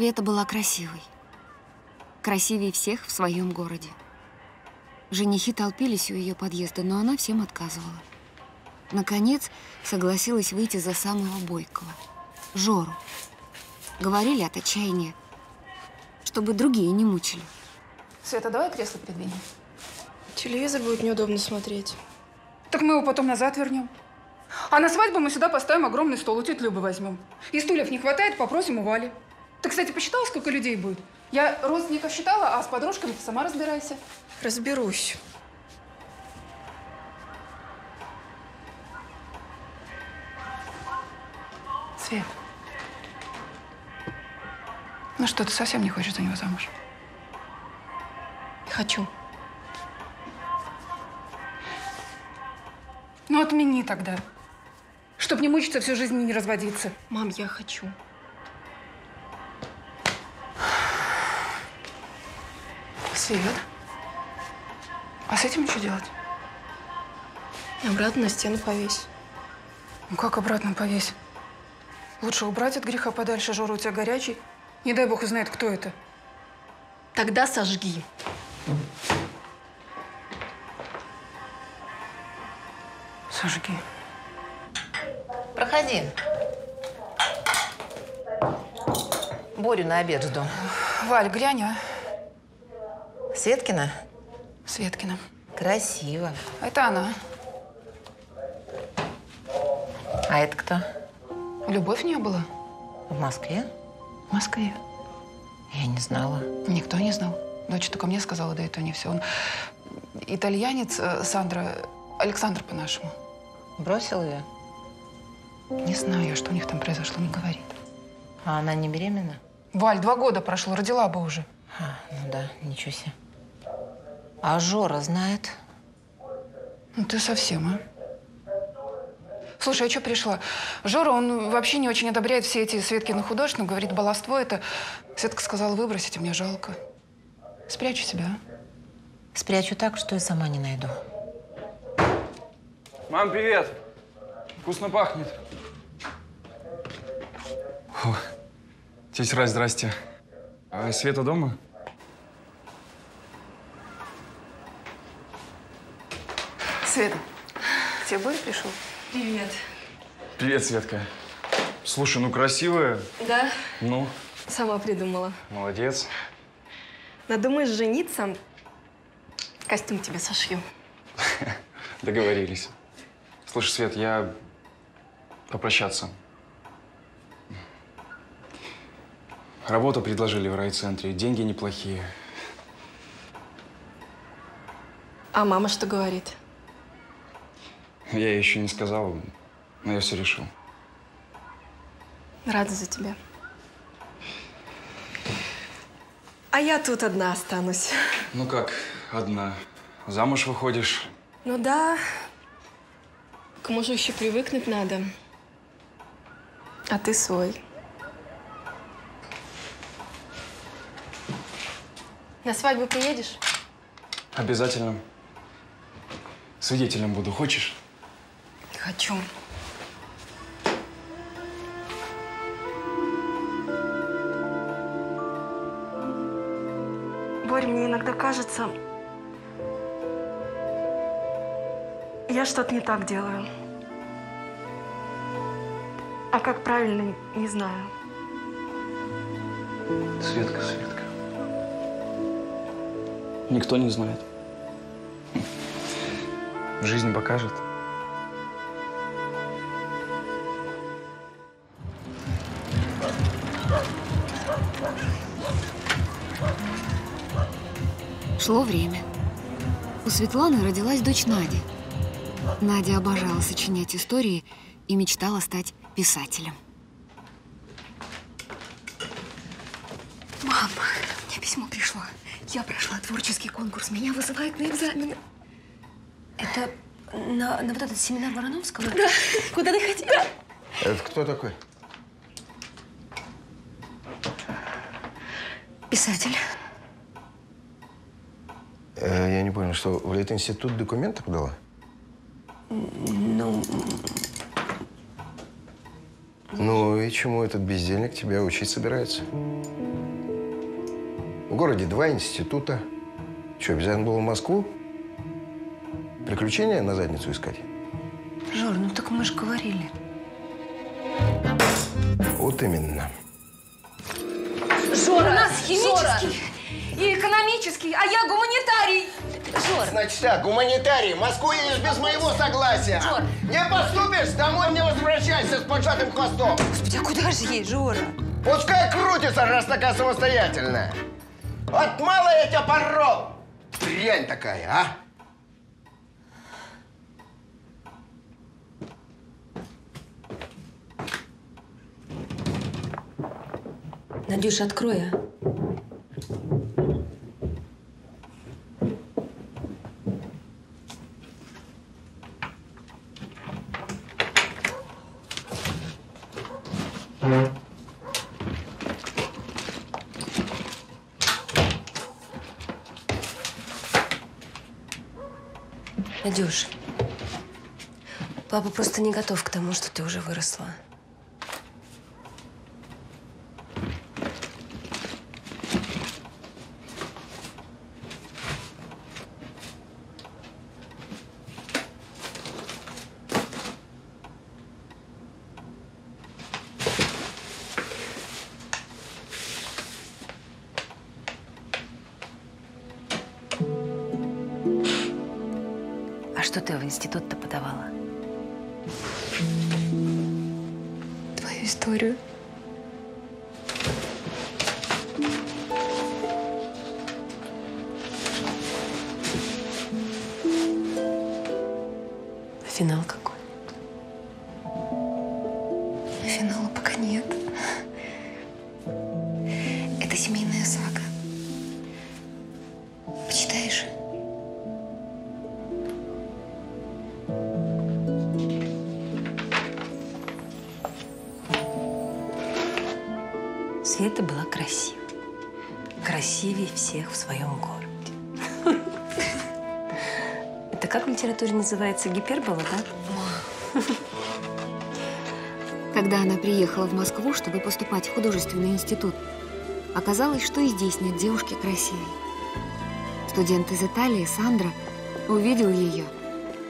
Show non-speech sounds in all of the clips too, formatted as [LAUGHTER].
Света была красивой. Красивее всех в своем городе. Женихи толпились у ее подъезда, но она всем отказывала. Наконец, согласилась выйти за самого бойкого – Жору. Говорили от отчаяния, чтобы другие не мучили. Света, давай кресло придвинем. Телевизор будет неудобно смотреть. Так мы его потом назад вернем. А на свадьбу мы сюда поставим огромный стол, у тети Любы возьмем. И стульев не хватает, попросим у Вали. Ты, кстати, посчитала, сколько людей будет? Я родственников считала, а с подружками ты сама разбирайся. Разберусь. Свет. Ну что, ты совсем не хочешь за него замуж? Хочу. Ну, отмени тогда. Чтоб не мучиться всю жизнь и не разводиться. Мам, я хочу. Свет. А с этим что делать? Обратно на стену повесь. Ну как обратно повесь? Лучше убрать от греха подальше, Жора у тебя горячий. Не дай бог узнает, кто это. Тогда сожги. Сожги. Проходи. Борю на обед жду. Валь, глянь, а? Светкина? Светкина. Красиво. Это она. А это кто? Любовь не было В Москве? в Москве. Я не знала. Никто не знал. Дочь только мне сказала, да и то не все. Он итальянец, э, Сандра, Александр по-нашему. Бросил ее? Не знаю я, что у них там произошло, не говорит. А она не беременна? Валь, два года прошло, родила бы уже. А, ну да, ничего себе. А Жора знает? Ну ты совсем, а? Слушай, а что пришла? Жора, он вообще не очень одобряет все эти Светкины художественные, говорит, баловство это. Светка сказала выбросить, а мне жалко. Спрячь себя, а? Спрячу так, что и сама не найду. Мам, привет! Вкусно пахнет. О, тетя Рась, здрасте. А Света дома? Света, к тебе Боря пришел? Привет. Привет, Светка. Слушай, ну красивая. Да, Ну, сама придумала. молодец. Надумаешь жениться, костюм тебе сошью. [LAUGHS] Договорились. Слушай, Свет, я попрощаться. Работу предложили в райцентре, деньги неплохие. А мама что говорит? Я еще не сказал, но я все решил. Рада за тебя. А я тут одна останусь. Ну как, одна, замуж выходишь? Ну да, к мужу еще привыкнуть надо. А ты свой. На свадьбу приедешь? Обязательно. Свидетелем буду, хочешь? Хочу. Борь, мне иногда кажется, я что-то не так делаю. А как правильно, не знаю. Светка, Светка. Никто не знает. Жизнь покажет. Шло время. У Светланы родилась дочь Надя. Надя обожала сочинять истории и мечтала стать писателем. Мам, мне письмо пришло. Я прошла творческий конкурс. Меня вызывают на экзамены. Это на, на вот этот семинар Вороновского? Да. Куда ты хотела? Это кто такой? Писатель. Понял, что в Литинститут документы подала? Ну, Ну и чему этот бездельник тебя учить собирается? В городе два института. Что, обязательно было в Москву? Приключения на задницу искать? Жор, ну так мы же говорили. Вот именно. Жора, у нас химический и экономический, а я гуманитарий. Жор, Значит так, гуманитарий, Москву едешь без моего согласия. Жор. Не поступишь, домой не возвращайся с поджатым хвостом. господи, а куда же ей, Жора? Пускай крутится, раз такая самостоятельная. Вот мало я тебя порол. Дрянь такая, а? Надюш, открой, а. Надюш, папа просто не готов к тому, что ты уже выросла. Называется? Гипербола, да? Когда она приехала в Москву, чтобы поступать в художественный институт, оказалось, что и здесь нет девушки красивей. Студент из Италии, Сандра, увидел ее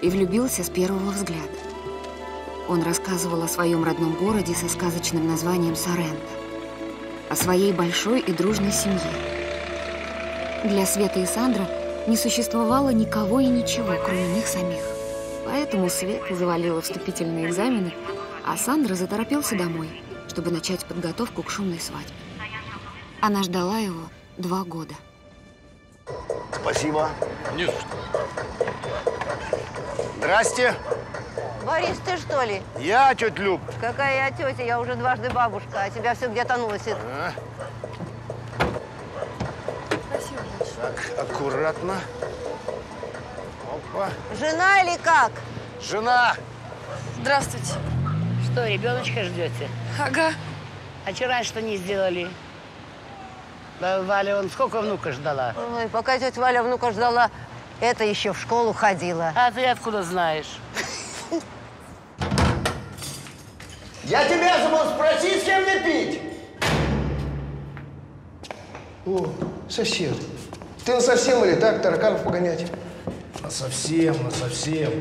и влюбился с первого взгляда. Он рассказывал о своем родном городе со сказочным названием Соренто, о своей большой и дружной семье. Для Светы и Сандра не существовало никого и ничего, кроме них самих. Поэтому Света завалила вступительные экзамены, а Сандра заторопился домой, чтобы начать подготовку к шумной свадьбе. Она ждала его два года. Спасибо. Не Здрасте. Борис, ты что ли? Я, тетя Люб. Какая я тетя? Я уже дважды бабушка, а тебя все где-то носит. Так, аккуратно. Опа. Жена или как? Жена. Здравствуйте. Что, ребеночка ждете? Ага. А вчера что не сделали? Да, Валя, он сколько внука ждала? Ой, пока тетя Валя внука ждала, это еще в школу ходила. А ты откуда знаешь? Я тебя забыл спросить, с кем мне пить. О, сосед. Ты на совсем или так тараканов погонять? На совсем, на совсем.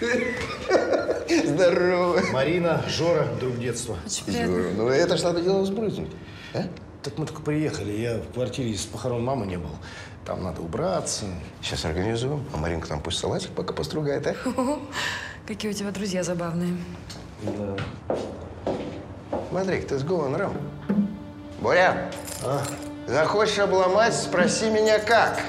[LAUGHS] Здорово. Марина, Жора, друг детства. Здорово. Ну это ж надо дело сбрызнуть. А? Так мы только приехали. Я в квартире с похорон мамы не был. Там надо убраться. Сейчас организуем. А Маринка там пусть салатик пока постругает, а? [LAUGHS] Какие у тебя друзья забавные. Смотри, ты с голым нравом. Боря, захочешь обломать, спроси меня как.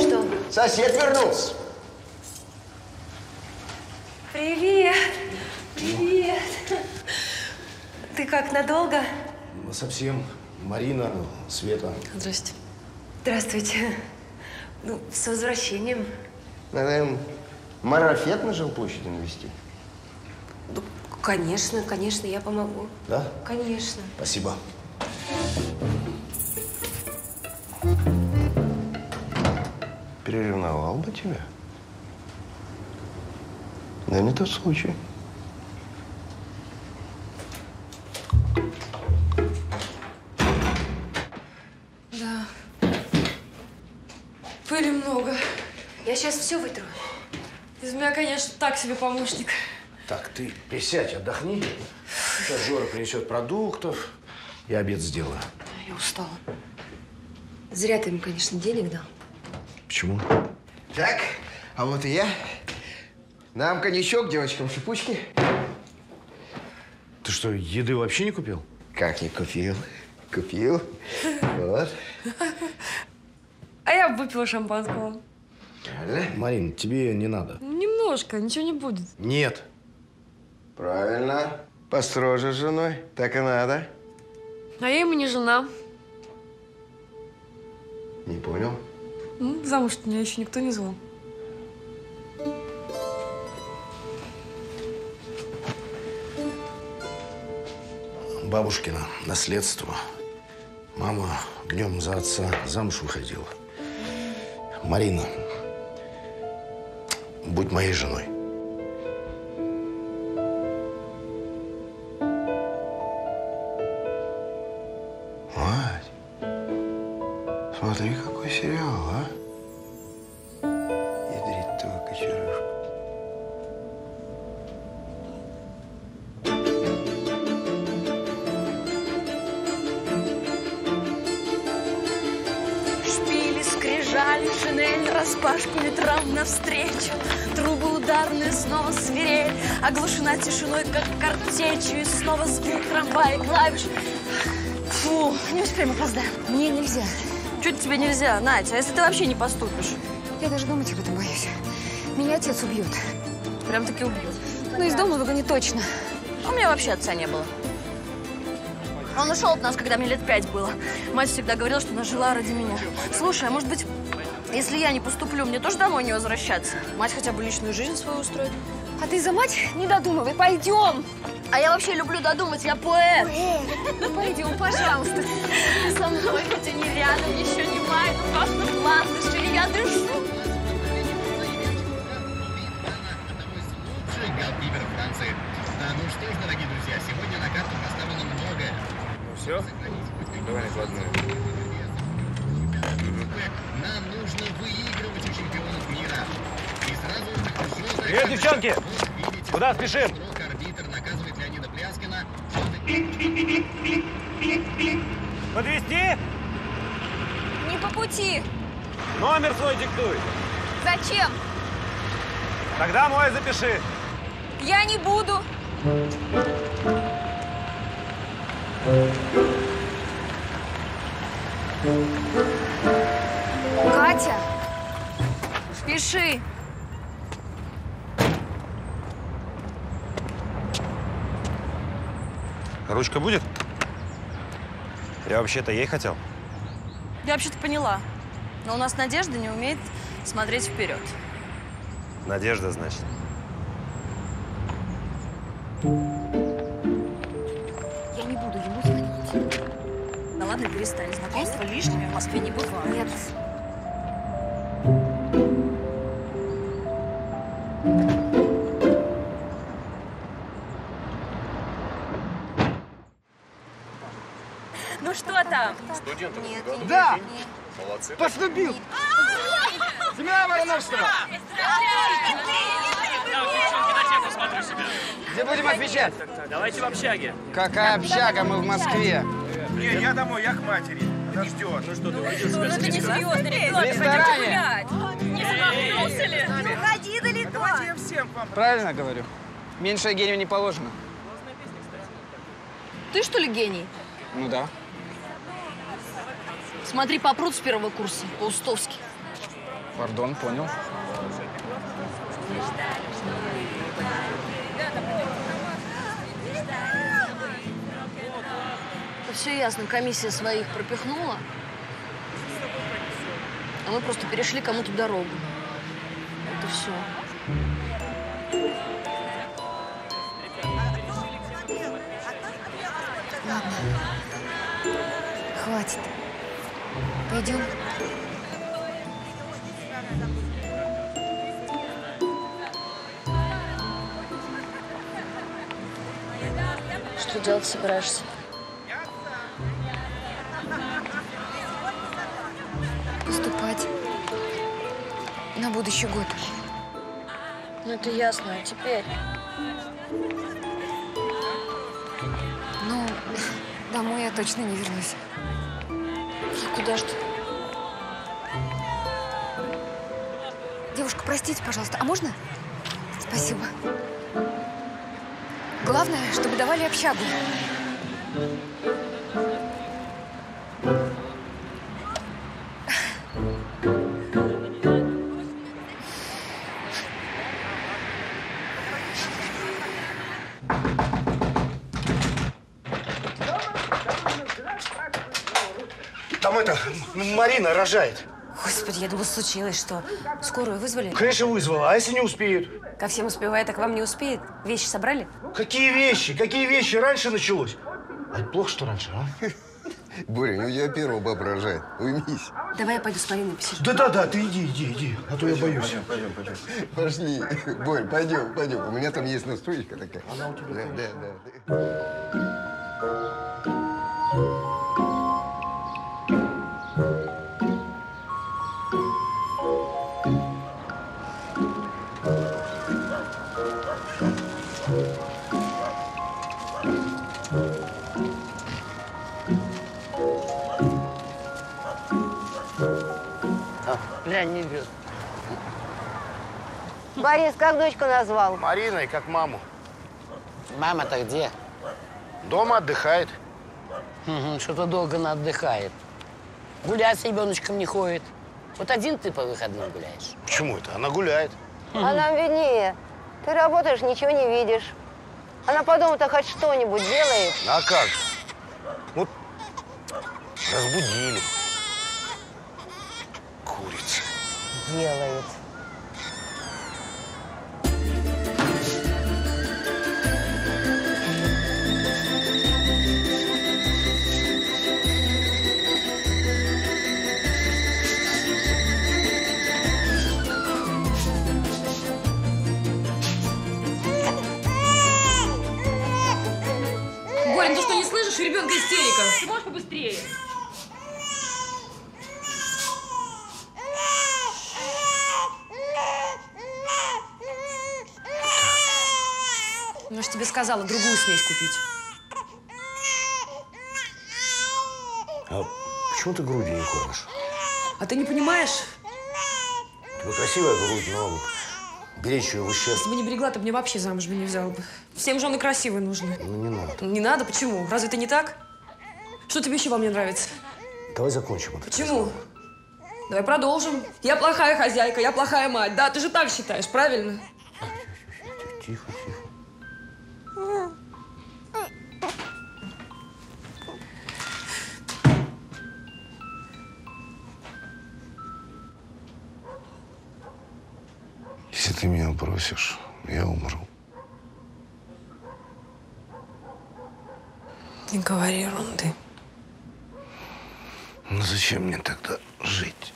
Что? Сосед вернулся. Привет! Привет! Ты как, надолго? На совсем. Марина, Света. Здрасте. Здравствуйте. Ну, с возвращением. Надо им марафет на жилплощади навести. Ну, конечно, конечно, я помогу. Да? Конечно. Спасибо. приревновал бы тебя. Но не тот случай. Да. Пыли много. Я сейчас все вытру. Из меня, конечно, так себе помощник. Так, ты присядь, отдохни. Сейчас Жора принесет продуктов. Я обед сделаю. Я устала. Зря ты ему, конечно, денег дал. Почему? Так, а вот и я. Нам коньячок, девочкам шипучки. Ты что, еды вообще не купил? Как не купил? Купил. Вот. [LAUGHS] А я выпила шампанского. Правильно? Марин, тебе не надо. Немножко, ничего не будет. Нет. Правильно. Построже с женой. Так и надо. А я ему не жена. Не понял? Ну, замуж меня еще никто не звал. Бабушкина наследство. Мама днем за отца замуж выходила. Марина, будь моей женой. Мать, смотри, какой сериал, а? Снова свирель, оглушена тишиной, как картечью, и снова звук трамвая, клавиш. Фу, не успеем, опоздаем. Мне нельзя. Чуть тебе нельзя, Надя, а если ты вообще не поступишь? Я даже думать об этом боюсь. Меня отец убьет. Прям-таки убьет. Ну, из дома выгонит точно. А у меня вообще отца не было. Он ушел от нас, когда мне лет пять было. Мать всегда говорила, что она жила ради меня. Слушай, а может быть, если я не поступлю, мне тоже домой не возвращаться? Мать хотя бы личную жизнь свою устроит. А ты за мать не додумывай, пойдем. А я вообще люблю додумать, я поэт. Пойдем, пожалуйста. Ты со мной, хоть и не рядом, еще не май, ну просто классно, что я дышу. голкипер Франции. А, ну что ж, дорогие друзья, сегодня на карту поставлено многое. Ну все? Давай накладную. Карточка. девчонки! Куда спешим? Подвезти? Не по пути. Номер свой диктуй. Зачем? Тогда мой запиши. Я не буду. Катя! Пиши. Ручка будет? Я вообще-то ей хотел. Я вообще-то поняла. Но у нас Надежда не умеет смотреть вперед. Надежда, значит. Я не буду ему звонить. Да ладно, перестань. Знакомства лишними в Москве не бывает. Нет. Там? Студенты Нет, Да! Молодцы. Поступил! Семена Вороновского! Где будем отвечать? Давайте в общаге. Какая общага, мы в Москве. Не, я домой, я к матери. Она ждет. Ну что, ты увидел себя Ну ты не серьезно, В ребенок, ресторане. Не замахнулся ли? Ну ходи далеко. Давайте я всем к вам. Правильно говорю? Меньше гению не положено. Ты что ли гений? Ну да. Смотри, попрут с первого курса, по-устовски. Пардон, понял. Все ясно, комиссия своих пропихнула. А мы просто перешли кому-то дорогу. Это все. Ладно. Хватит. Пойдем. Что делать собираешься? Поступать на будущий год. Ну, это ясно. А теперь? Ну, [LAUGHS] домой я точно не вернусь. Куда ж ты? Девушка, простите, пожалуйста, а можно? Спасибо. Главное, чтобы давали общагу. Марина рожает. Господи, я думала, случилось что. Скорую вызвали? Конечно, вызвала. А если не успеют? Ко всем успевает, а к вам не успеет. Вещи собрали? Какие вещи? Какие вещи? Раньше началось. А это плохо, что раньше, а? [LAUGHS] Боря, ну я первого баба рожает. Уймись. Давай я пойду с Мариной посижу. Да-да-да, ты иди, иди, иди. А то я боюсь. Пойдем, пойдем. Пошли. Борь, пойдем, пойдем. У меня там есть настойка такая. Она у тебя Да, да, да. Борис, как дочку назвал? Мариной, как маму. Мама-то где? Дома отдыхает. Что-то долго она отдыхает. Гулять с ребеночком не ходит. Вот один ты по выходным гуляешь. Почему это? Она гуляет. А нам виднее. Ты работаешь, ничего не видишь. Она по дому-то хоть что-нибудь делает. А как? же? Вот разбудили. Курица. Делает. Ребенка истерика. Ты можешь побыстрее? Ну, я же тебе сказала, другую смесь купить. А почему ты груди не кормишь? А ты не понимаешь? У тебя красивая грудь, но беречь ее в ущерб. Если бы не берегла, ты бы мне вообще замуж бы не взял бы. Всем жены красивые нужны. Ну, не надо. Не надо? Почему? Разве это не так? Что тебе еще во мне нравится? Давай закончим это. Почему? Давай продолжим. Я плохая хозяйка, я плохая мать. Да, ты же так считаешь, правильно? Тихо, тихо. Ты меня бросишь, я умру. Не говори ерунды. Ну зачем мне тогда жить?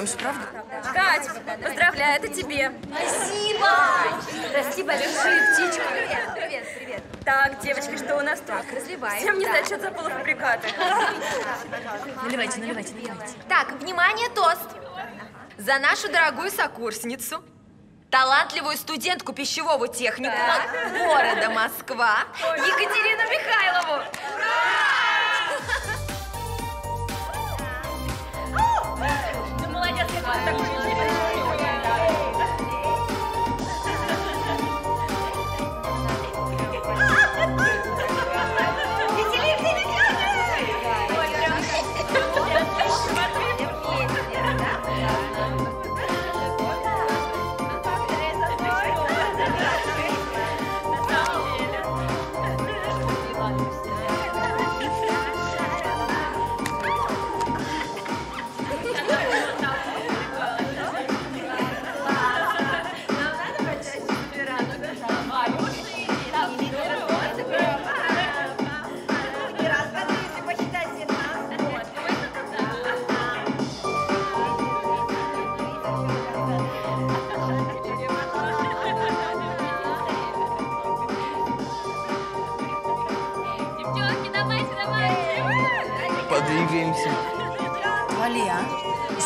Разберемся, правда? Кать, поздравляю, это тебе. Спасибо! Расти большие птичка. Привет, привет, привет. Так, девочки, что у нас тут? Так, разливаем. Всем не Да. что за полуфабрикаты. [LAUGHS] Наливайте, наливайте, наливайте. Так, внимание, тост. За нашу дорогую сокурсницу, талантливую студентку пищевого техникума города Москва, Екатерину Михайлову. Ну, que contar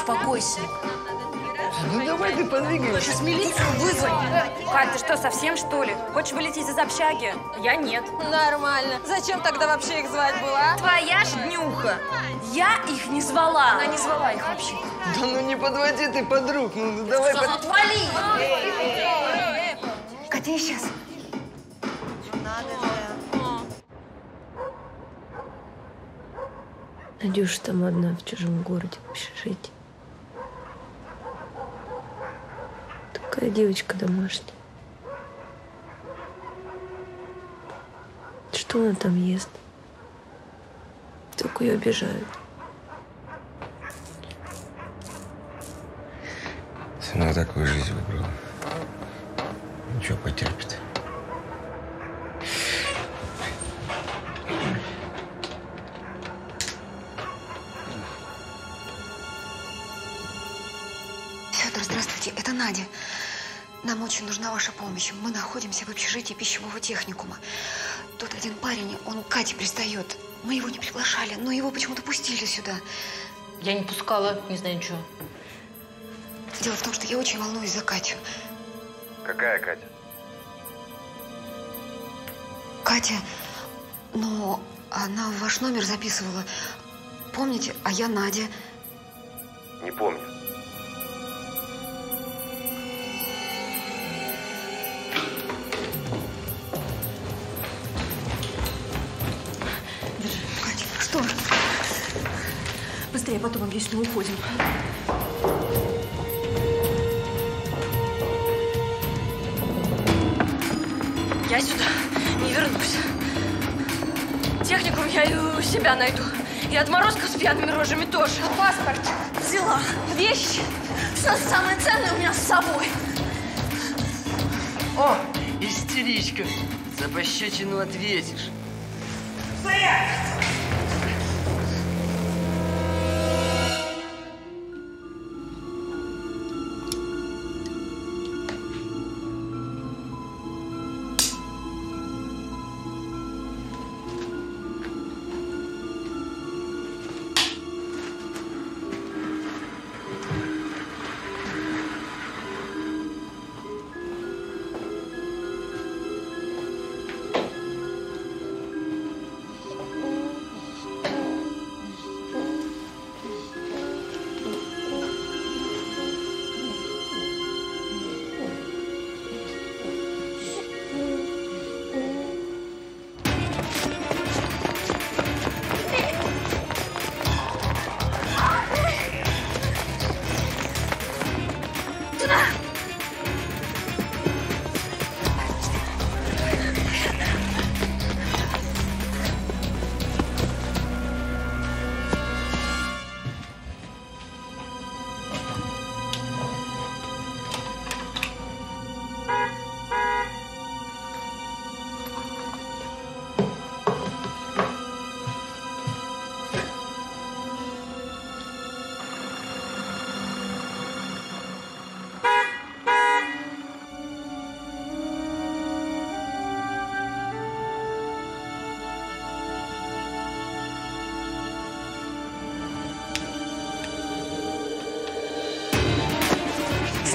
Успокойся. Ну давай ты подвигай. Сейчас милицию вызвать. Кать, ты что, совсем что ли? Хочешь вылететь из общаги? Я нет. Нормально. Зачем тогда вообще их звать было? Твоя ж днюха. Я их не звала. Она не звала их вообще. Да ну не подводи ты подруг, ну давай... под- Отвали! Катя, я сейчас. Надюша там одна в чужом городе в общежитии. Такая девочка домашняя. Что она там ест? Только ее обижают. Очень нужна ваша помощь. Мы находимся в общежитии пищевого техникума. Тут один парень, он к Кате пристает. Мы его не приглашали, но его почему-то пустили сюда. Я не пускала, не знаю ничего. Дело в том, что я очень волнуюсь за Катю. Какая Катя? Катя, но она ваш номер записывала. Помните, а я Надя. Не помню. Быстрее, потом объясню, уходим. Я сюда не вернусь. Техникум я и у себя найду. И отморозков с пьяными рожами тоже. А паспорт? Взяла. Вещи. Все самое ценное у меня с собой. О, истеричка. За пощечину ответишь. За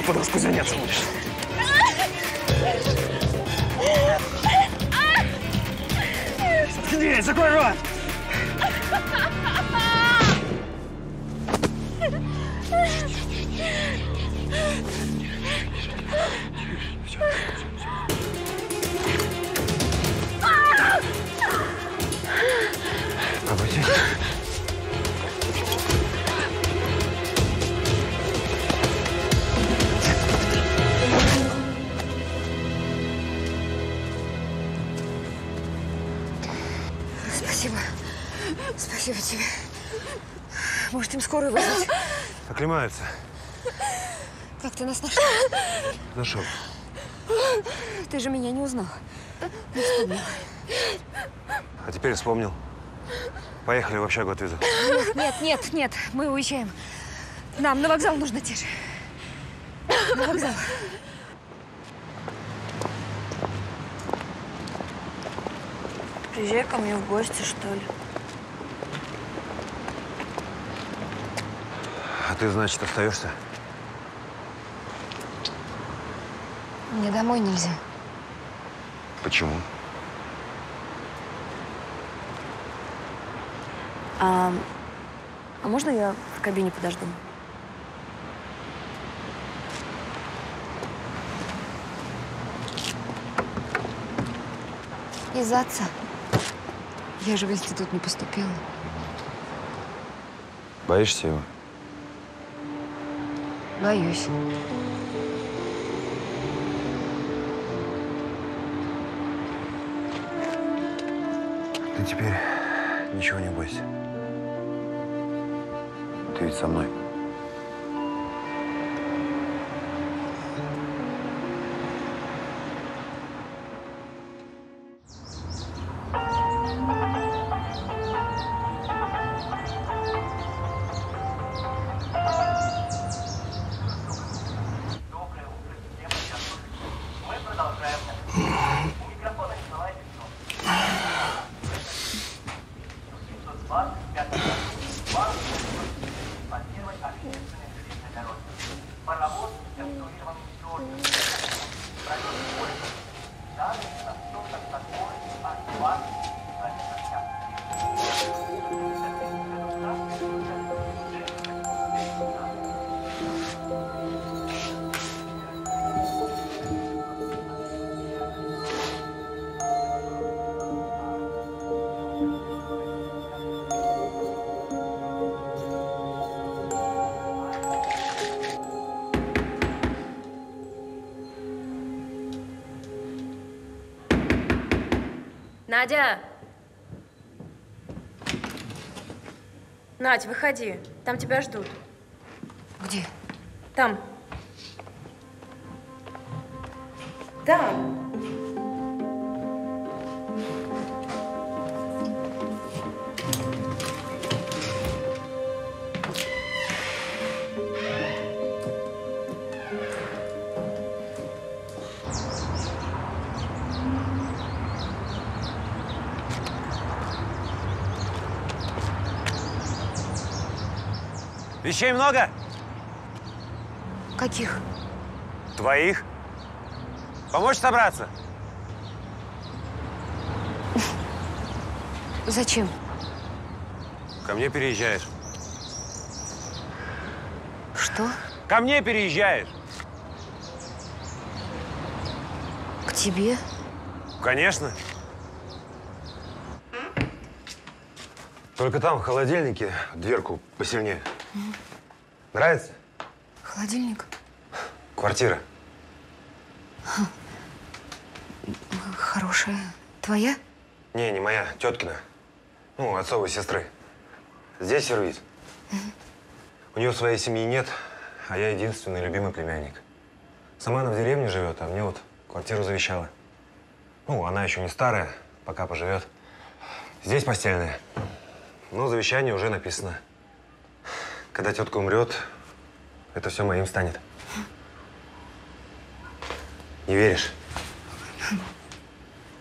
подружку извиняться будешь. Нашел. Ты же меня не узнал. Не вспомнил. А теперь вспомнил. Поехали в общагу отвезу. Нет, нет, нет, нет, мы уезжаем. Нам на вокзал нужно, Тише. На вокзал. Приезжай ко мне в гости, что ли. ты, значит, остаешься? Домой нельзя. Почему? А, а можно я в кабине подожду? Из-за отца. Я же в институт не поступила. Боишься его? Боюсь. Ты теперь ничего не бойся. Ты ведь со мной. Надя! Надь, выходи. Там тебя ждут. Вещей много? Каких? Твоих? Помочь собраться? Зачем? Ко мне переезжаешь. Что? Ко мне переезжаешь. К тебе? Конечно. Только там, в холодильнике, дверку посильнее. Нравится? Холодильник? Квартира. Хорошая. Твоя? Не, не моя, теткина. Ну, отцовой сестры. Здесь сервис. У нее своей семьи нет, а я единственный любимый племянник. Сама она в деревне живет, а мне вот квартиру завещала. Ну, она еще не старая, пока поживет. Здесь постельная. Но завещание уже написано. Когда тетка умрет, это все моим станет. Не веришь?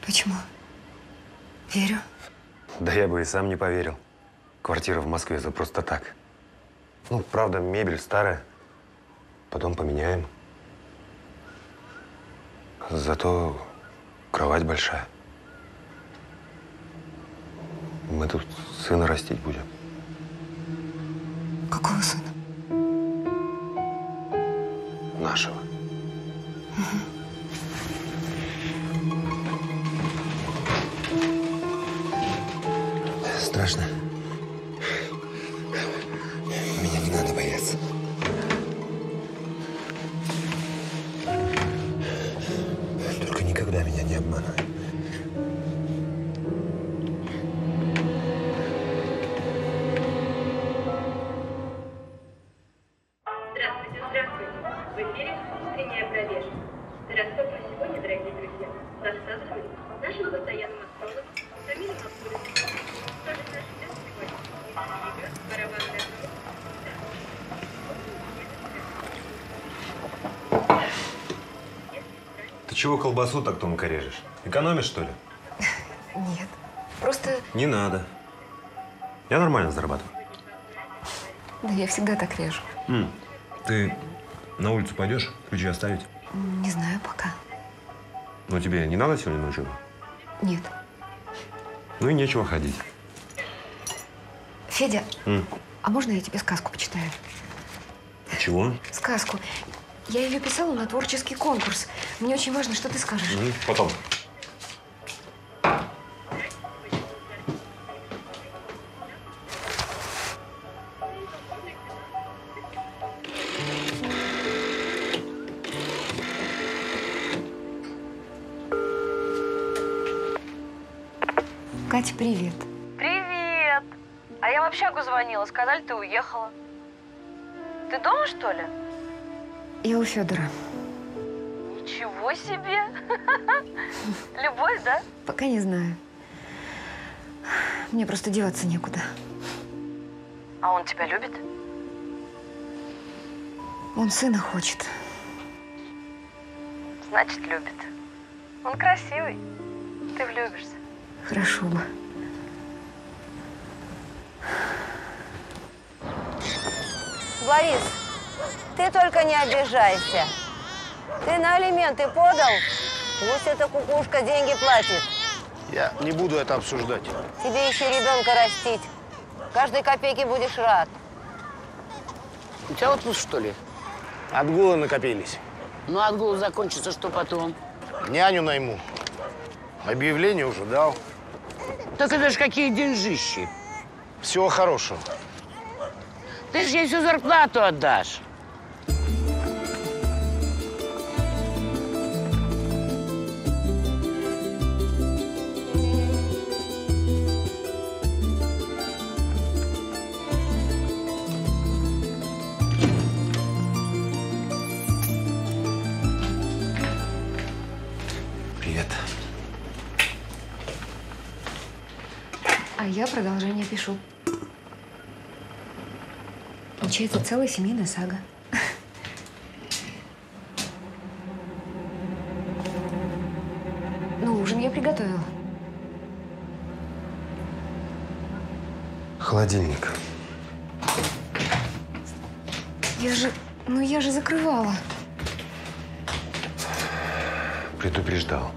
Почему? Верю. Да я бы и сам не поверил. Квартира в Москве за просто так. Ну, правда, мебель старая. Потом поменяем. Зато кровать большая. Мы тут сына растить будем. Какого сына? Нашего. Страшно? Чего колбасу так тонко режешь? Экономишь, что ли? Нет. Просто, Не надо. Я нормально зарабатываю. да я всегда так режу. М, Ты на улицу пойдешь? Ключи оставить? Не знаю пока. Но тебе не надо сегодня учебу? Нет. Ну и нечего ходить. Федя, М, а можно я тебе сказку почитаю? Чего? Сказку. Я ее писала на творческий конкурс. Мне очень важно, что ты скажешь. М, Потом. Катя, привет. Привет! А я в общагу звонила, сказали, ты уехала. Ты дома, что ли? Я у Федора. Ничего себе! [LAUGHS] Любовь, да? Пока не знаю. Мне просто деваться некуда. А он тебя любит? Он сына хочет. Значит, любит. Он красивый. Ты влюбишься. Хорошо бы. Борис, ты только не обижайся. Ты на алименты подал? Пусть эта кукушка деньги платит. Я не буду это обсуждать. Тебе еще ребенка растить. Каждой копейке будешь рад. У тебя отпуск, что ли? Отгулы накопились. Ну, отгул закончится, что потом? Няню найму. Объявление уже дал. Так это ж какие деньжищи. Всего хорошего. Ты же ей всю зарплату отдашь. Я продолжение пишу. Получается целая семейная сага. Ну, ужин я приготовила. Холодильник. Я же... Ну, я же закрывала. Предупреждал.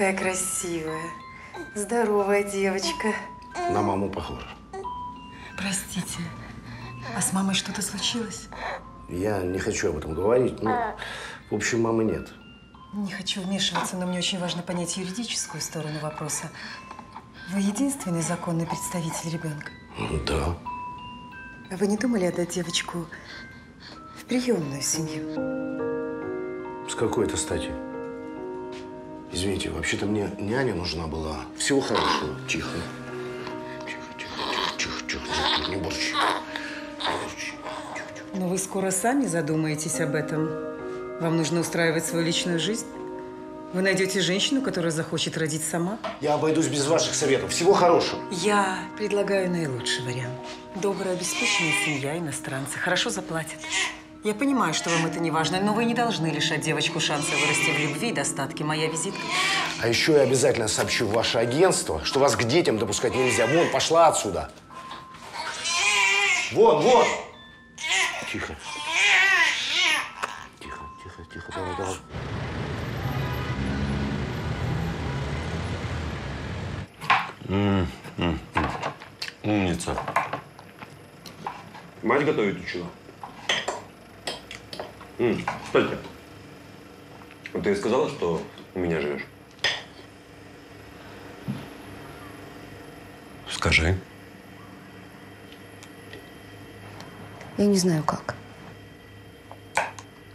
Какая красивая, здоровая девочка. На маму похож. Простите, а с мамой что-то случилось? Я не хочу об этом говорить. Ну, в общем, мамы нет. Не хочу вмешиваться, но мне очень важно понять юридическую сторону вопроса. Вы единственный законный представитель ребенка. Да. А вы не думали отдать девочку в приемную семью? С какой-то стати? Извините, вообще-то мне няня нужна была. Всего хорошего. Тихо. Тихо, тихо, тихо, тихо, тихо. Не борщ. Но вы скоро сами задумаетесь об этом. Вам нужно устраивать свою личную жизнь. Вы найдете женщину, которая захочет родить сама. Я обойдусь без ваших советов. Всего хорошего. Я предлагаю наилучший вариант. Добрая, обеспеченная семья, иностранцы. Хорошо заплатят. Я понимаю, что вам это не важно, но вы не должны лишать девочку шанса вырасти в любви и достатке. Моя визитка. А еще я обязательно сообщу в ваше агентство, что вас к детям допускать нельзя. Вон, пошла отсюда. Вон, вон. Тихо. Тихо, тихо, тихо. Давай, давай. М, м, м. Умница. Мать готовить учила? М, Кстати, ты сказала, что у меня живешь? Скажи. Я не знаю, как.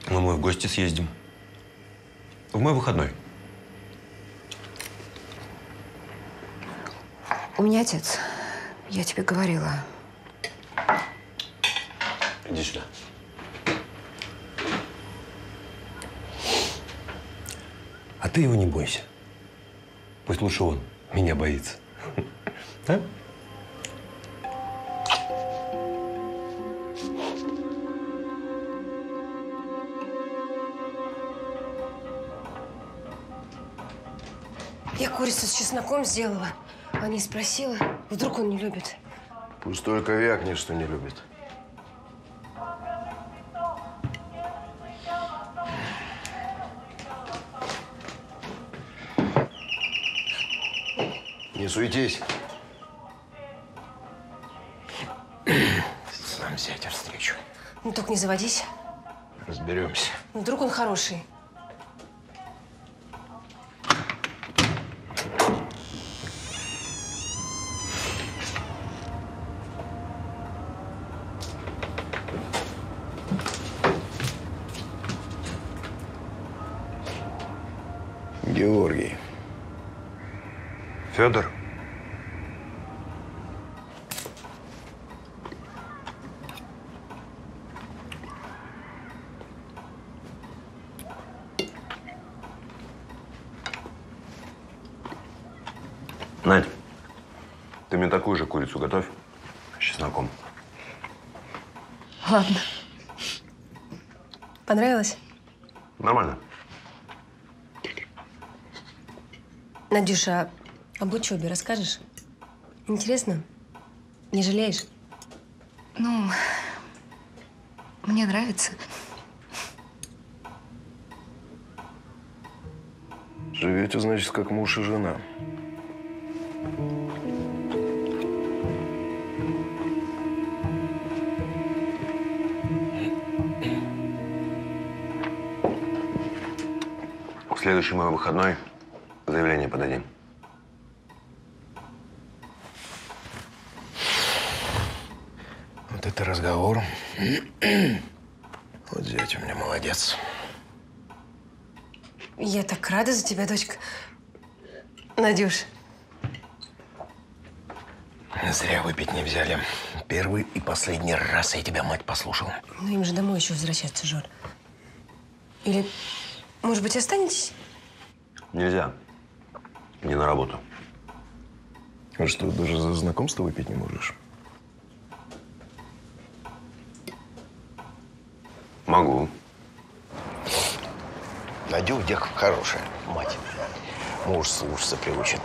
Ну, мы в гости съездим. В мой выходной. У меня отец. Я тебе говорила. Иди сюда. А ты его не бойся. Пусть лучше он меня боится. [LAUGHS] Да? Я курицу с чесноком сделала, а не спросила. Вдруг он не любит. Пусть только вякнет, что не любит. Не суетись. Сам зятя встречу. Ну, только не заводись. Разберемся. Ну, Вдруг он хороший. Федор. Надь, ты мне такую же курицу готовь с чесноком. Ладно. Понравилось? Нормально. Надюша, а об учебе расскажешь? Интересно? Не жалеешь? Ну, мне нравится. Живете, значит, как муж и жена. В следующий мой выходной заявление подадим. Разговор. Вот зять у меня молодец. Я так рада за тебя, дочка. Надюш, Зря выпить не взяли. Первый и последний раз я тебя, мать, послушал. ну им же домой еще возвращаться, Жор. Или, может быть, останетесь? Нельзя. Не на работу. А что, даже за знакомство выпить не можешь? Могу. Девка хорошая, мать. Муж слушаться приучит.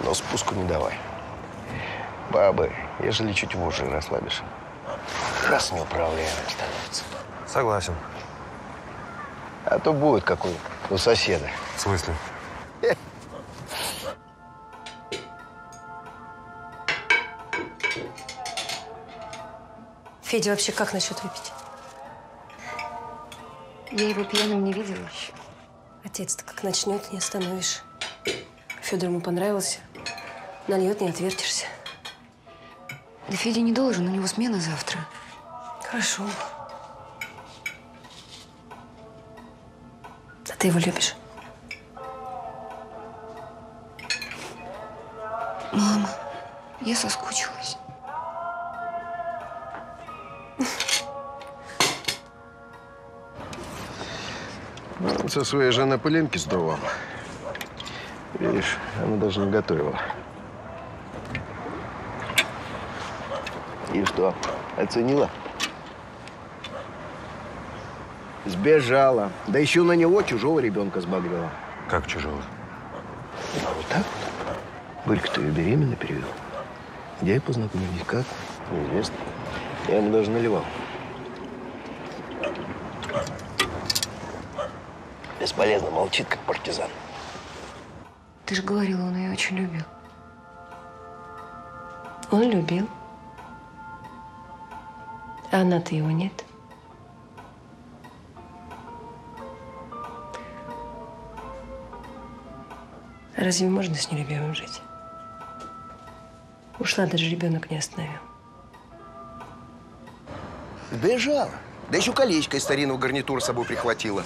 Но спуску не давай. Бабы, ежели чуть вожжи расслабишь, раз неуправляемым становится. Согласен. А то будет какой у соседа. В смысле? Федя вообще как насчет выпить? Я его пьяным не видела еще. Отец-то как начнет, не остановишь. Федор ему понравился. Нальет, не отвертишься. Да Федя не должен, у него смена завтра. Хорошо. А ты его любишь? Мама, я соскучилась. Со своей женой пылинки сдувал. Видишь, она даже не готовила. И что, оценила? Сбежала. Да еще на него чужого ребенка сбагрила. Как чужого? А вот так вот. Бырька-то ее беременна перевел. Где и познакомились, как? Неизвестно. Я ему даже наливал. Бесполезно, молчит, как партизан. Ты же говорила, он ее очень любил. Он любил. А она-то его нет. Разве можно с нелюбимым жить? Ушла, даже ребенок не остановил. Бежала, Да еще колечко из старинного гарнитура с собой прихватила.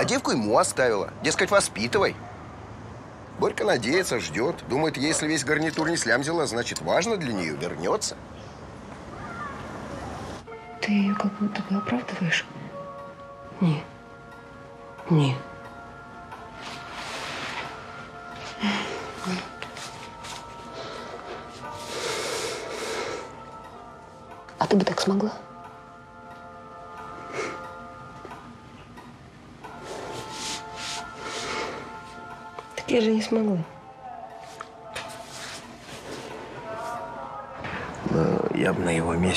А девку ему оставила. Дескать, воспитывай. Борька надеется, ждет. Думает, если весь гарнитур не слямзила, значит, важно для нее, вернется. Ты ее как будто бы оправдываешь? Не. Не.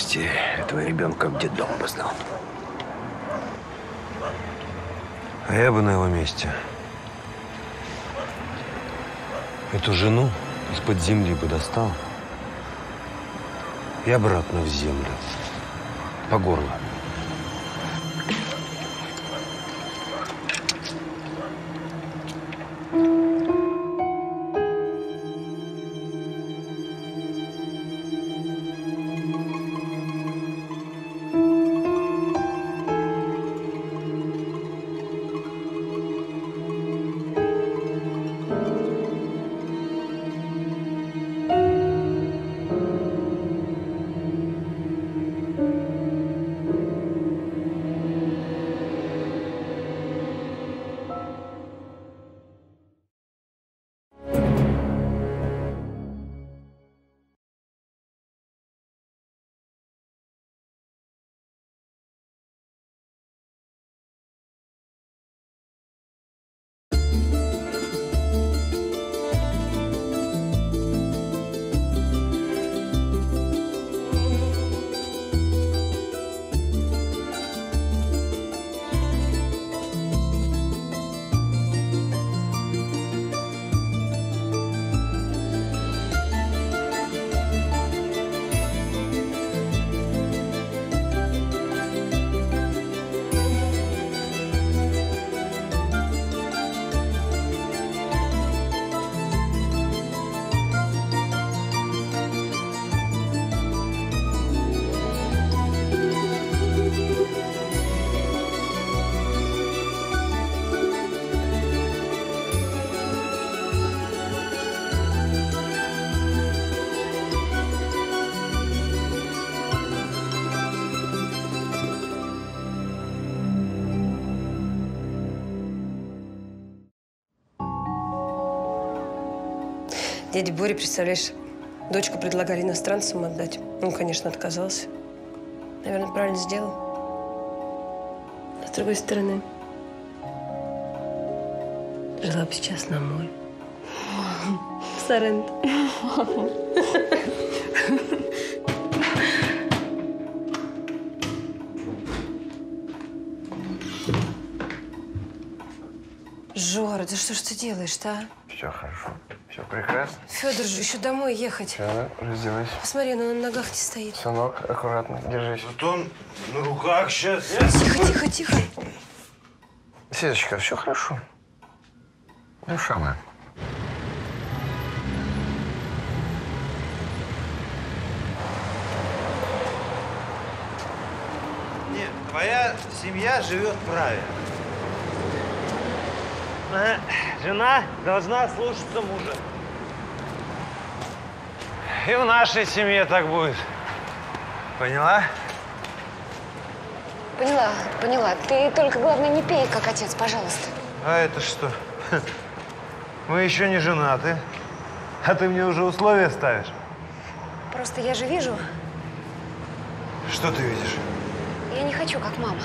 Месте этого ребенка в детдом сдал. А я бы на его месте эту жену из-под земли бы достал и обратно в землю. По горло. Дяде Боре, представляешь, дочку предлагали иностранцам отдать. Он, конечно, отказался. Наверное, правильно сделал. А с другой стороны, жила бы сейчас на море. В Соренто. Жора, да что ж ты делаешь-то, а? Все хорошо. Все прекрасно. Федор же еще домой ехать. Все, раздевайся. Посмотри, он на ногах не стоит. Сынок, аккуратно, держись. Вот он на руках сейчас. Тихо, тихо, тихо. Светочка, все хорошо. Душа моя. Нет, твоя семья живет правильно. Э, Жена должна слушаться мужа. И в нашей семье так будет. Поняла? Поняла, поняла. Ты только, главное, не пей, как отец, пожалуйста. А это что? Мы еще не женаты. А ты мне уже условия ставишь? Просто я же вижу, Что ты видишь? я не хочу, как мама.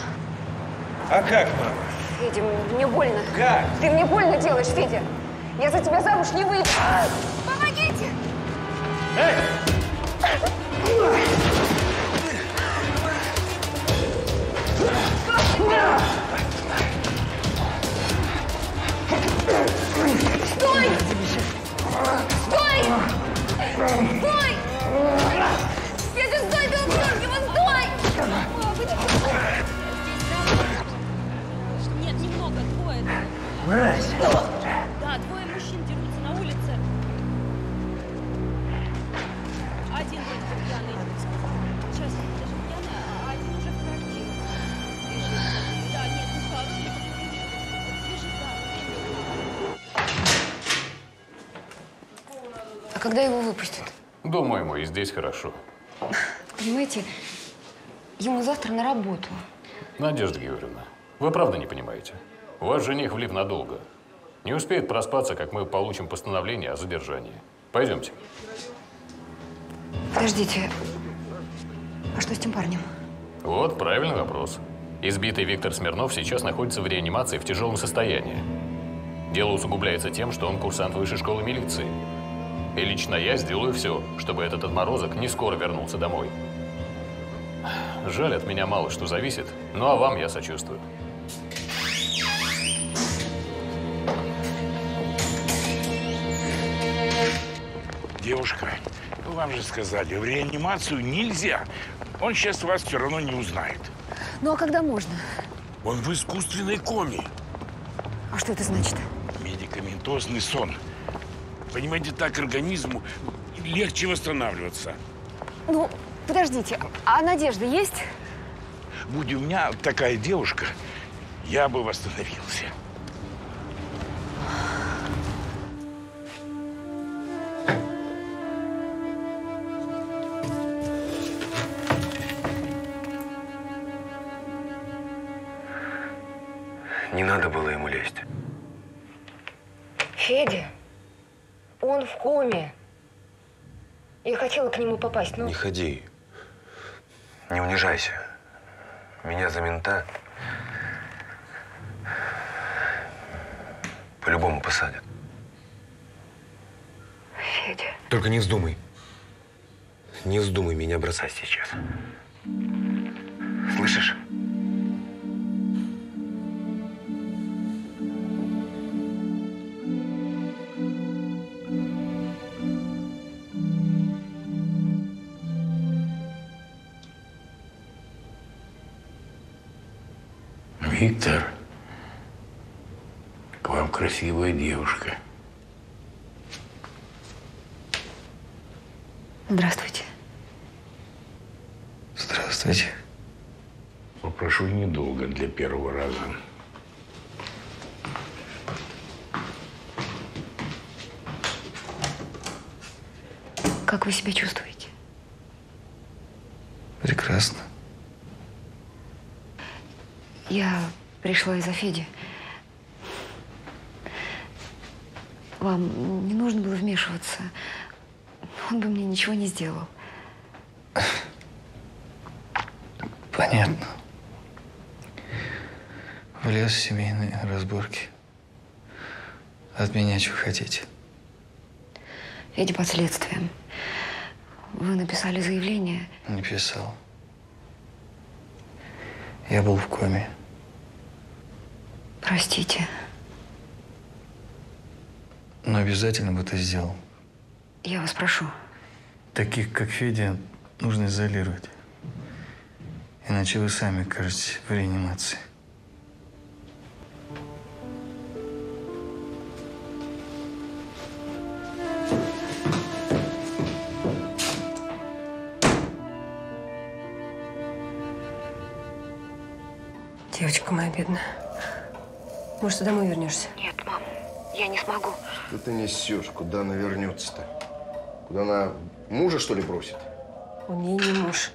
А как, мама? Федя, мне больно. Как? Ты мне больно делаешь, Федя. Я за тебя замуж не выйду. Помогите! Стой! Стой! Стой! Федя, стой, ты убьешь его, стой! Нет, немного, двое. Мразь! мужчин дерутся на улице. Один вроде пьяный. Сейчас, даже пьяный, а один уже в крови. Лежит. Да, нет, ну что, лежит, да. А когда его выпустят? Думаем, и здесь хорошо. Понимаете, ему завтра на работу. Надежда Георгиевна, вы правда не понимаете? У вас жених влип надолго. Не успеет проспаться, как мы получим постановление о задержании. Пойдемте. Подождите, а что с тем парнем? Вот правильный вопрос. Избитый Виктор Смирнов сейчас находится в реанимации в тяжелом состоянии. Дело усугубляется тем, что он курсант высшей школы милиции. И лично я сделаю все, чтобы этот отморозок не скоро вернулся домой. Жаль, от меня мало что зависит, ну а вам я сочувствую. Девушка, ну вам же сказали, в реанимацию нельзя. Он сейчас вас все равно не узнает. Ну а когда можно? Он в искусственной коме. А что это значит? Медикаментозный сон. Понимаете, так организму легче восстанавливаться. Ну, подождите, а надежда есть? Будь у меня такая девушка, я бы восстановился. Не надо было ему лезть. Федя, он в коме. Я хотела к нему попасть, но... Не ходи. Не унижайся. Меня за мента по-любому посадят. Федя. Только не вздумай. Не вздумай меня бросать сейчас. Слышишь? Виктор, к вам красивая девушка. Здравствуйте. Здравствуйте. Попрошу недолго для первого раза. Как вы себя чувствуете? Прекрасно. Я пришла из-за Феди. Вам не нужно было вмешиваться. Он бы мне ничего не сделал. Понятно. Влез в семейные разборки. От меня что хотите? Федя под следствием. Вы написали заявление. Не писал. Я был в коме. Простите. Но обязательно бы это сделал. Я вас прошу. Таких, как Федя, нужно изолировать. Иначе вы сами окажетесь в реанимации. Ты домой вернешься? Нет, мам, я не смогу. Что ты несешь? Куда она вернется-то? Куда она мужа, что ли, бросит? Он ей не муж.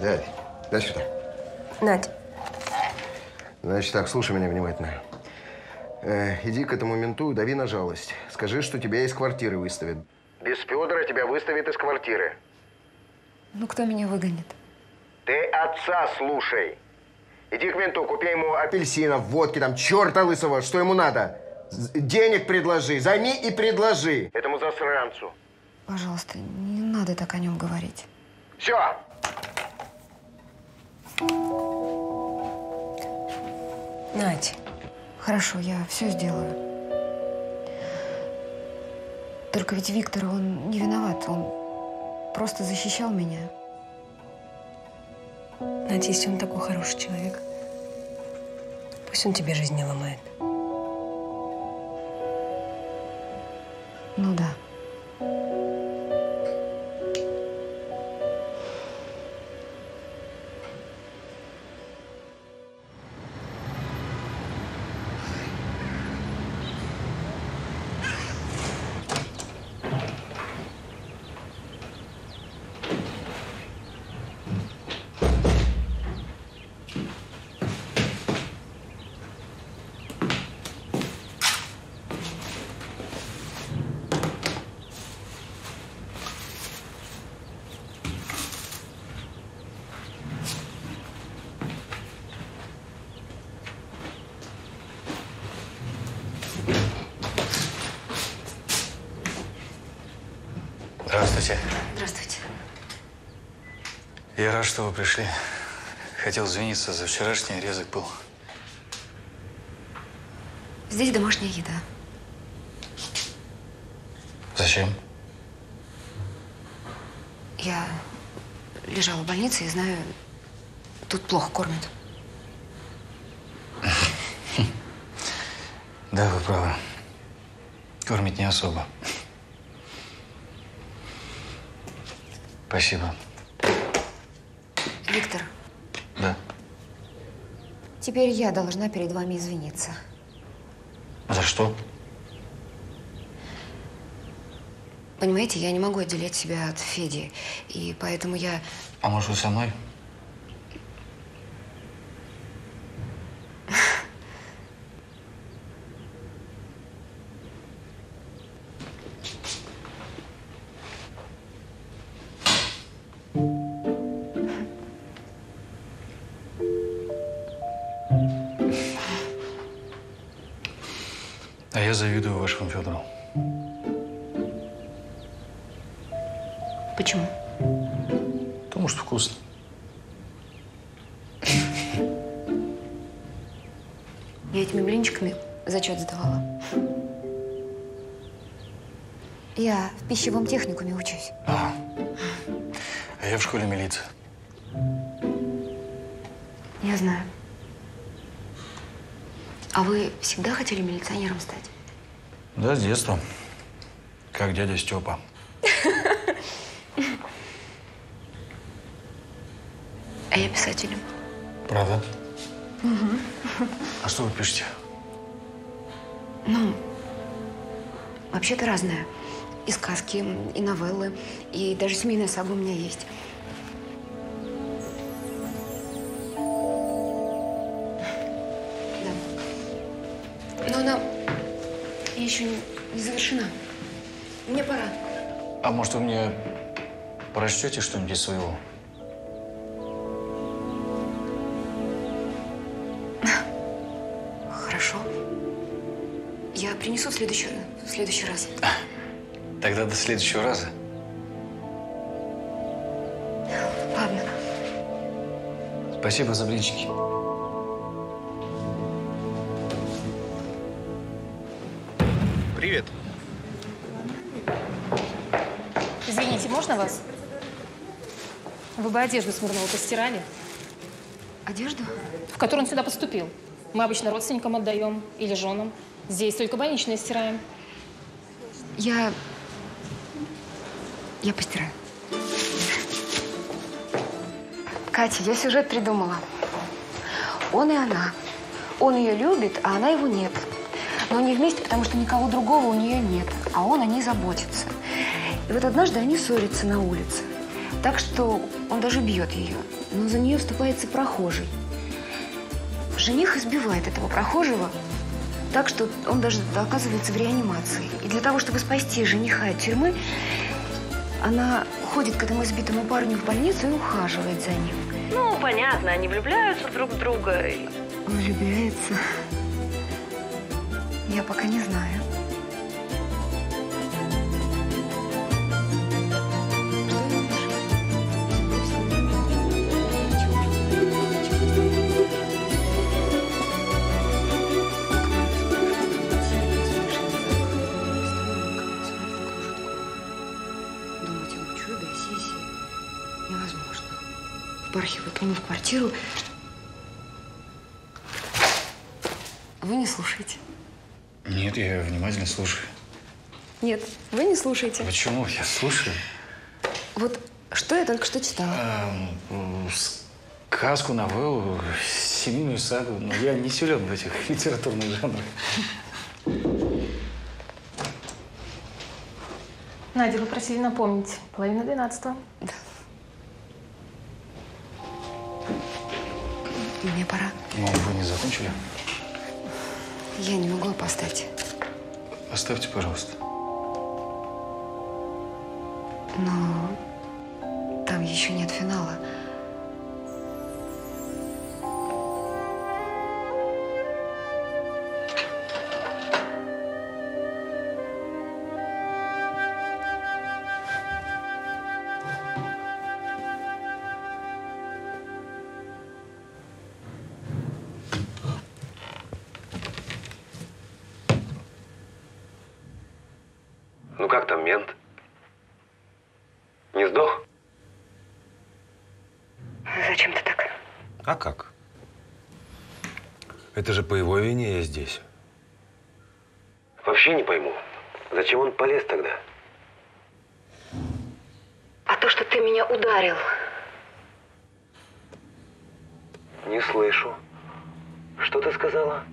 Дай, дай сюда. Надь, Значит так, слушай меня внимательно. Э, иди к этому менту и дави на жалость. Скажи, что тебя из квартиры выставят. Без Федора тебя выставят из квартиры. Ну, кто меня выгонит? Ты отца слушай. Иди к менту, купи ему апельсинов, водки, там, черта лысого, что ему надо. Денег предложи, займи и предложи. Этому засранцу. Пожалуйста, не надо так о нем говорить. Все. Надь. Хорошо, я все сделаю. Только ведь Виктор, он не виноват. Он просто защищал меня. Надеюсь, он такой хороший человек. Пусть он тебе жизнь не ломает. Ну да. Рад, что вы пришли. Хотел извиниться за вчерашний резок был. Здесь домашняя еда. Зачем? Я лежала в больнице и знаю, тут плохо кормят. [LAUGHS] Да, вы правы. Кормить не особо. Спасибо. Виктор, Да. теперь я должна перед вами извиниться. За что? Понимаете, я не могу отделять себя от Феди, и поэтому я... А может, вы со мной? Пищевом техникуме учусь. А я в школе милиции. Я знаю. А вы всегда хотели милиционером стать? Да, с детства. Как дядя Степа. А я писателем. Правда? А что вы пишете? Ну, вообще-то разное. И сказки, и новеллы, и даже семейная сага у меня есть. Да. Но она еще не не завершена. Мне пора. А может, вы мне прочтете что-нибудь своего? Хорошо. Я принесу в следующий, в следующий раз. [LAUGHS] Тогда до следующего раза. Ладно. Спасибо за блинчики. Привет. Извините, можно вас? Вы бы одежду Смирнова постирали, Одежду? в которую он сюда поступил. Мы обычно родственникам отдаем или женам. Здесь только больничные стираем. Я... Я постираю. Катя, я сюжет придумала. Он и она. Он ее любит, а она его нет. Но они вместе, потому что никого другого у нее нет. А он о ней заботится. И вот однажды они ссорятся на улице. Так что он даже бьет ее. Но за нее вступается прохожий. Жених избивает этого прохожего, так что он даже оказывается в реанимации. И для того, чтобы спасти жениха от тюрьмы, она ходит к этому избитому парню в больницу и ухаживает за ним. Ну, понятно, они влюбляются друг в друга. и- Влюбляется. Я пока не знаю. Квартиру. Вы не слушаете. Нет, я внимательно слушаю. Нет, вы не слушаете. Почему? Я слушаю. Вот что я только что читала. Эм, сказку, новеллу, семейную сагу. Но я не силен в этих [LAUGHS] литературных жанрах. Надя, вы просили напомнить. Половина двенадцатого. Мне пора. Но вы не закончили? Я не могу опоздать. Оставьте, пожалуйста. Но там еще нет финала. Это же по его вине я здесь. Вообще не пойму, зачем он полез тогда? А то, что ты меня ударил. Не слышу. Что ты сказала?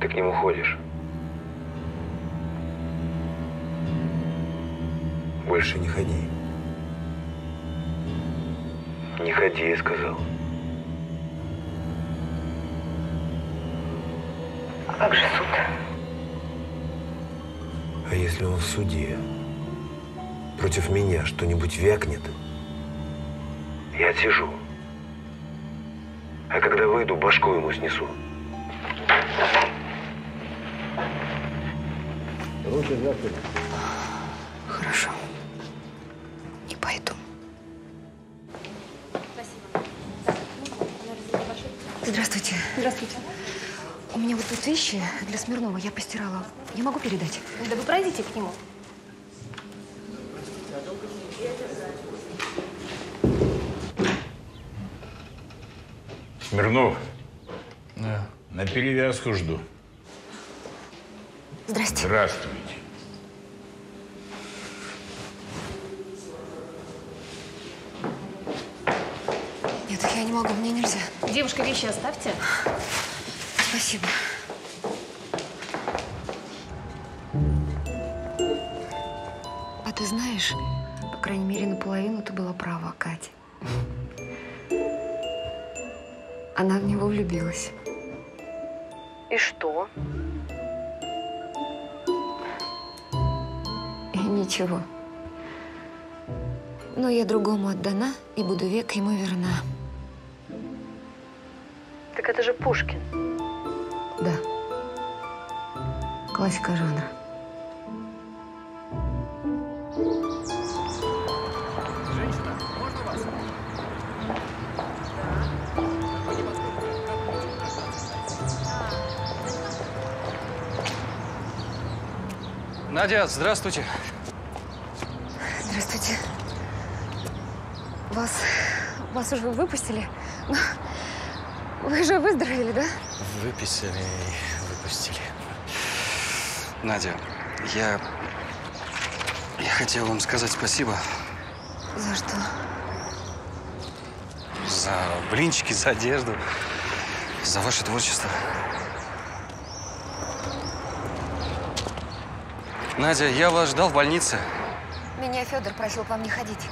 Ты к нему ходишь. Больше не ходи. Не ходи, я сказал. А как же суд? А если он в суде против меня что-нибудь вякнет, я отсижу. А когда выйду, башку ему снесу. Руки за вот вещи для Смирнова я постирала. Я могу передать? Да вы пройдите к нему. Смирнов, Да. на перевязку жду. Здрасте. Здравствуйте. Нет, я не могу, мне нельзя. Девушка, вещи оставьте. Спасибо. Ты была права, Катя. Она в него влюбилась. И что? И ничего. Но я другому отдана и буду век ему верна. Так это же Пушкин. Да. Классика жанра. Надя, здравствуйте. Здравствуйте. Вас, вас уже выпустили? Ну, Вы же выздоровели, да? Выписали и выпустили. Надя, я... Я хотел вам сказать спасибо За что? за блинчики, за одежду, за ваше творчество. Надя, я вас ждал в больнице. Меня Федор просил к вам не ходить.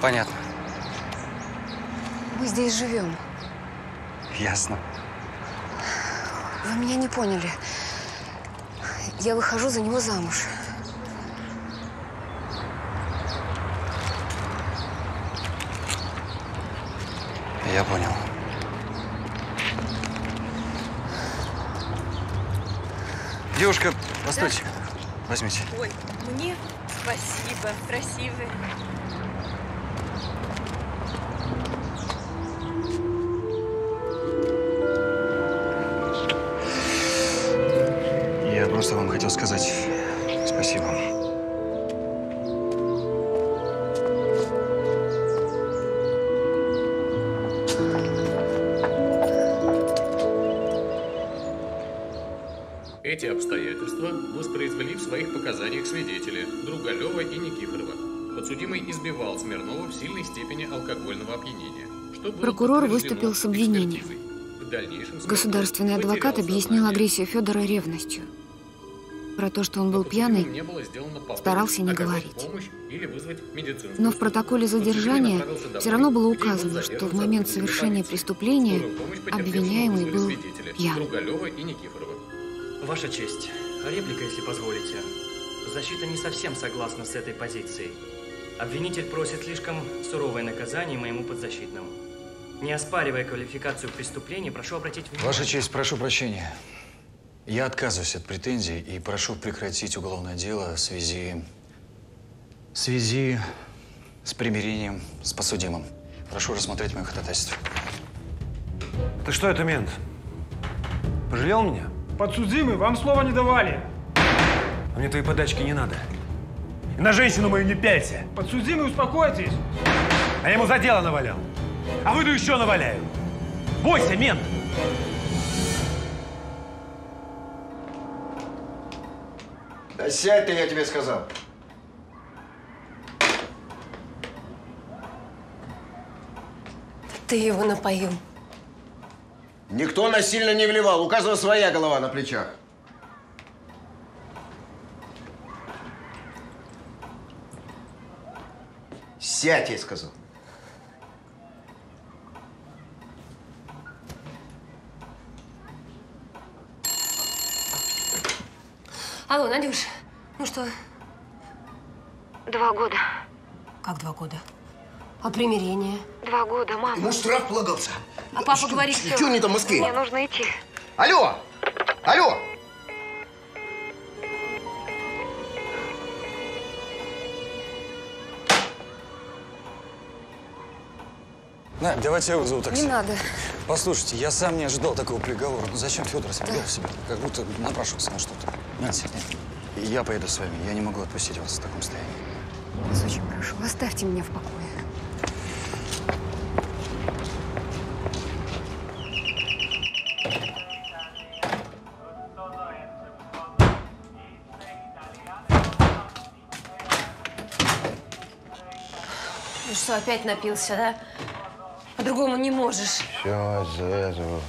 Понятно. Мы здесь живем. Ясно. Вы меня не поняли. Я выхожу за него замуж. Я понял. Девушка, постойте. Возьмите. Ой, мне спасибо, красивые. Подсудимый избивал Смирнова в сильной степени алкогольного опьянения. Прокурор выступил с обвинением. В дальнейшем Смирнов Государственный адвокат объяснил агрессию Федора ревностью. Про то, что он был пьяный, не было сделано попыток старался не говорить. помощь или вызвать медицинскую Но в протоколе задержания все равно было указано, что в момент совершения преступления обвиняемый был пьян. Другалева и Никифорова. Ваша честь, реплика, если позволите. Защита не совсем согласна с этой позицией. Обвинитель просит слишком суровое наказание моему подзащитному. Не оспаривая квалификацию преступления, прошу обратить внимание... Ваша честь, прошу прощения. Я отказываюсь от претензий и прошу прекратить уголовное дело в связи, в связи с примирением с подсудимым. Прошу рассмотреть мое ходатайство. Так что это мент? Пожалел меня? Подсудимый, вам слова не давали. А мне твои подачки не надо. И на женщину мою не пялься. Подсудимый, успокойтесь. А я ему за дело навалял. А выйду еще наваляю. Бойся, мент! Да сядь ты, я тебе сказал. Ты его напоил. Никто насильно не вливал. У каждого своя голова на плечах. Сядь, я сказал. Алло, Надюш, ну что? Два года. Как два года? А примирение? Два года, мама. Ему штраф полагался. А папа говорит, что... Чего они там в Москве? Мне нужно идти. Алло! Алло! Надь, давайте я вызову такси. Не надо. Послушайте, я сам не ожидал такого приговора. Ну зачем Федор себя себя? Как будто напрашивался на что-то. Надь, нет. Я поеду с вами. Я не могу отпустить вас в таком состоянии. Вас очень прошу, оставьте меня в покое. Ну что, опять напился, да? По-другому не можешь. Все из-за этого.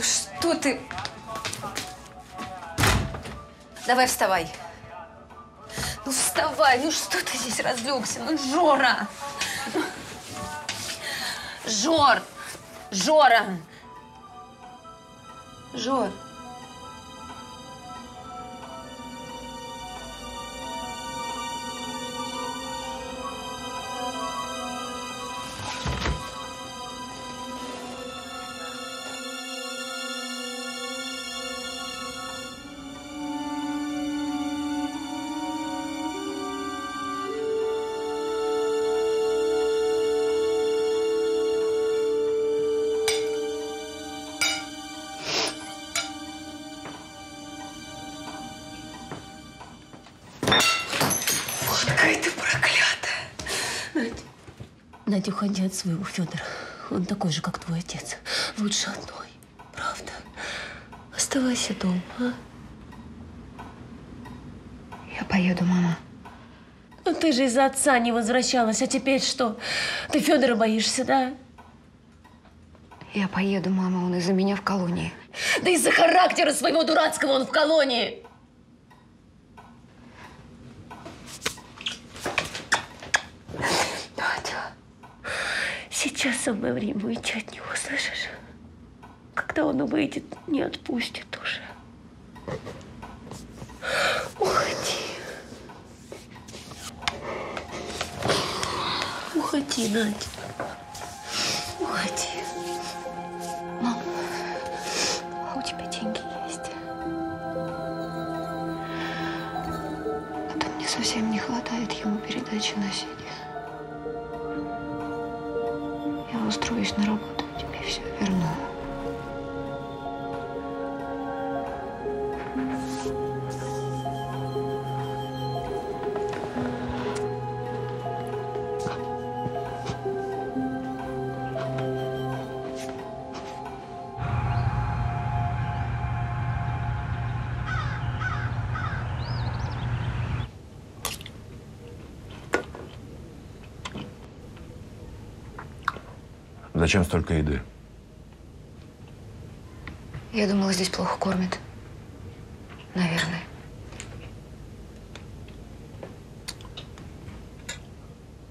Что ты? Давай вставай. Вставай, ну что ты здесь разлегся? Ну, Жора! Жор! Жора! Жор! Надь, уходи от своего Федора. Он такой же, как твой отец. Лучше одной. Правда. Оставайся дома, а? Я поеду, мама. Ну ты же из-за отца не возвращалась, а теперь что? Ты Федора боишься, да? Я поеду, мама, он из-за меня в колонии. Да из-за характера своего дурацкого он в колонии. Надя, сейчас самое время уйти от него, слышишь? Когда он выйдет, не отпустит уже. Уходи. Уходи, Надя. Уходи. Мам, а у тебя деньги есть? А то мне совсем не хватает ему передачи на Зачем столько еды? Я думала, здесь плохо кормят. Наверное.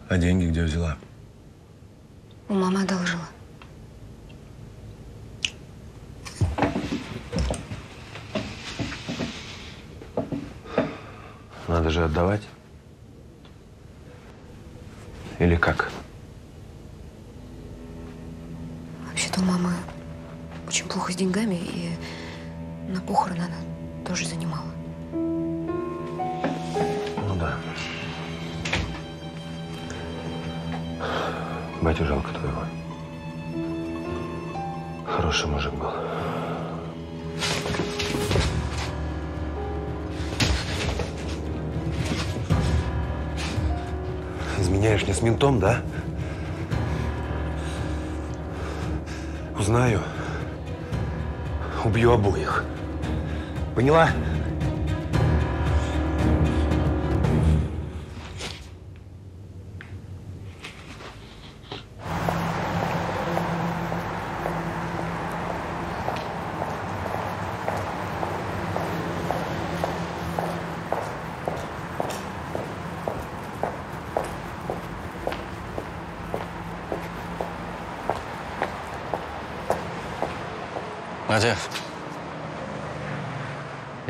А деньги где взяла? У мамы одолжила. Надо же отдавать.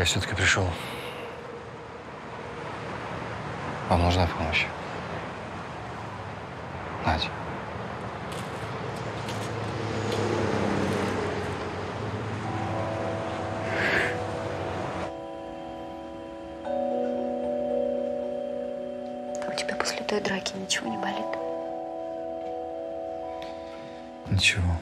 Я все-таки пришел. Вам нужна помощь. Надя. А у тебя после той драки ничего не болит? Ничего.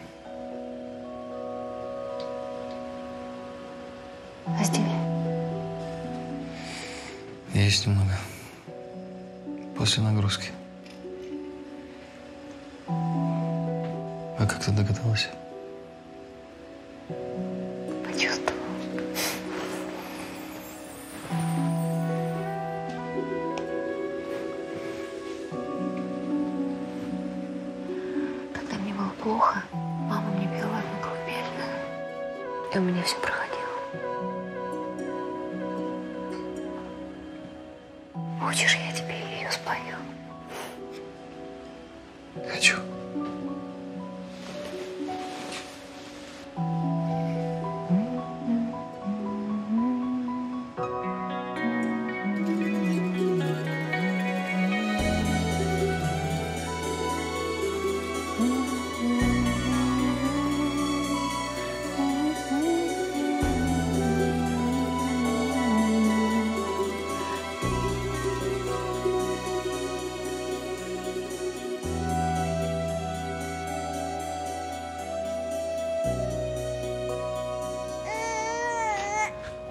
После нагрузки. А как ты догадалась?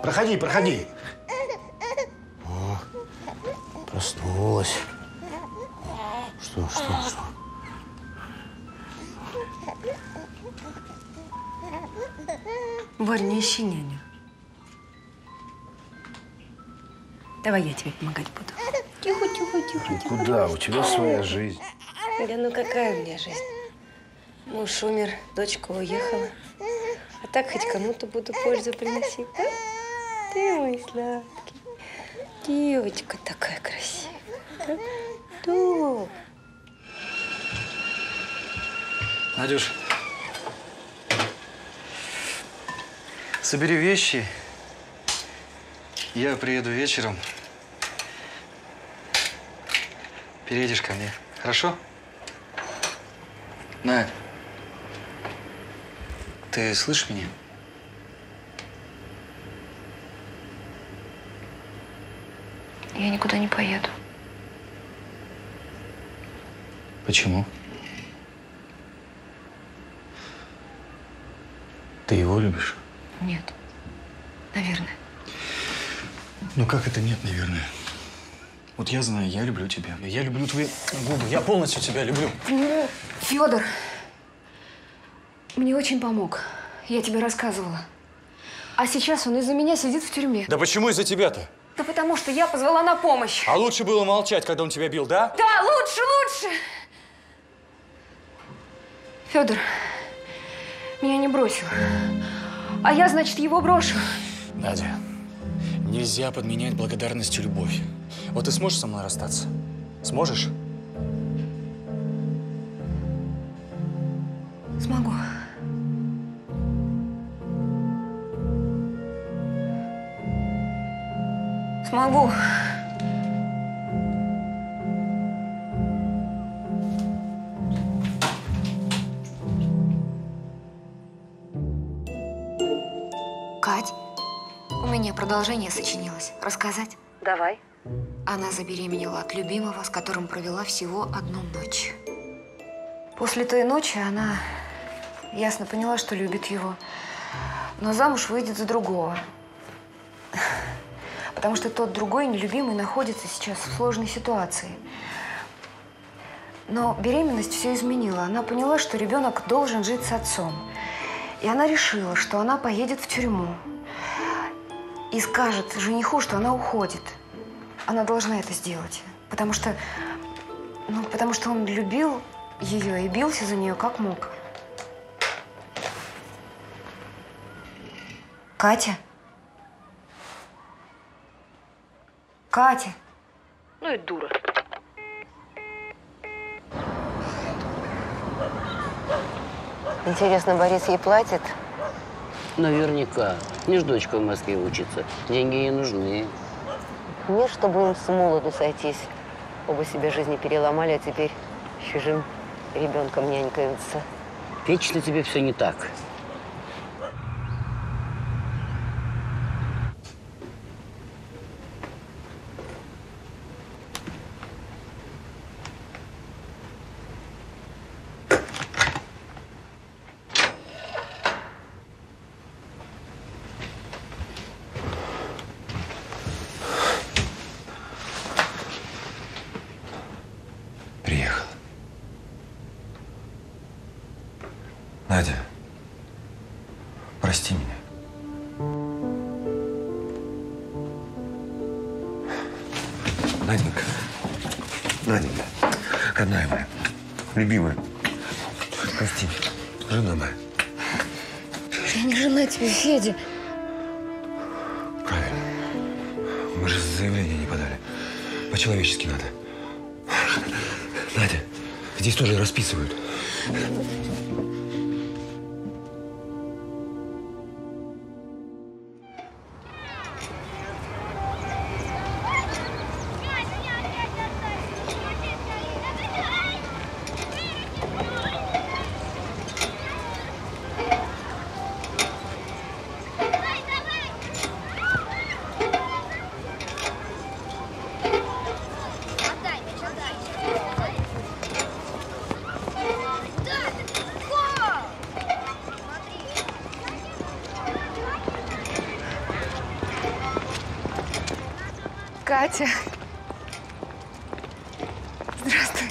Проходи, проходи. О, проснулась. Что, что, что? Варь, не ищи няню. Давай я тебе помогать буду. Тихо, тихо, тихо, Ну куда? У тебя своя жизнь. Да ну какая у меня жизнь? Муж умер, дочка уехала. А так хоть кому-то буду пользу приносить, да? Ты мой сладкий. Девочка такая красивая. Да? Да. Надюш, собери вещи. Я приеду вечером. Переедешь ко мне. Хорошо? Надь, ты слышишь меня? Я никуда не поеду. Почему? Ты его любишь? Нет. Наверное. Ну как это нет, наверное? Вот я знаю, я люблю тебя. Я люблю твои губы. Я полностью тебя люблю. Федор мне очень помог. Я тебе рассказывала. А сейчас он из-за меня сидит в тюрьме. Да почему из-за тебя-то? Да потому что я позвала на помощь. А лучше было молчать, когда он тебя бил, да? Да, лучше, лучше. Федор меня не бросил. А я, значит, его брошу. Надя, нельзя подменять благодарностью любовь. Вот ты сможешь со мной расстаться? Сможешь? Смогу. Смогу. Кать, у меня продолжение сочинилось. Рассказать? Давай. Она забеременела от любимого, с которым провела всего одну ночь. После той ночи она ясно поняла, что любит его, но замуж выйдет за другого. Потому что тот другой, нелюбимый, находится сейчас в сложной ситуации. Но беременность все изменила. Она поняла, что ребенок должен жить с отцом. И она решила, что она поедет в тюрьму. И скажет жениху, что она уходит. Она должна это сделать. Потому что, ну, потому что он любил ее и бился за нее как мог. Катя? Катя? Ну и дура. Интересно, Борис ей платит? Наверняка. Не ж дочка в Москве учится. Деньги ей нужны. Нет, чтобы им с молоду сойтись. Оба себе жизни переломали, а теперь с чужим ребенком нянькаются. Вечно тебе все не так. Катя. Здравствуй.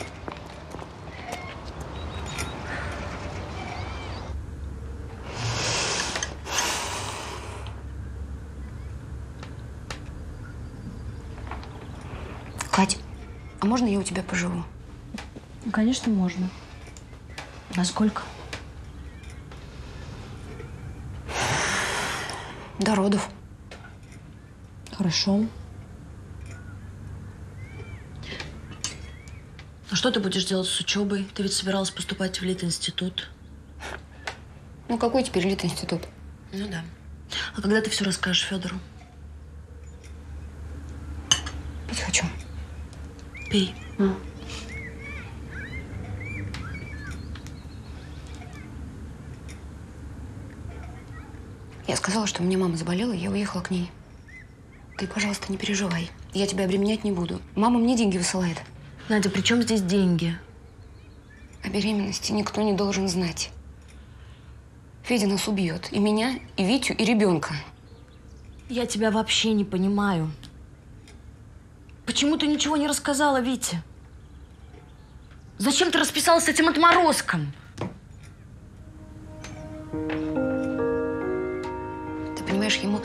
Кать, а можно я у тебя поживу? Конечно, можно. Насколько? До родов. Хорошо. Что ты будешь делать с учебой? Ты ведь собиралась поступать в Лит-институт. Ну, какой теперь Лит-институт? Ну да. А когда ты все расскажешь Федору? Пить хочу. Пей. Я сказала, что у меня мама заболела, и я уехала к ней. Ты, пожалуйста, не переживай. Я тебя обременять не буду. Мама мне деньги высылает. Надя, при чем здесь деньги? О беременности никто не должен знать. Федя нас убьет. И меня, и Витю, и ребенка. Я тебя вообще не понимаю. Почему ты ничего не рассказала Вите? Зачем ты расписалась с этим отморозком? Ты понимаешь, ему...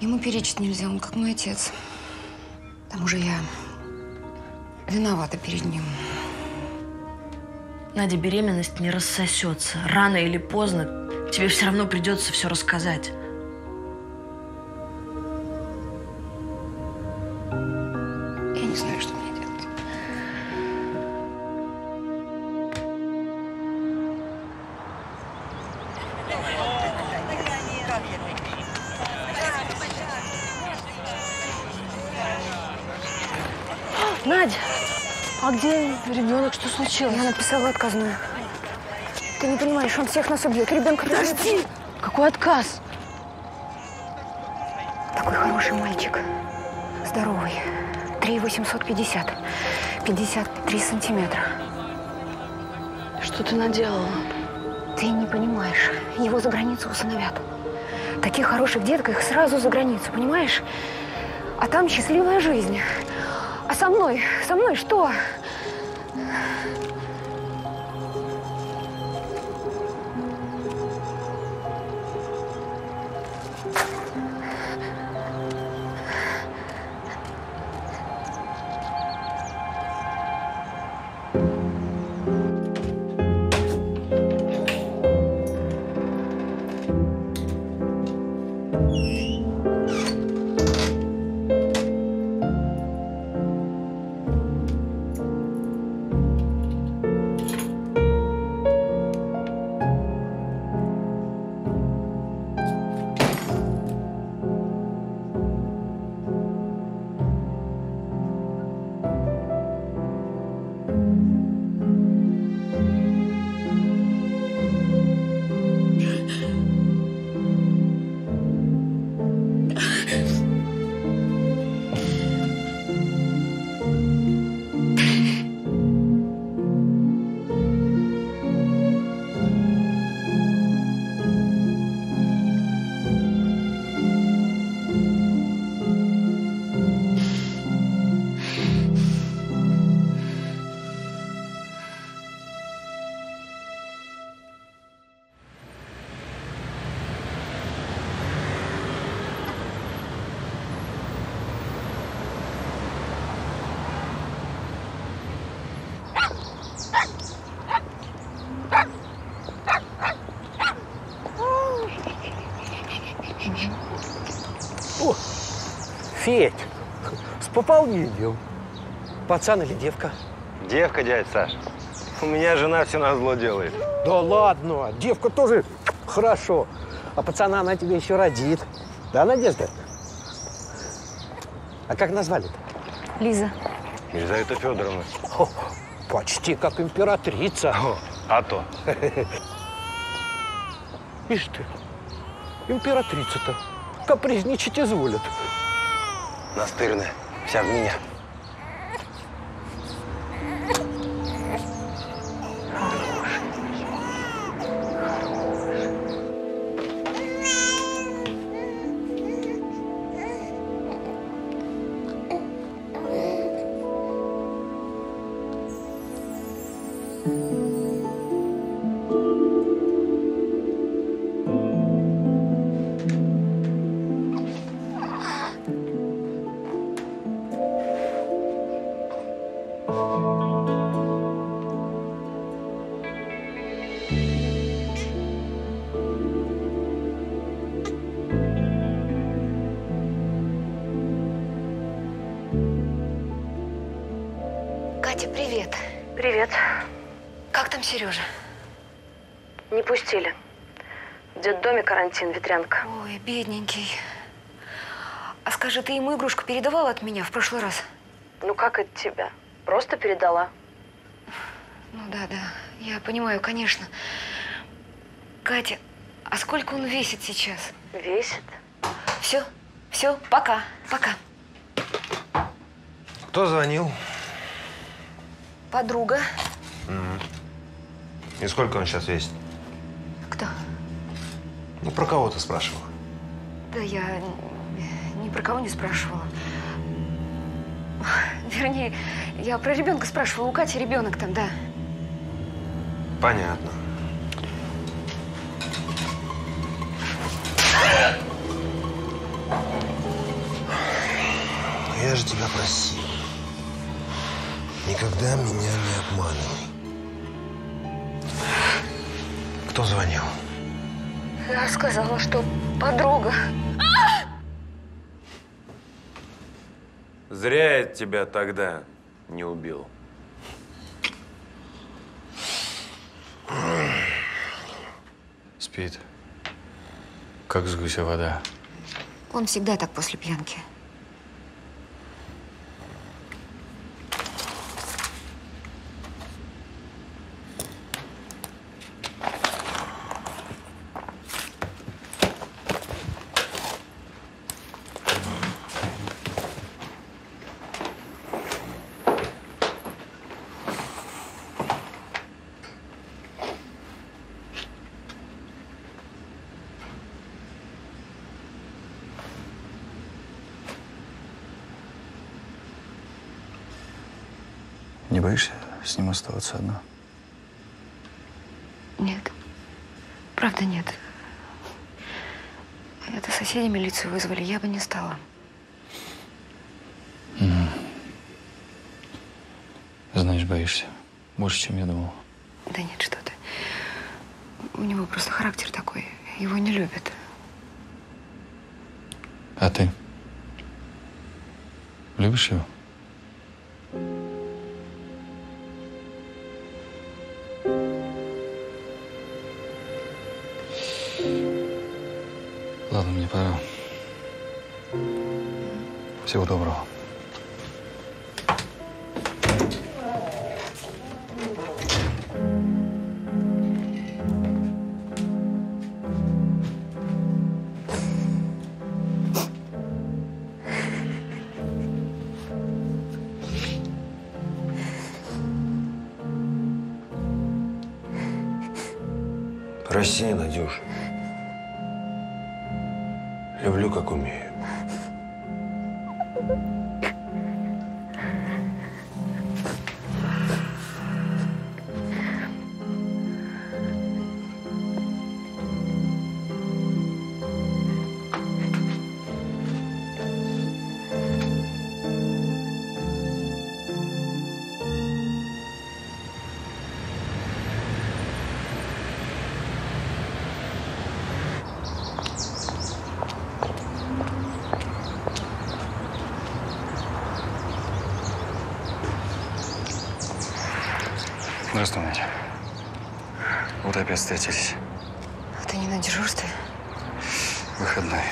Ему перечить нельзя, он как мой отец. К тому же я виновата перед ним. Надя, беременность не рассосется. Рано или поздно тебе все равно придется все рассказать. Ребенок? Что случилось? Я написала отказную. Ты не понимаешь, он всех нас убьет. Ребенка Подожди! Какой отказ? Такой хороший мальчик. Здоровый. 3 850. 53 сантиметра. Что ты наделала? Ты не понимаешь. Его за границу усыновят. Таких хороших деток их сразу за границу, понимаешь? А там счастливая жизнь. А со мной? Со мной что? О, с пополнением. Пацан или девка? Девка, дядь Саш. У меня жена все на зло делает. Да ладно, девка тоже хорошо. А пацана она тебе еще родит. Да, Надежда? А как назвали-то? Лиза. Елизавета Федоровна. О, почти как императрица. О, а то. [LAUGHS] Ишь ты, императрица-то капризничать изволит. Настырная. Вся в меня. Катя, Ой, бедненький. А скажи, ты ему игрушку передавала от меня в прошлый раз? Ну как от тебя? Просто передала. Ну да, да, я понимаю, конечно. Катя, а сколько он весит сейчас? Весит. Все, все, пока, пока. Кто звонил? Подруга. Мгм. И сколько он сейчас весит? Кто? Ну, про кого ты спрашивала? Да я ни про кого не спрашивала. Вернее, я про ребенка спрашивала. У Кати ребенок там, да. Понятно. Я же тебя просил. Никогда меня не обманывай. Кто звонил? Я сказала, что подруга. Зря я тебя тогда не убил. Спит. Как с гуся вода. Он всегда так после пьянки. Не боишься оставаться одна? Нет. Правда, нет. Это соседи милицию вызвали, я бы не стала. Знаешь, боишься. Больше, чем я думал. Да нет, что ты. У него просто характер такой. Его не любят. А ты? Любишь его? Всего доброго. Опять встретились. А ты не на дежурстве? Выходной.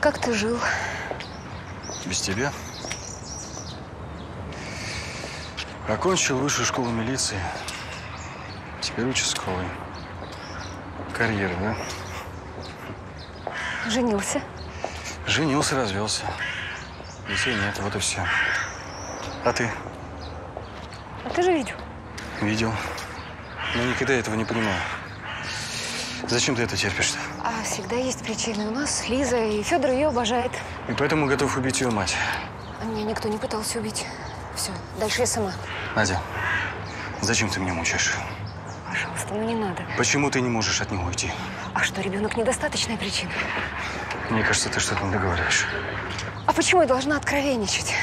Как ты жил? Без тебя? Окончил высшую школу милиции. Теперь участковый. Карьера, да? Женился? Женился, развелся. Детей нет, вот и все. А ты? Ты же видел? Видел. Но никогда этого не понимал. Зачем ты это терпишь-то? А всегда есть причины. У нас Лиза, и Федор ее обожает. И поэтому готов убить ее мать. Меня никто не пытался убить. Все, дальше я сама. Надя, зачем ты меня мучаешь? Пожалуйста, ну не надо. Почему ты не можешь от него уйти? А что, ребенок недостаточная причина? Мне кажется, ты что-то не договариваешь. А почему я должна откровенничать?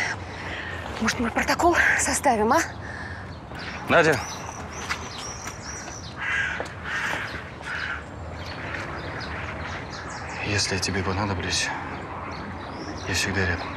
Может, мы протокол составим, а? Надя! Если я тебе понадоблюсь, я всегда рядом.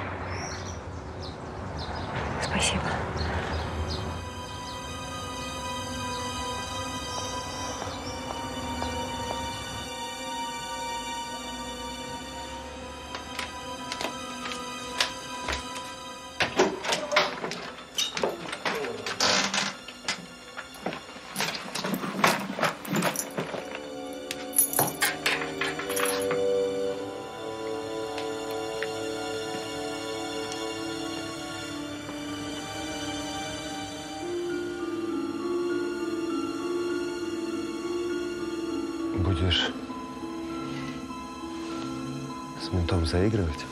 Заигрывать?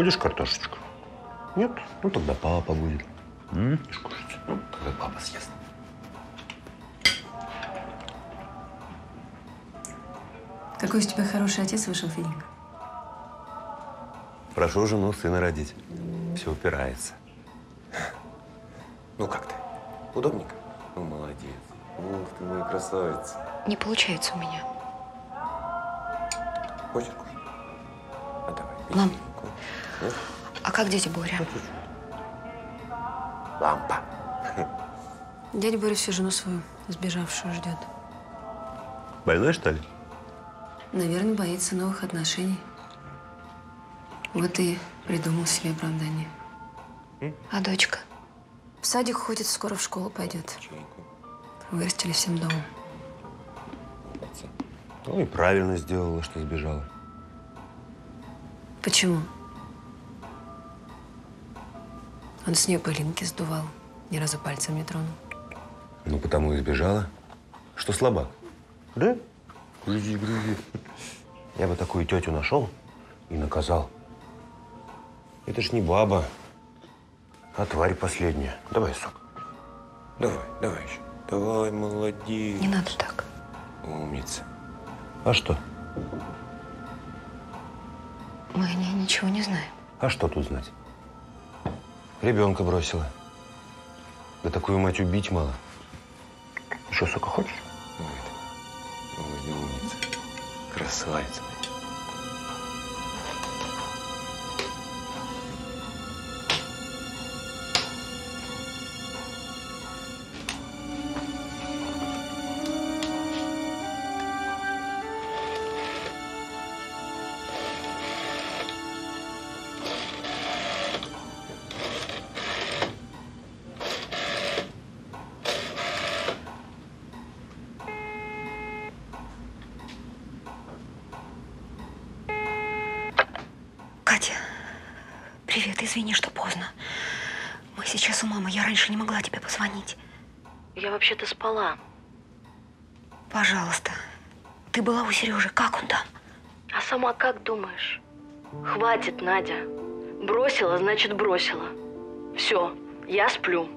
Будешь картошечку? Нет? Ну тогда папа будет. М? Будешь кушать? Ну, когда папа съест. Какой из тебя хороший отец вышел, Феденька. Прошу жену сына родить. Все упирается. Ну как ты? Удобненько? Ну, молодец. Ух ты мой красавец. Не получается у меня. Хочешь кушать? А давай. Мам, Ну, а как дядя Боря? Лампа. Дядя Боря всю жену свою сбежавшую ждет. Больной, что ли? Наверное, боится новых отношений. Вот и придумал себе оправдание. А дочка? В садик ходит, скоро в школу пойдет. Вырастили всем домом. Ну и правильно сделала, что сбежала. Почему? Он с нее пылинки сдувал, ни разу пальцем не тронул. Ну, потому и сбежала, что слабак. Да? Грузи, грузи. Я бы такую тетю нашел и наказал. Это ж не баба, а тварь последняя. Давай сок. Давай, давай еще. Давай, молодец. Не надо так. Умница. А что? Мы о ней ничего не знаем. А что тут знать? Ребенка бросила. Да такую мать убить мало. Еще сока хочешь? Ой, ой, умница. Красавица. Пожалуйста, ты была у Сережи, как он там? А сама как думаешь? Хватит, Надя. Бросила, значит, бросила. Все, я сплю.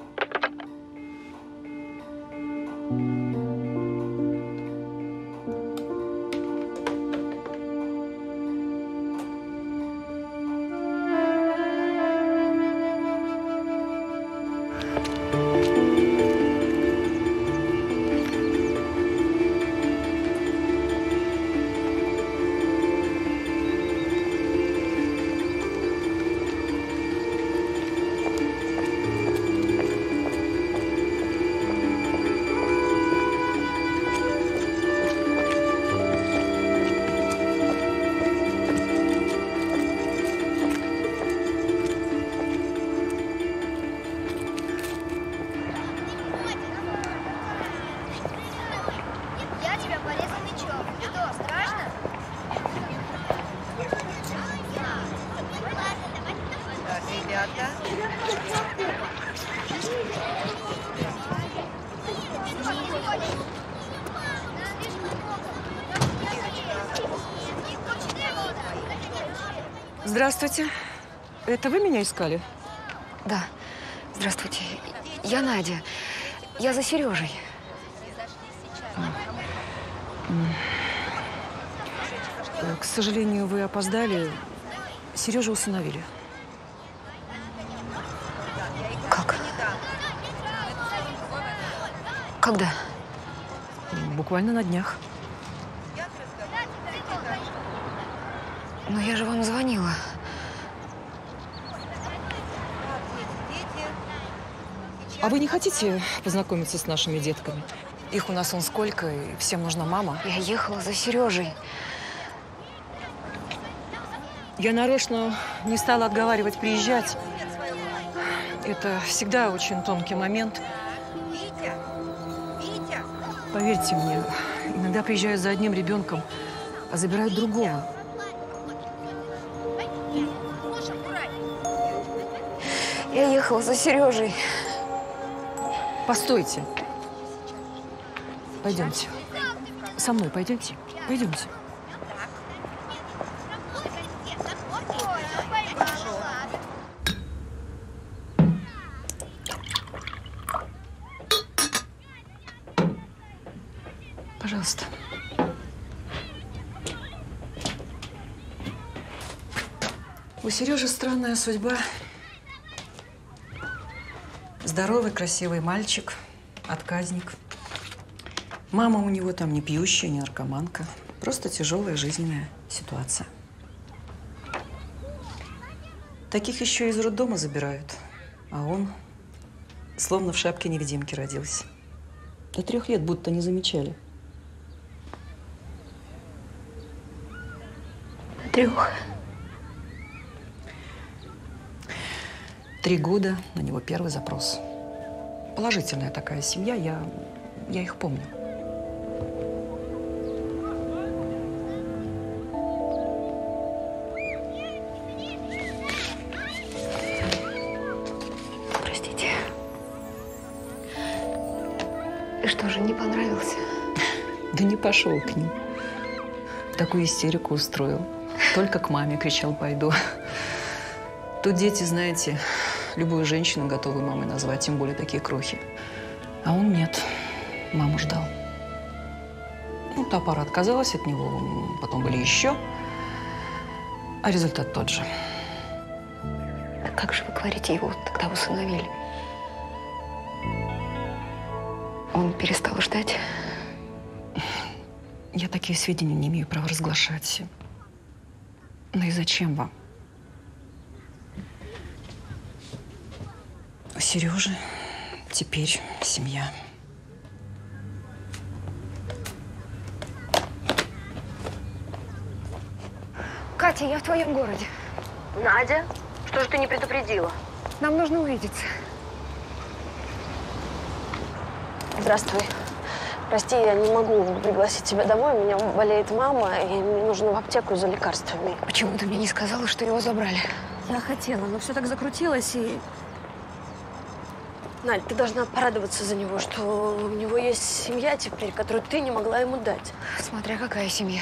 Здравствуйте. Это вы меня искали? Да. Здравствуйте. Я Надя. Я за Сережей. Э, К сожалению, вы опоздали. Сережу усыновили. Как? Когда? Буквально на днях. Но я же вам звонила. А вы не хотите познакомиться с нашими детками? Их у нас он сколько, и всем нужна мама. Я ехала за Сережей. Я нарочно не стала отговаривать приезжать. Это всегда очень тонкий момент. Поверьте мне, иногда приезжают за одним ребенком, а забирают другого. Я ехала за Сережей. Постойте. Пойдемте. Со мной пойдемте. Пойдемте. Пожалуйста. У Сережи странная судьба. Здоровый, красивый мальчик, отказник. Мама у него там не пьющая, не наркоманка. Просто тяжелая жизненная ситуация. Таких еще из роддома забирают. А он словно в шапке невидимки родился. До трех лет будто не замечали. Трех. Три года на него первый запрос. Положительная такая семья, я, я их помню. Простите. И что же, не понравился? [LAUGHS] Да не пошел к ним. Такую истерику устроил. Только к маме кричал «пойду». Тут дети, знаете, любую женщину готовы мамой назвать, тем более такие крохи. А он нет. Маму ждал. Ну, та пара отказалась от него, потом были еще. А результат тот же. А как же вы говорите, его тогда усыновили? Он перестал ждать? Я такие сведения не имею права разглашать. Ну и зачем вам? У Сережи теперь семья. Катя, я в твоем городе. Надя, что же ты не предупредила? Нам нужно увидеться. Здравствуй. Прости, я не могу пригласить тебя домой. У меня болеет мама, и мне нужно в аптеку за лекарствами. Почему ты мне не сказала, что его забрали? Я хотела, но все так закрутилось, и... Надь, ты должна порадоваться за него, что у него есть семья теперь, которую ты не могла ему дать. Смотря какая семья.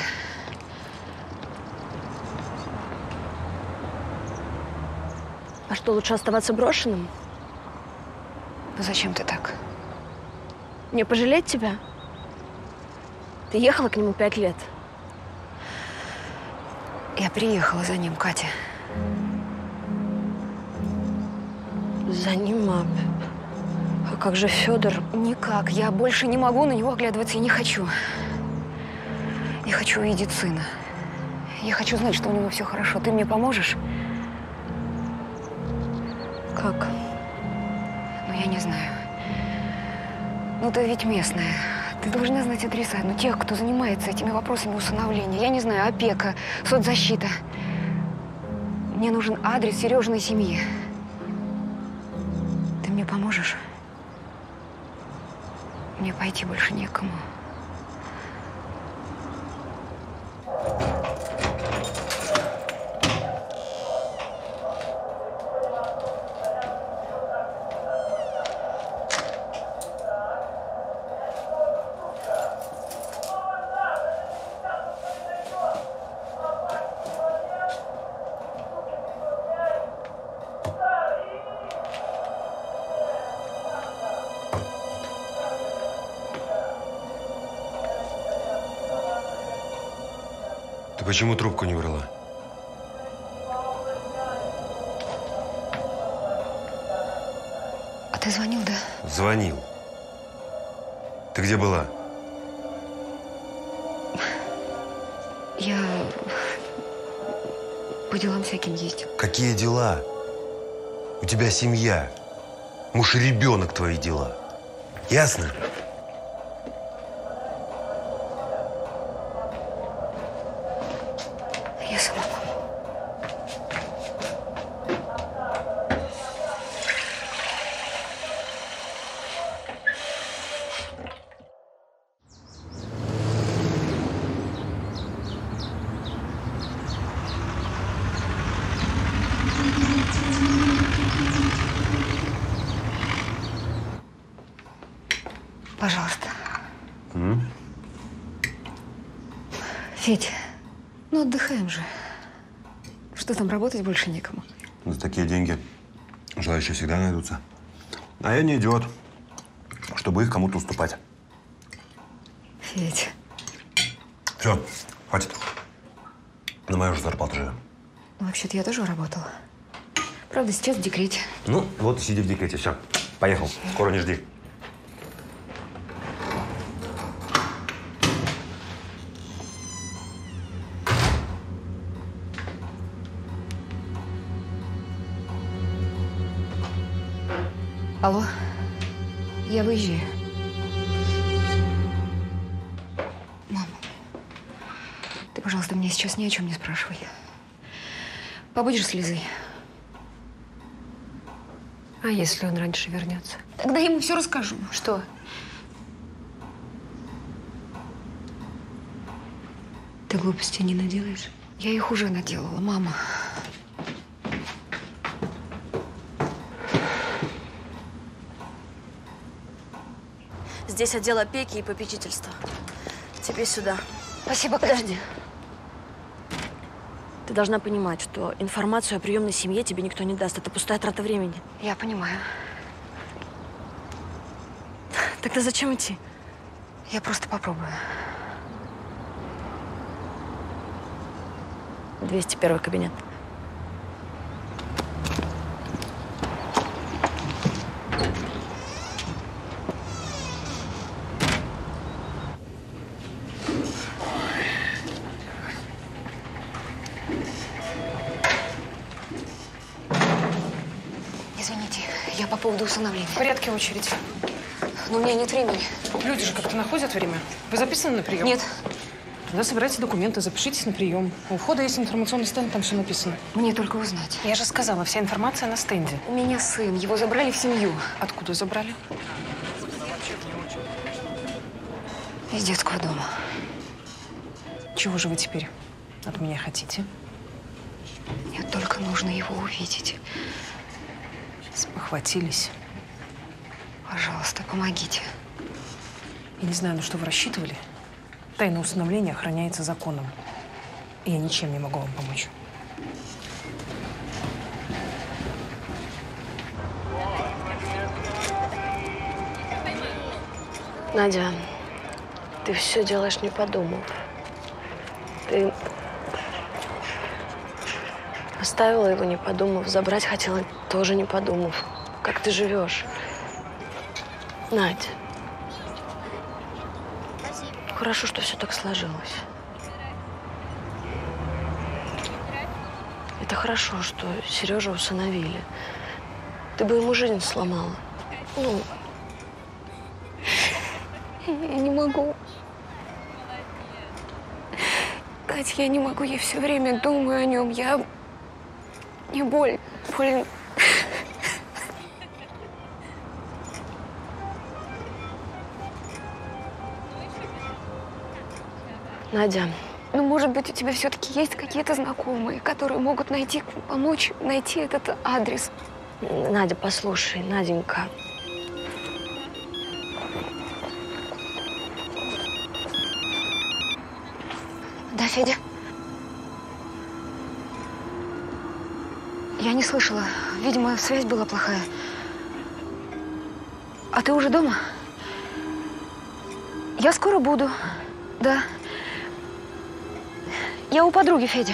А что, лучше оставаться брошенным? Ну зачем ты так? Мне пожалеть тебя? Ты ехала к нему пять лет. Я приехала за ним, Катя. За ним, а, а как же Федор? Никак. Я больше не могу на него оглядываться и не хочу. Я хочу увидеть сына. Я хочу знать, что у него все хорошо. Ты мне поможешь? Как? Ну, я не знаю. Ну, ты ведь местная. Ты должна знать адреса, ну, тех, кто занимается этими вопросами усыновления. Я не знаю, опека, соцзащита. Мне нужен адрес Сережиной семьи. Ты мне поможешь? Мне пойти больше некому. Почему трубку не брала? А ты звонил, да? Звонил. Ты где была? Я по делам всяким ездил. Какие дела? У тебя семья. Муж и ребенок твои дела. Ясно? Федь, ну отдыхаем же. Что там, работать больше некому? За такие деньги желающие всегда найдутся. А я не идиот, чтобы их кому-то уступать. Федь. Все, хватит. На мою же зарплату живем. Ну, вообще-то я тоже работала. Правда, сейчас в декрете. Ну, вот сиди в декрете. Все, поехал. Скоро не жди. Спрашивай. Побудешь с Лизой? А если он раньше вернется? Тогда я ему все расскажу. Что? Ты глупостей не наделаешь? Я их уже наделала, мама. Здесь отдел опеки и попечительства. Тебе сюда. Спасибо, Подожди. Ты должна понимать, что информацию о приемной семье тебе никто не даст. Это пустая трата времени. Я понимаю. Тогда зачем идти? Я просто попробую. 201 кабинет. Усыновления. В порядке очередь. Но у меня нет времени. Люди же как-то находят время. Вы записаны на прием? Нет. Тогда собирайте документы, запишитесь на прием. У входа есть информационный стенд, там все написано. Мне только узнать. Я же сказала, вся информация на стенде. У меня сын, его забрали в семью. Откуда забрали? Из детского дома. Чего же вы теперь от меня хотите? Мне только нужно его увидеть. Спохватились. Пожалуйста, помогите. Я не знаю, на что вы рассчитывали. Тайна усыновления охраняется законом. И я ничем не могу вам помочь. Надя, ты все делаешь не подумав. Ты оставила его не подумав, забрать хотела тоже не подумав. Как ты живешь? Надь, хорошо, что все так сложилось. Это хорошо, что Сережу усыновили. Ты бы ему жизнь сломала. Ну, Я не могу. Кать, я не могу. Я все время думаю о нем. Я... Мне боль. Больно. Надя, Ну, может быть, у тебя все-таки есть какие-то знакомые, которые могут найти, помочь найти этот адрес. Надя, послушай, Наденька. Да, Федя? Я не слышала. Видимо, связь была плохая. А ты уже дома? Я скоро буду. Да. Я у подруги, Федя.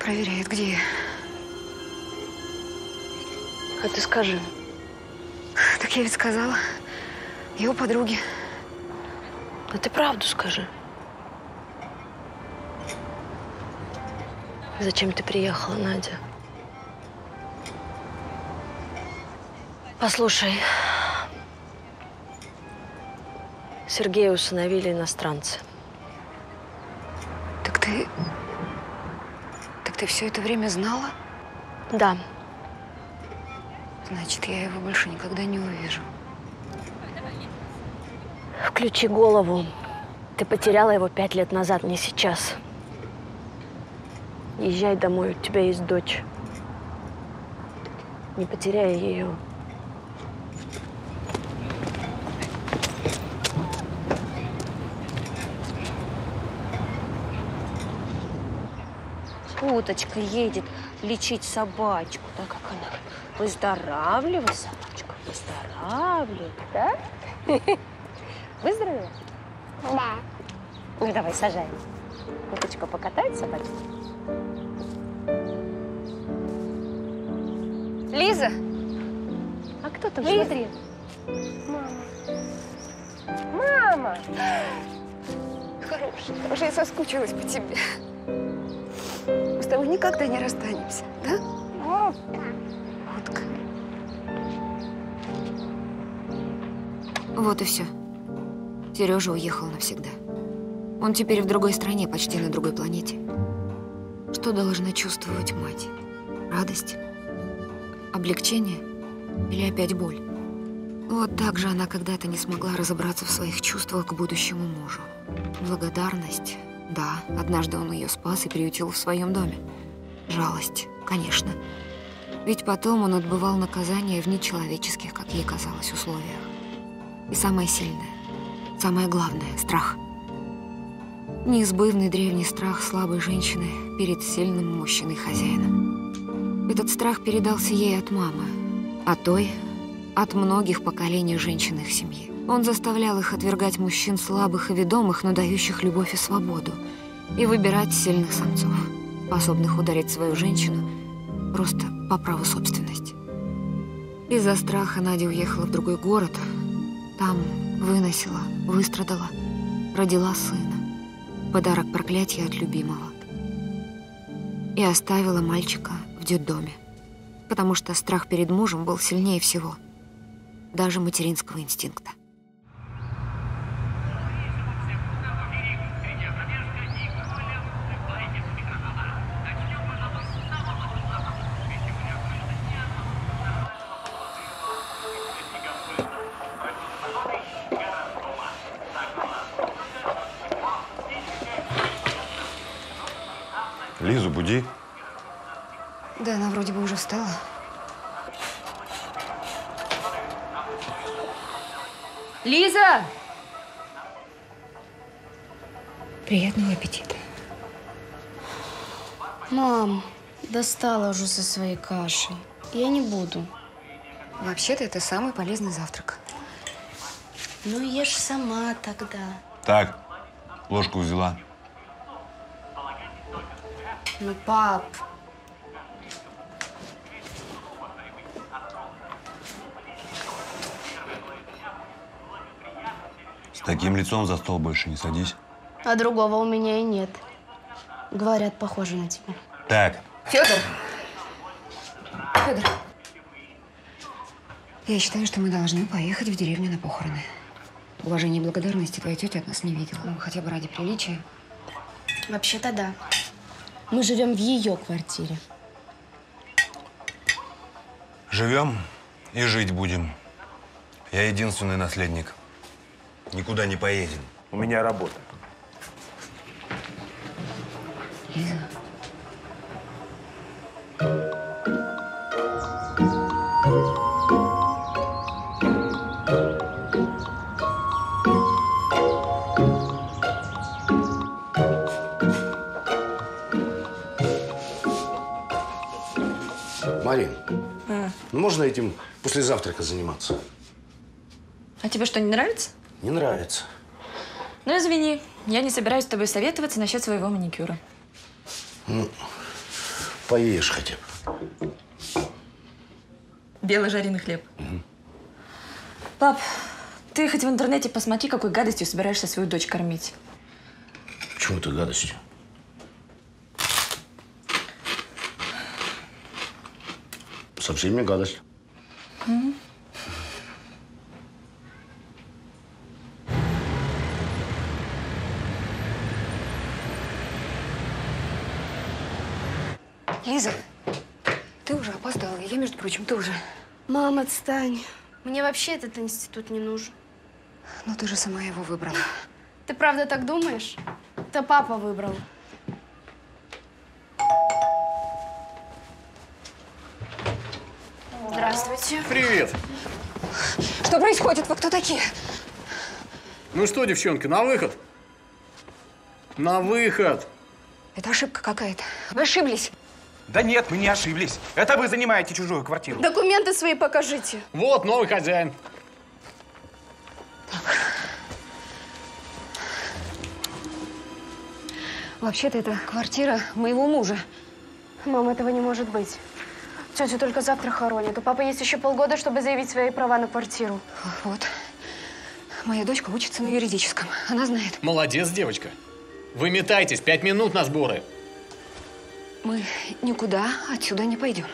Проверяет, где я. А ты скажи. Так я ведь сказала. Я у подруги. Да ты правду скажи. Зачем ты приехала, Надя? Послушай, Сергея усыновили иностранцы. Так ты... Так ты все это время знала? Да. Значит, я его больше никогда не увижу. Включи голову. Ты потеряла его пять лет назад, не сейчас. Езжай домой, у тебя есть дочь. Не потеряй ее. Уточка едет лечить собачку, так как она выздоравливай, собачка, выздоравливай, да? [LAUGHS] Выздоровела? Да. Ну, давай, сажай. Уточка покатает собачку? Лиза! А кто там Лиза? смотри? Мама. Мама! [GASPS] Хорошая, уже я соскучилась по тебе. С тобой никогда не расстанемся, да? Утка. Вот и все. Сережа уехал навсегда. Он теперь в другой стране, почти на другой планете. Что должна чувствовать мать? Радость? Облегчение? Или опять боль? Вот так же она когда-то не смогла разобраться в своих чувствах к будущему мужу. Благодарность? Да, однажды он ее спас и приютил в своем доме. Жалость? Конечно. Ведь потом он отбывал наказание в нечеловеческих, как ей казалось, условиях. И самое сильное, самое главное — страх. Неизбывный древний страх слабой женщины перед сильным мужчиной-хозяином. Этот страх передался ей от мамы, а той — от многих поколений женщин их семьи. Он заставлял их отвергать мужчин слабых и ведомых, но дающих любовь и свободу, и выбирать сильных самцов, способных ударить свою женщину просто по праву собственности. Из-за страха Надя уехала в другой город, там выносила, выстрадала, родила сына. Подарок проклятия от любимого. И оставила мальчика в детдоме, потому что страх перед мужем был сильнее всего, даже материнского инстинкта. Приятного аппетита. Мам, достала уже со своей кашей. Я не буду. Вообще-то это самый полезный завтрак. Ну, ешь сама тогда. Так, ложку взяла. Ну, пап. С таким лицом за стол больше не садись. А другого у меня и нет. Говорят, похоже на тебя. Так, Федор! Федор! Я считаю, что мы должны поехать в деревню на похороны. Уважение и благодарности твоя тетя от нас не видела. Ну, хотя бы ради приличия. Вообще-то да. Мы живем в ее квартире. живем и жить будем. Я единственный наследник. Никуда не поедем. У меня работа. Лиза. Марин, ну можно этим после завтрака заниматься? А тебе что, не нравится? Не нравится. Ну, извини, я не собираюсь с тобой советоваться насчет своего маникюра. Ну, поешь хотя бы. Белый жареный хлеб. Пап, ты хоть в интернете посмотри, какой гадостью собираешься свою дочь кормить. Почему ты гадостью? Совсем не гадость. Мгм. Лиза, ты уже опоздала. Я, между прочим, тоже. Мам, отстань. Мне вообще этот институт не нужен. Ну, ты же сама его выбрала. Ты правда так думаешь? Это папа выбрал. Здравствуйте. Привет. Что происходит? Вы кто такие? Ну что, девчонки, на выход? На выход. Это ошибка какая-то. Вы ошиблись. Да нет, мы не ошиблись. Это вы занимаете чужую квартиру. Документы свои покажите. Вот новый хозяин. Вообще-то это квартира моего мужа. Мам, этого не может быть. Тетю только завтра хоронят. У папы есть еще полгода, чтобы заявить свои права на квартиру. Вот. Моя дочка учится на юридическом. Она знает. Молодец, девочка. Вы метайтесь, пять минут на сборы. Мы никуда отсюда не пойдем.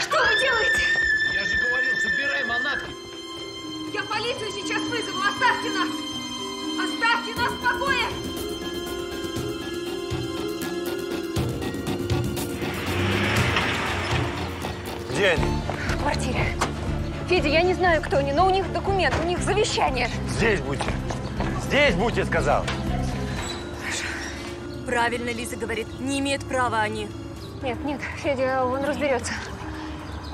Что вы делаете? Я же говорил, забирай манатки. Я полицию сейчас вызову. Оставьте нас! Оставьте нас в покое! Где они? В квартире. Федя, я не знаю, кто они, но у них документ, у них завещание. Здесь будьте. Здесь будьте, сказал. Правильно Лиза говорит, не имеют права они. Нет, нет, Федя, он разберется.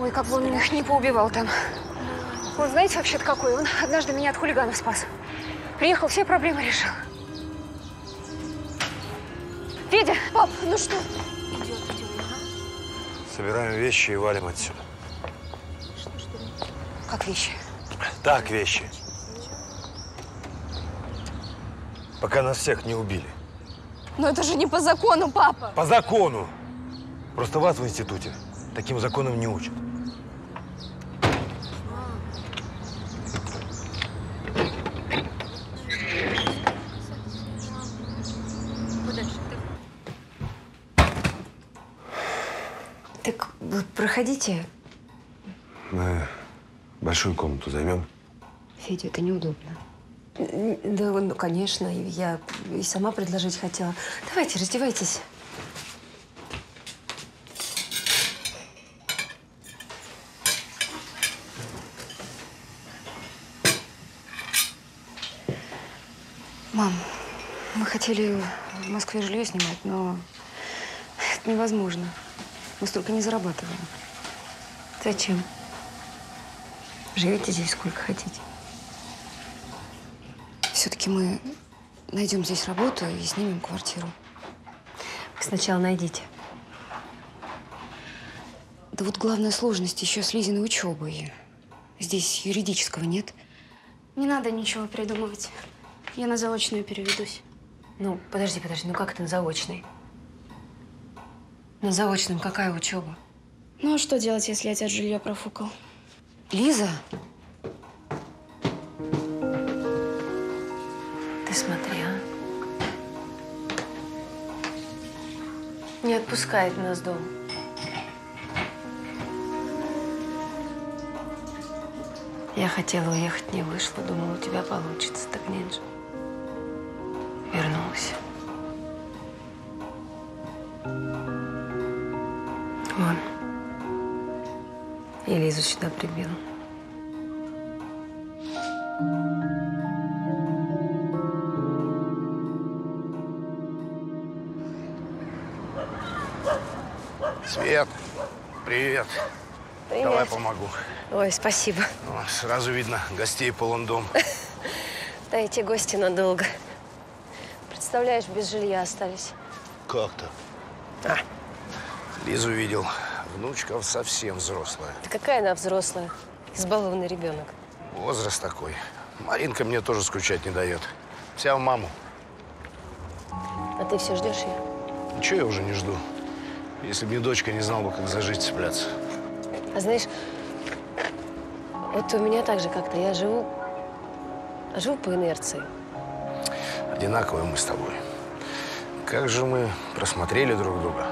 Ой, как бы он их не поубивал там. Он знаете вообще-то какой? Он однажды меня от хулиганов спас. Приехал, все проблемы решил. Федя, пап, ну что? Собираем вещи и валим отсюда. Как вещи? Так, вещи. Пока нас всех не убили. Но это же не по закону, папа. По закону. Просто вас в институте таким законом не учат. Так проходите. Мы большую комнату займем. Федя, это неудобно. Да, ну, конечно, я и сама предложить хотела. Давайте, раздевайтесь. Мам, мы хотели в Москве жилье снимать, но это невозможно. Мы столько не зарабатываем. Зачем? Живите здесь сколько хотите. Все-таки мы найдем здесь работу и снимем квартиру. Вы сначала найдите. Да вот главная сложность еще с Лизиной учебой. Здесь юридического нет. Не надо ничего придумывать. Я на заочную переведусь. Ну, подожди, подожди, ну как это на заочной? На заочном какая учеба? Ну а что делать, если отец жилье профукал? Лиза? Смотри, а. Не отпускает нас дом. Я хотела уехать, не вышло. Думала, у тебя получится. Так нет же. Вернулась. Вон. И Лизу сюда прибил. Свет, привет. Привет. Давай помогу. Ой, спасибо. О, сразу видно, гостей полон дом. [LAUGHS] Да эти гости надолго. Представляешь, без жилья остались. Как то А, Лизу видел. Внучка совсем взрослая. Да какая она взрослая? Избалованный ребенок. Возраст такой. Маринка мне тоже скучать не дает. Вся в маму. А ты все ждешь ее? Ничего я уже не жду. Если бы не дочка, не знал бы, как за жизнь цепляться. А знаешь, вот у меня так же как-то. Я живу, живу по инерции. Одинаковые мы с тобой. Как же мы просмотрели друг друга.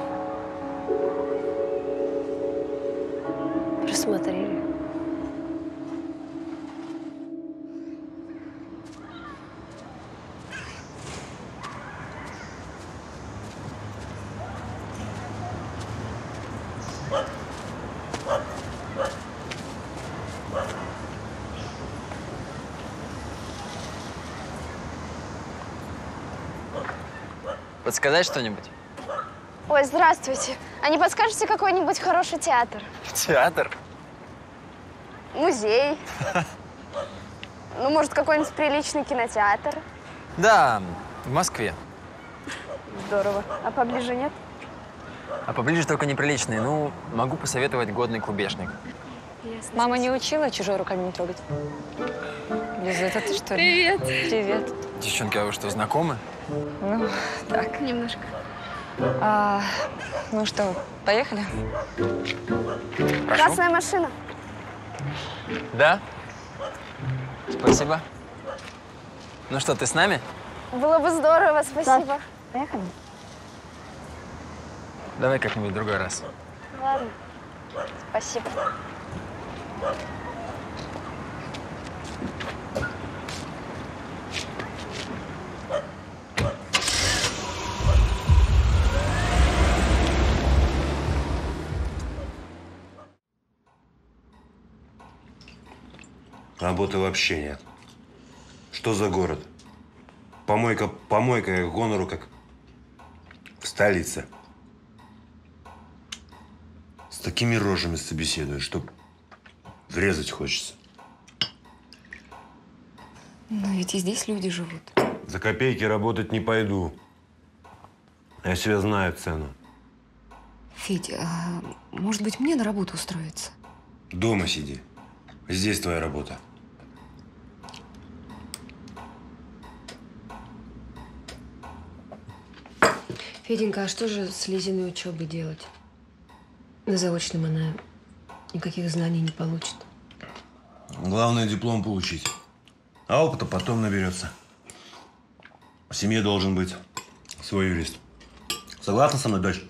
Подсказать что-нибудь? Ой, здравствуйте. А не подскажете какой-нибудь хороший театр? Театр? Музей? Ну, может, какой-нибудь приличный кинотеатр? Да, в Москве. Здорово. А поближе нет? А поближе только неприличные. Ну, могу посоветовать годный клубешник. Мама не учила чужой руками не трогать? Лиза, это ты что ли? Привет. Привет. Девчонки, а вы что, знакомы? Ну, так. Немножко. А, ну что, поехали? Красная машина. Да? Спасибо. Ну что, ты с нами? Было бы здорово, спасибо. Поехали. Давай как-нибудь в другой раз. Ладно. Спасибо. Работы вообще нет. Что за город? Помойка, помойка, гонору как в столице. С такими рожами собеседуют, что врезать хочется. Но ведь и здесь люди живут. За копейки работать не пойду. Я себе знаю цену. Федь, а может быть, мне на работу устроиться? Дома сиди. Здесь твоя работа. Феденька, а что же с Лизиной учебой делать? На заочном она никаких знаний не получит. Главное диплом получить. А опыта потом наберется. В семье должен быть свой юрист. Согласна со мной, дочь?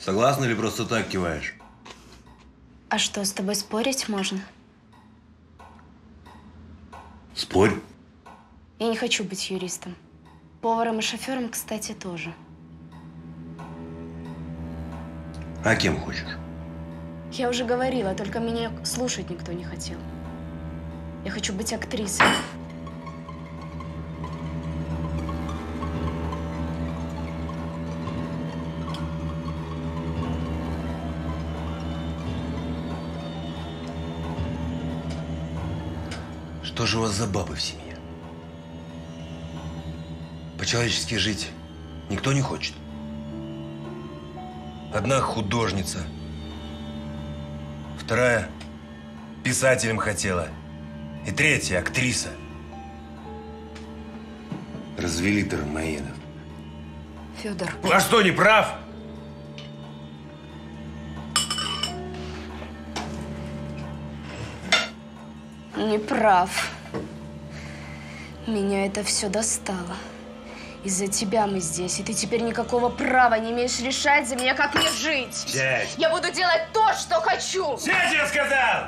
Согласна или просто так киваешь? А что, с тобой спорить можно? Спорь. Я не хочу быть юристом. Поваром и шофером, кстати, тоже. А кем хочешь? Я уже говорила, только меня слушать никто не хотел. Я хочу быть актрисой. Что же у вас за бабы в семье? По-человечески жить никто не хочет. Одна художница, вторая писателем хотела, и третья актриса. Развели Тармаедов. Федор. А что, не прав? Не прав. Меня это все достало. Из-за тебя мы здесь, и ты теперь никакого права не имеешь решать за меня, как мне жить. Сядь. Я буду делать то, что хочу. Сядь, я сказал!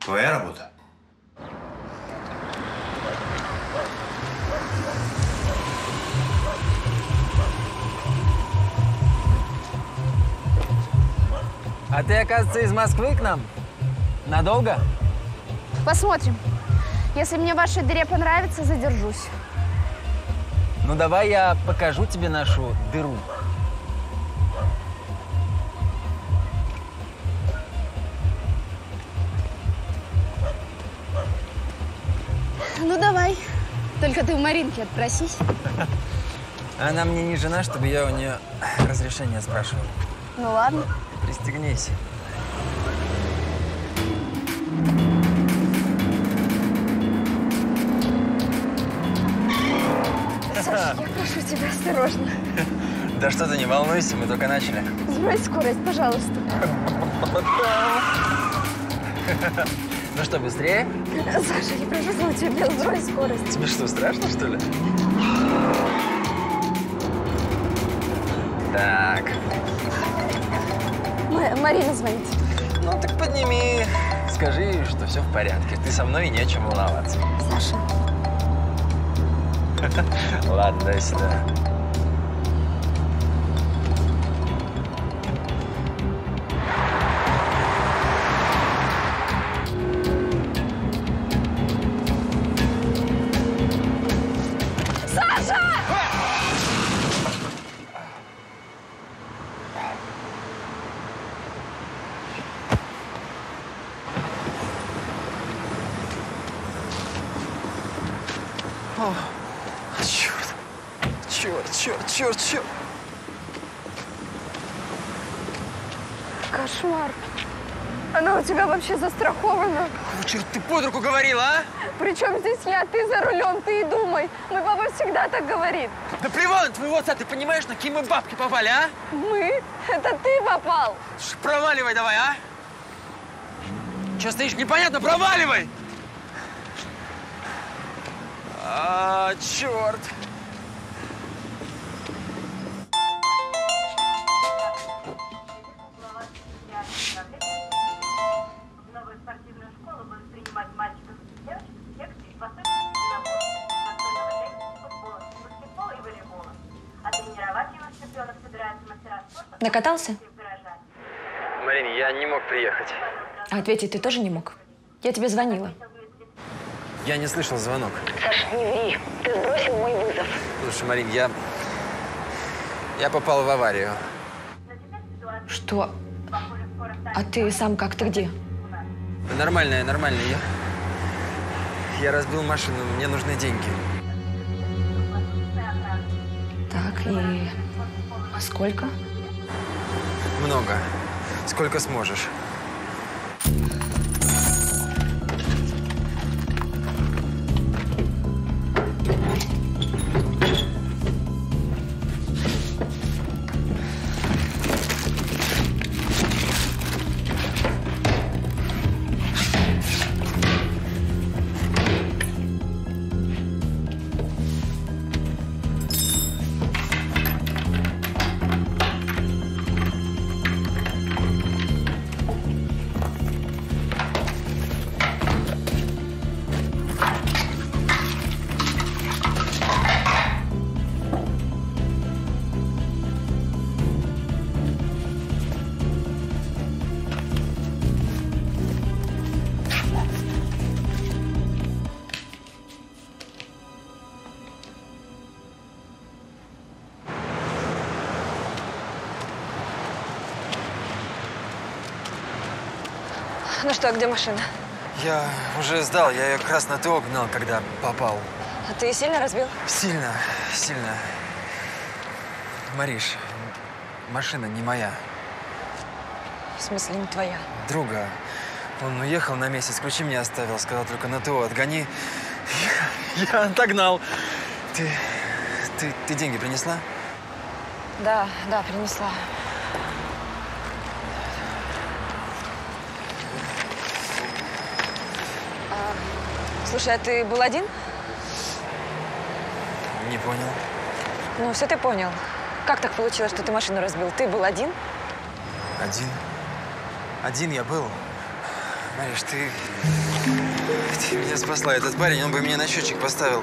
Твоя работа? А ты, оказывается, из Москвы к нам? Надолго? Посмотрим. Если мне в вашей дыре понравится, задержусь. Ну, давай я покажу тебе нашу дыру. Ну, давай. Только ты у Маринки отпросись. [LAUGHS] Она мне не жена, чтобы я у нее разрешение спрашивал. Ну ладно. Пристегнись. Прошу тебя осторожно. [LAUGHS] Да что ты, не волнуйся, мы только начали. Сбрось скорость, пожалуйста. [LAUGHS] Ну что, быстрее? Саша, я прошу тебя, сбрось скорость. Тебе что, страшно, что ли? Так. М- Марина звонит. Ну так подними. Скажи, что все в порядке. Ты со мной и не о чем волноваться. Саша. Ладно, дай сюда. Саша! Черт, ты под руку говорила, а? Причем здесь я? Ты за рулем, ты и думай. Мой папа всегда так говорит. Да плевал на твоего отца, ты понимаешь, на какие мы бабки попали, а? Мы? Это ты попал. Слушай, Проваливай давай, а? Че стоишь, непонятно, проваливай! А, черт. Накатался? Марин, я не мог приехать. А ответить ты тоже не мог? Я тебе звонила. Я не слышал звонок. Саша, не ври. Ты сбросил мой вызов. Слушай, Марин, я... Я попал в аварию. Что? А ты сам как? Ты где? Нормально, нормально. Я... Я разбил машину, мне нужны деньги. Так, и... Сколько? Много. Сколько сможешь. Что, где машина? Я уже сдал, я ее как раз на ТО гнал, когда попал. А ты сильно разбил? Сильно, сильно. Мариш, машина не моя. В смысле, не твоя? Друга. Он уехал на месяц, ключи мне оставил, сказал только на ТО отгони. Я, [LAUGHS] я отогнал. Ты, ты, ты деньги принесла? Да, да, принесла. Слушай, а ты был один? Не понял. Ну, все ты понял. Как так получилось, что ты машину разбил? Ты был один? Один. Один я был. Мариш, ты... Ты меня спасла. Этот парень, он бы меня на счетчик поставил.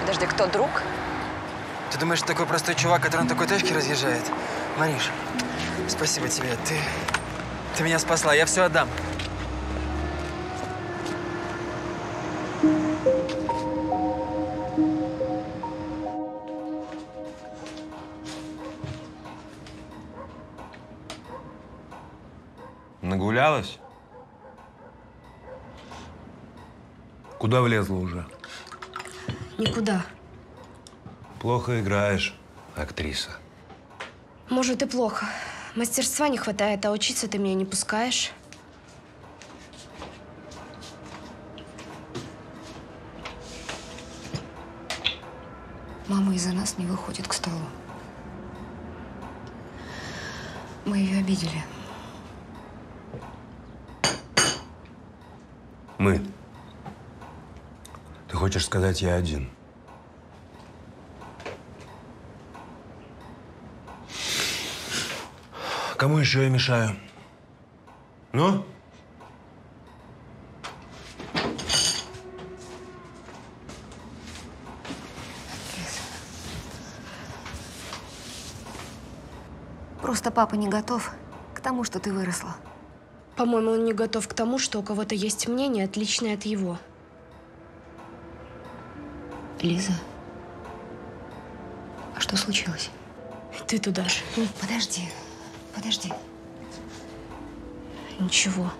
Подожди, кто, друг? Ты думаешь, такой простой чувак, который на такой тачке разъезжает? Мариш, спасибо тебе. Ты... Ты меня спасла. Я все отдам. Куда влезла уже? Никуда. Плохо играешь, актриса. Может, и плохо. Мастерства не хватает, а учиться ты меня не пускаешь. Мама из-за нас не выходит к столу. Мы ее обидели. Мы. Ты хочешь сказать, я один? Кому еще я мешаю? Ну? Просто папа не готов к тому, что ты выросла. По-моему, он не готов к тому, что у кого-то есть мнение, отличное от его. Лиза, а что случилось? Ты туда же. Подожди, подожди. Ничего.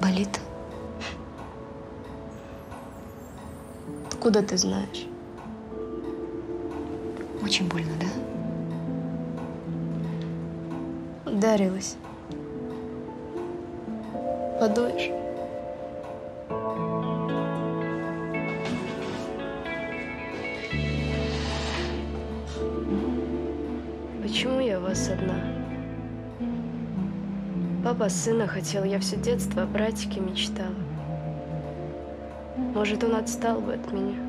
Болит? Откуда ты знаешь? Очень больно, да? Ударилась. Подуешь? Почему я вас одна? Папа сына хотел, я все детство о братике мечтала. Может, он отстал бы от меня.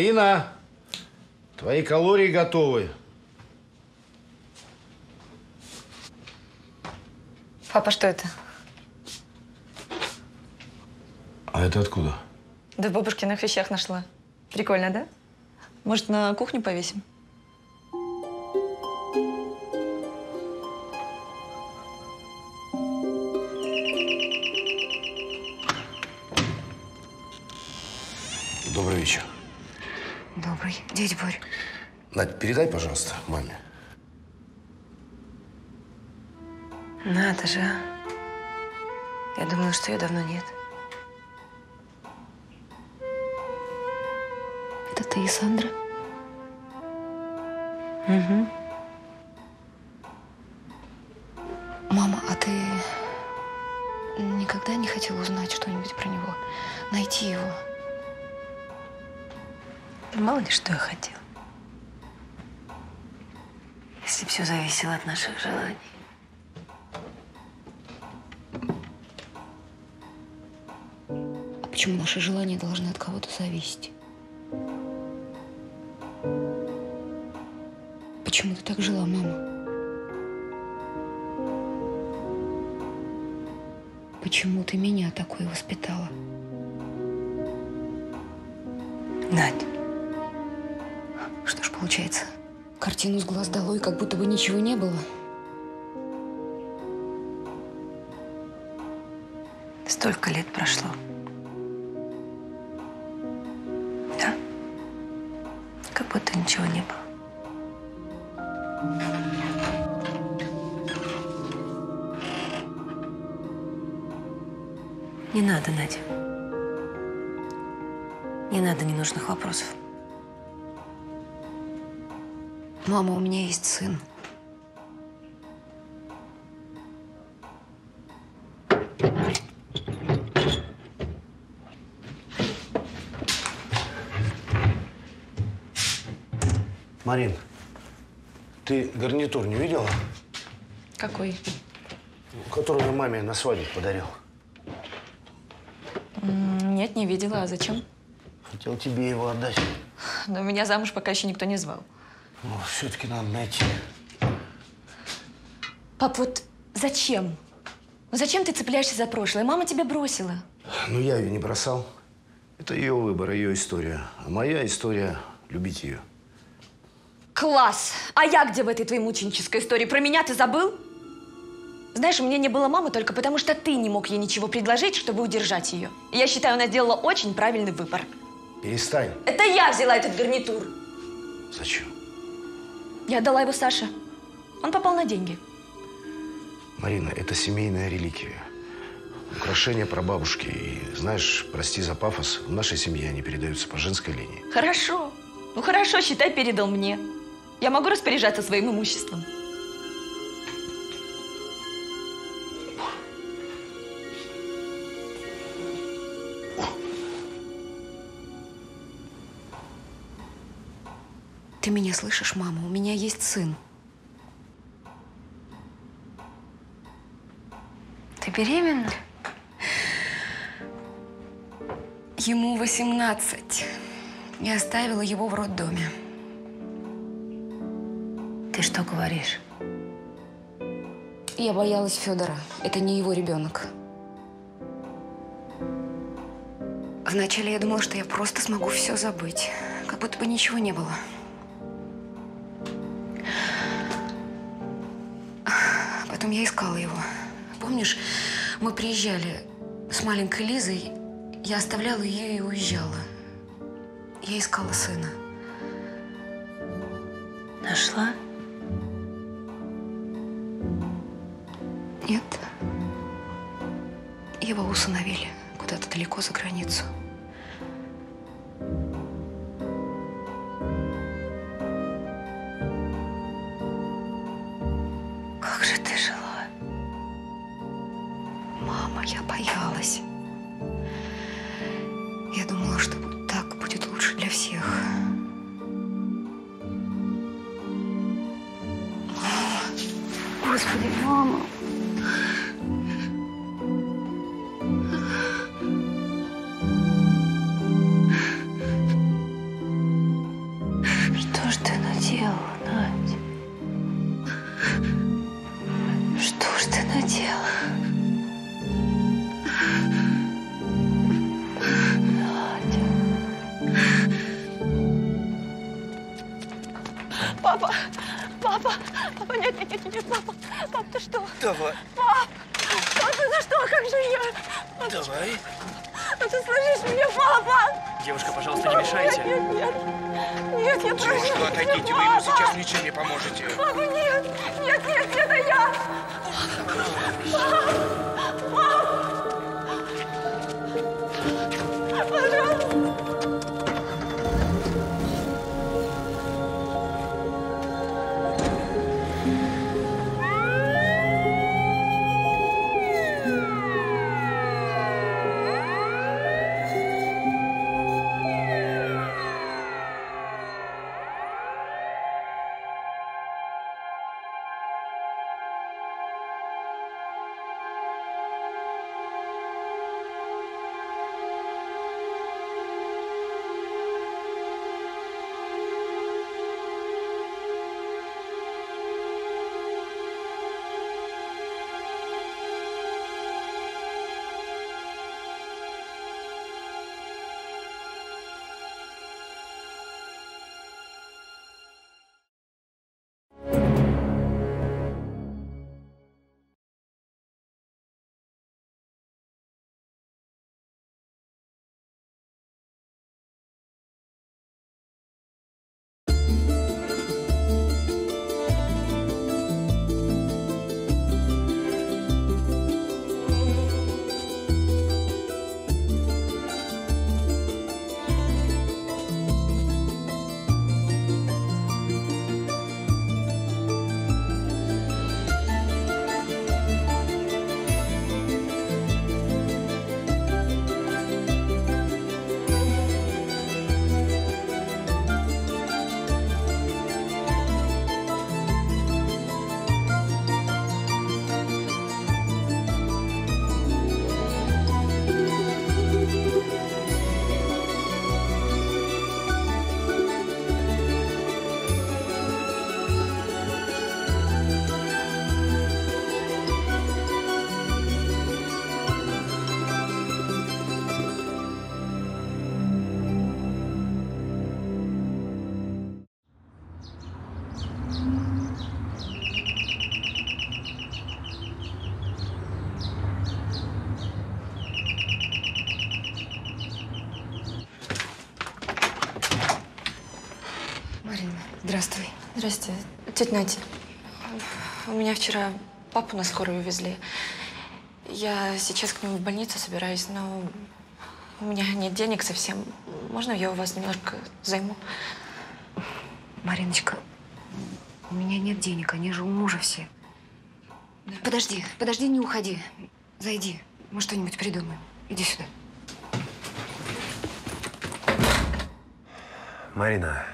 Марина, твои калории готовы. Папа, что это? А это откуда? Да в бабушкиных вещах нашла. Прикольно, да? Может, на кухню повесим? Дядь Борь. Надь, передай, пожалуйста, маме. Надо же, а. Я думала, что ее давно нет. Это ты Сандра? Угу. Мама, а ты никогда не хотела узнать что-нибудь про него? Найти его? Мало ли, что я хотела. Если все зависело от наших желаний. А почему наши желания должны от кого-то зависеть? Почему ты так жила, мама? Почему ты меня такой воспитала? Надь. Получается? Картину с глаз долой, как будто бы ничего не было. Столько лет прошло. Да? Как будто ничего не было. Не надо, Надя. Не надо ненужных вопросов. Мама, у меня есть сын. Марин, ты гарнитур не видела? Какой? Который я маме на свадьбу подарил. Нет, не видела. А зачем? Хотел тебе его отдать. Но меня замуж пока еще никто не звал. Ну, все-таки надо найти. Пап, вот зачем? Ну зачем ты цепляешься за прошлое? Мама тебя бросила. Ну, я ее не бросал. Это ее выбор, ее история. А моя история – любить ее. Класс! А я где в этой твоей мученической истории? Про меня ты забыл? Знаешь, у меня не было мамы только потому, что ты не мог ей ничего предложить, чтобы удержать ее. И я считаю, она сделала очень правильный выбор. Перестань. Это я взяла этот гарнитур. Зачем? Я отдала его Саше. Он попал на деньги. Марина, это семейная реликвия. Украшение прабабушки. И, знаешь, прости за пафос, в нашей семье они передаются по женской линии. Хорошо. Ну хорошо, считай, передал мне. Я могу распоряжаться своим имуществом. Ты меня слышишь, мама? У меня есть сын. Ты беременна? Ему 18. Я оставила его в роддоме. Ты что говоришь? Я боялась Федора. Это не его ребенок. Вначале я думала, что я просто смогу все забыть. Как будто бы ничего не было. Потом я искала его. Помнишь, мы приезжали с маленькой Лизой. Я оставляла ее и уезжала. Я искала сына. Нашла? Нет. Его усыновили куда-то далеко за границу. Тетя Надя. У меня вчера папу на скорую увезли. Я сейчас к нему в больницу собираюсь, но у меня нет денег совсем. Можно я у вас немножко займу? Мариночка, у меня нет денег, они же у мужа все. Подожди, подожди, не уходи. Зайди, мы что-нибудь придумаем. Иди сюда. Марина,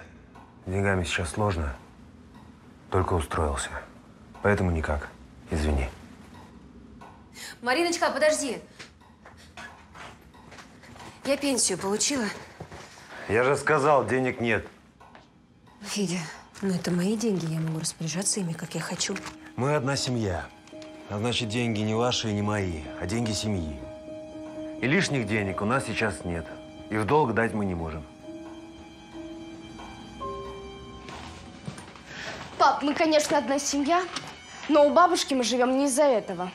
деньгами сейчас сложно. Только устроился. Поэтому никак. Извини. Мариночка, подожди. Я пенсию получила. Я же сказал, денег нет. Федя, Но это мои деньги, я могу распоряжаться ими, как я хочу. Мы одна семья. А значит, деньги не ваши и не мои, а деньги семьи. И лишних денег у нас сейчас нет. И в долг дать мы не можем. Пап, мы, конечно, одна семья, но у бабушки мы живем не из-за этого.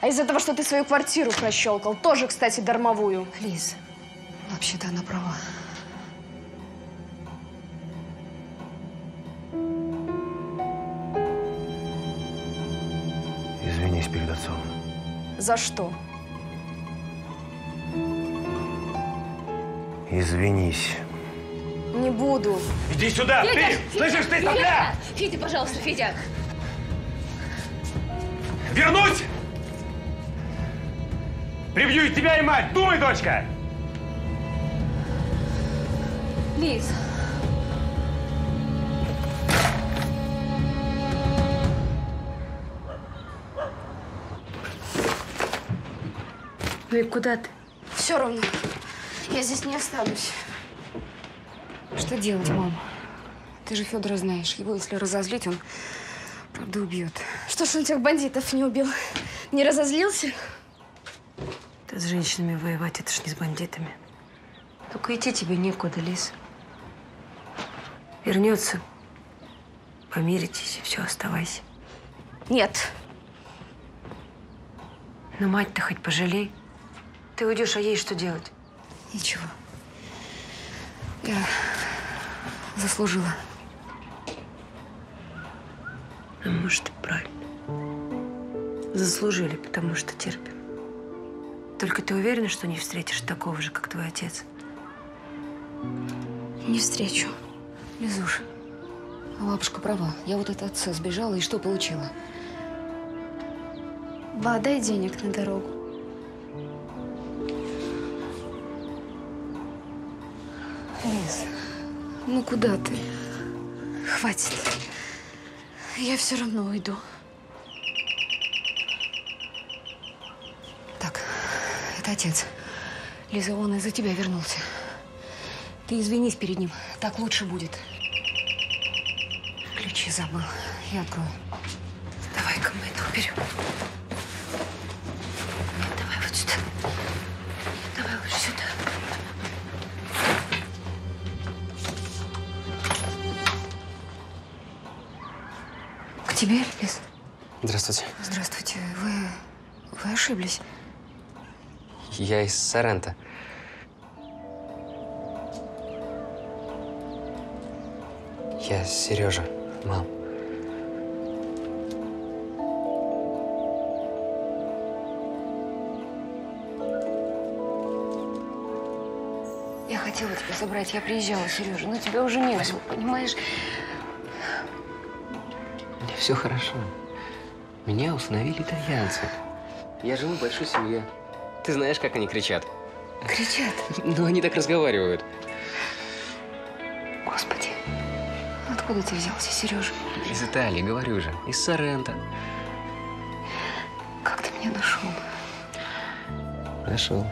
А из-за того, что ты свою квартиру прощелкал. Тоже, кстати, дармовую. Лиз, вообще-то она права. Извинись перед отцом. За что? Извинись. Не буду. Иди сюда, Федя! ты! Слышишь, ты, сопля! Федя, пожалуйста, Федя! Вернуть! Прибью и тебя, и мать! Думай, дочка! Лиз. Ну и куда ты? Все равно. Я здесь не останусь. Что делать, мам? Ты же Федора знаешь. Его, если разозлить, он правда убьет. Что ж он тех бандитов не убил? Не разозлился? Ты с женщинами воевать, это ж не с бандитами. Только идти тебе некуда, Лиз. Вернется, помиритесь, и все, оставайся. Нет. Но мать-то хоть пожалей. Ты уйдешь, а ей что делать? Ничего. Я заслужила. А может, и правильно. Заслужили, потому что терпим. Только ты уверена, что не встретишь такого же, как твой отец? Не встречу. Лизуш, а бабушка права. Я вот от отца сбежала, и что получила? Ба, дай денег на дорогу. Лиз, ну куда ты? Хватит. Я все равно уйду. Так, это отец. Лиза, он из-за тебя вернулся. Ты извинись перед ним, так лучше будет. Ключи забыл. Я открою. Давай-ка мы это уберем. Давай вот сюда. Тебе, Лиз? Здравствуйте. Здравствуйте. Вы, вы ошиблись. Я из Сорента. Я Сережа, мам. Я хотела тебя забрать, я приезжала, Сережа, но тебя уже нет, понимаешь? Все хорошо. Меня усыновили итальянцы. Я живу в большой семье. Ты знаешь, как они кричат? Кричат? Ну, они так разговаривают. Господи, откуда ты взялся, Сережа? Из Италии, говорю же. Из Сорента. Как ты меня нашел? Нашел.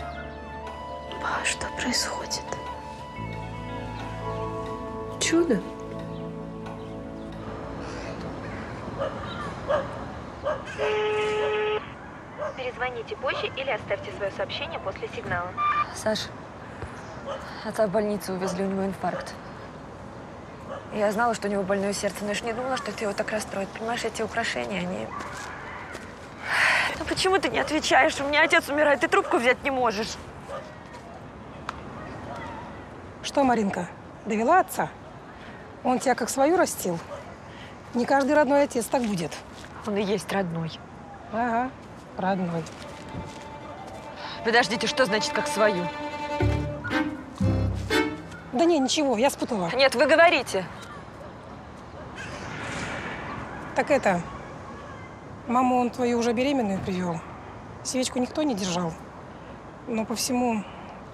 Ба, что происходит? Чудо? Перезвоните позже или оставьте свое сообщение после сигнала. Саш, отца в больницу увезли, у него инфаркт. Я знала, что у него больное сердце, но я ж не думала, что это его так расстроит. Понимаешь, эти украшения, они... Ну почему ты не отвечаешь? У меня отец умирает, ты трубку взять не можешь. Что, Маринка, довела отца? Он тебя как свою растил? Не каждый родной отец так будет. Он и есть родной. Ага, родной. Подождите, что значит как свою? Да не, ничего, я спутала. Нет, вы говорите. Так это, маму он твою уже беременную привел. Свечку никто не держал. Но по всему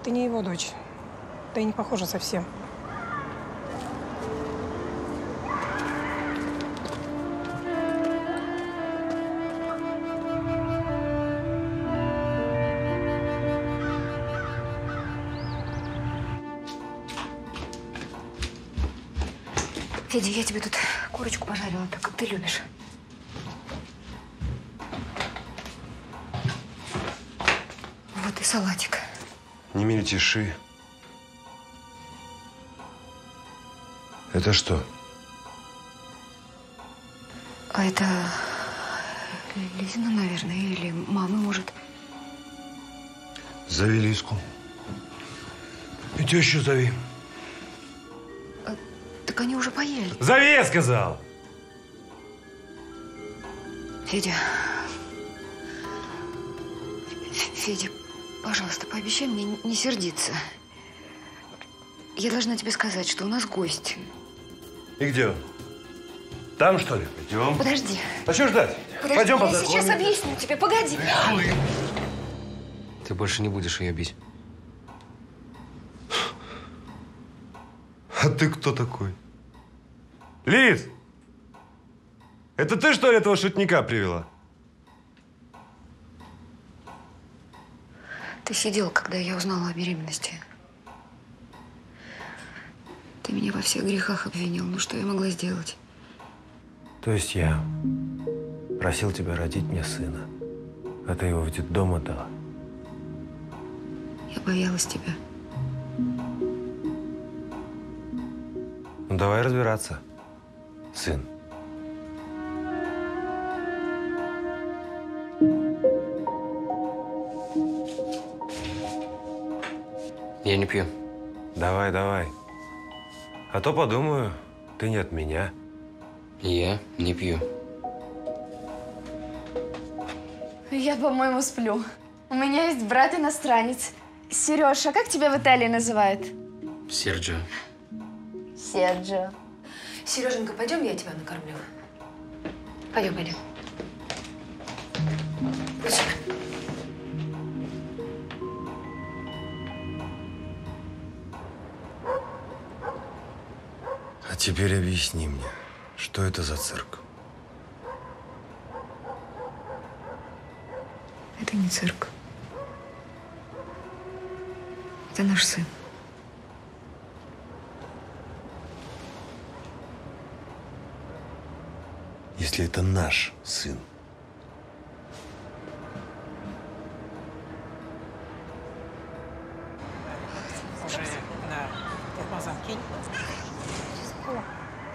ты не его дочь. Да и не похожа совсем. Федя, я тебе тут курочку пожарила, так как ты любишь. Вот и салатик. Не мельтеши. Это что? А это Лизина, наверное, или мамы, может. Зови Лиску. И тещу зови. Так они уже поели. Зови, я сказал! Федя. Федя, пожалуйста, пообещай мне не сердиться. Я должна тебе сказать, что у нас гость. И где он? Там, что ли? Пойдем. Подожди. А что ждать? Подожди, Пойдем я сейчас объясню тебе. Погоди. Ты больше не будешь ее бить. А ты кто такой? Лиз! Это ты, что ли, этого шутника привела? Ты сидел, когда я узнала о беременности. Ты меня во всех грехах обвинил. Ну что я могла сделать? То есть я просил тебя родить мне сына, а ты его в детдом отдала? Я боялась тебя. Ну, давай разбираться, сын. Я не пью. Давай, давай. А то подумаю, ты не от меня. Я не пью. Я, по-моему, сплю. У меня есть брат иностранец. Сереж, а как тебя в Италии называют? Серджио. Серджио. Сереженька, пойдем, я тебя накормлю. Пойдем, пойдем. А теперь объясни мне, что это за цирк? Это не цирк. Это наш сын. Если это наш сын,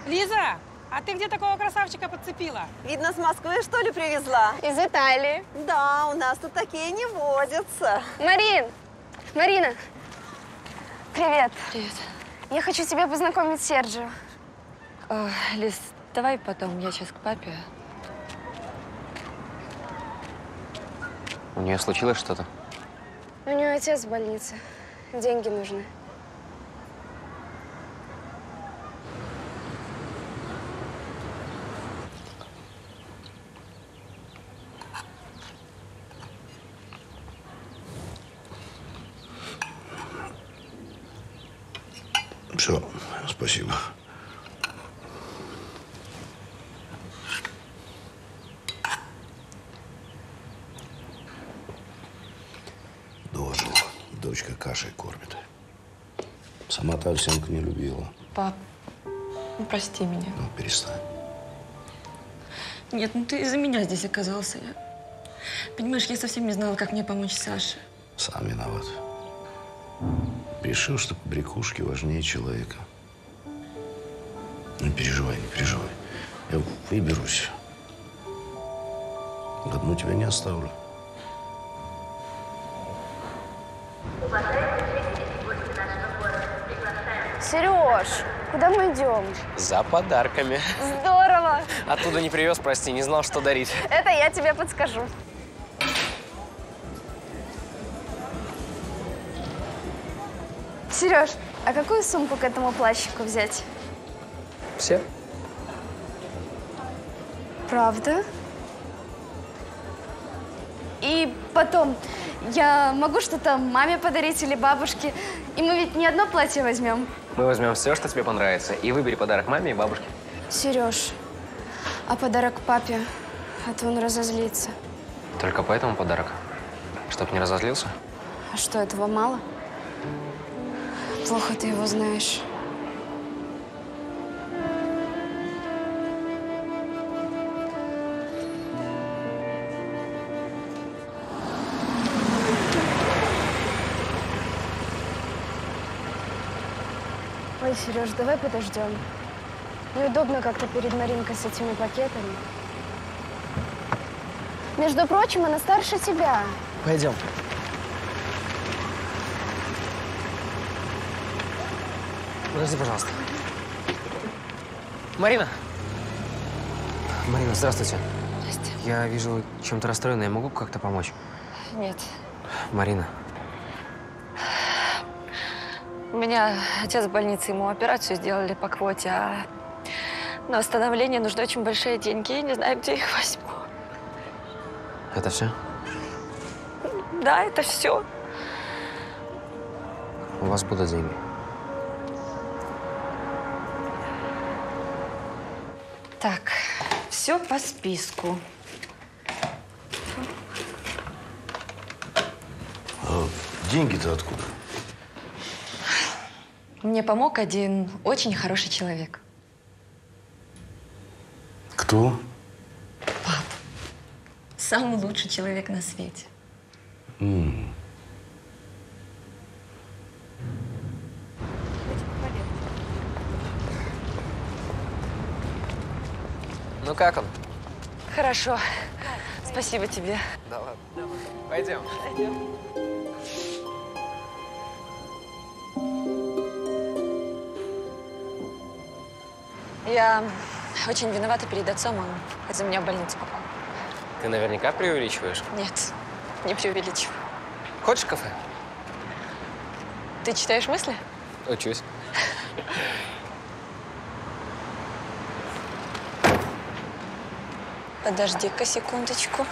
Лиза, а ты где такого красавчика подцепила? Видно, с Москвы, что ли, привезла? Из Италии. Да, у нас тут такие не водятся. Марин! Марина! Привет. Привет. Я хочу тебя познакомить с Серджио. Лиз, давай потом, я сейчас к папе. У нее случилось что-то? У нее отец в больнице. Деньги нужны. Все, спасибо. Дожил. Дочка кашей кормит. Сама-то овсянку не любила. Пап, ну прости меня. Ну, перестань. Нет, ну ты из-за меня здесь оказался. Я... Понимаешь, я совсем не знала, как мне помочь Саше. Сам виноват. Решил, что побрякушки важнее человека. Не переживай, не переживай. Я выберусь. Одну тебя не оставлю. Сереж, куда мы идем? За подарками. Здорово! Оттуда не привез, прости, не знал, что дарить. Это я тебе подскажу. Сереж, а какую сумку к этому плащику взять? Все? Правда? И потом, я могу что-то маме подарить или бабушке? И мы ведь не одно платье возьмем. Мы возьмем все, что тебе понравится, и выбери подарок маме и бабушке. Сереж, а подарок папе, а то он разозлится. Только поэтому подарок? Чтоб не разозлился? А что, этого мало? Плохо ты его знаешь. Сереж, давай подождем. Неудобно как-то перед Маринкой с этими пакетами. Между прочим, она старше тебя. Пойдем. Подожди, пожалуйста. Марина! Марина, здравствуйте. Здрасте. Я вижу, чем-то расстроена. Я могу как-то помочь? Нет. Марина, меня отец в больнице, ему операцию сделали по квоте, а на восстановление нужны очень большие деньги. Я не знаю, где их возьму. это все? Да, это все. У вас будут деньги. Так, все по списку. А деньги-то откуда? Мне помог один очень хороший человек. Кто? Самый лучший человек на свете. М. Ну как он? Хорошо. Спасибо тебе. Да ладно. Пойдем. Я очень виновата перед отцом. Он из-за меня в больницу попал. Ты наверняка преувеличиваешь. Нет, не преувеличиваю. Хочешь кафе? Ты читаешь мысли? Учусь. Подожди-ка секундочку.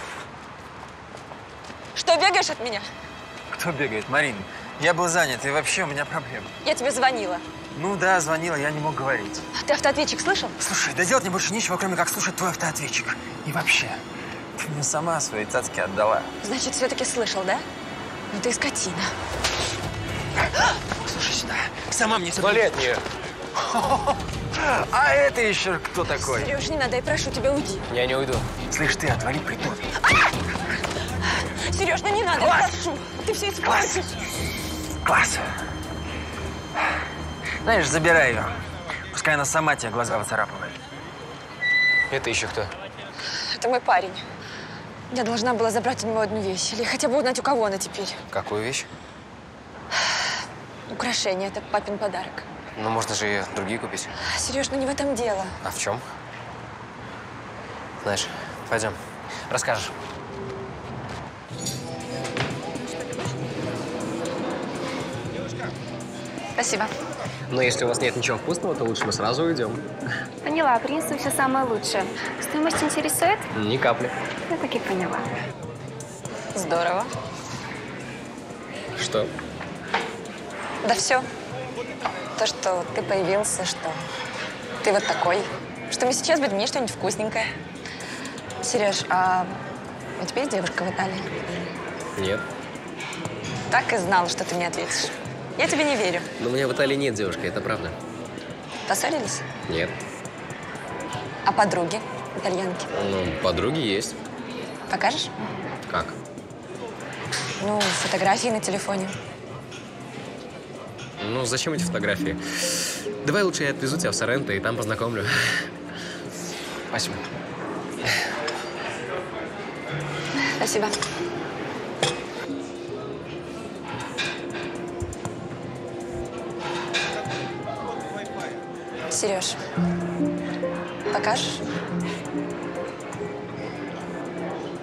Что, бегаешь от меня? Кто бегает? Марин, я был занят, и вообще у меня проблемы. Я тебе звонила. Ну да, звонила, я не мог говорить. Ты автоответчик слышал? Слушай, да делать мне больше нечего, кроме как слушать твой автоответчик. И вообще, ты мне сама свои цацки отдала. Значит, все-таки слышал, да? Ну ты скотина. Слушай сюда, сама мне все... Вали от нее. А это еще кто такой? Сереж, не надо, я прошу тебя, уйди. Я не уйду. Слышь, ты отвали, придурок. Сереж, ну не надо, я прошу. Ты все испортишь. Класс. Знаешь, забирай ее. Пускай она сама тебе глаза выцарапывает. Это еще кто? Это мой парень. Я должна была забрать у него одну вещь. Или хотя бы узнать, у кого она теперь. Какую вещь? Украшение. Это папин подарок. Ну, можно же и другие купить. Сереж, ну не в этом дело. А в чем? Знаешь, пойдем. Расскажешь. Спасибо. Но если у вас нет ничего вкусного, то лучше мы сразу уйдем. Поняла, принесу все самое лучшее. Стоимость интересует? Ни капли. Я так и поняла. Здорово. Что? Да все. То, что ты появился, что ты вот такой. Что мы сейчас будем есть что-нибудь вкусненькое. Сереж, а у тебя есть девушка в Италии? Нет. Так и знала, что ты мне ответишь. Я тебе не верю. Но у меня в Италии нет девушки, это правда. Поссорились? Нет. А подруги? Итальянки? Ну, подруги есть. Покажешь? Как? Ну, фотографии на телефоне. Ну, зачем эти фотографии? Давай лучше я отвезу тебя в Соренто и там познакомлю. Спасибо. Спасибо. Сереж, покажешь?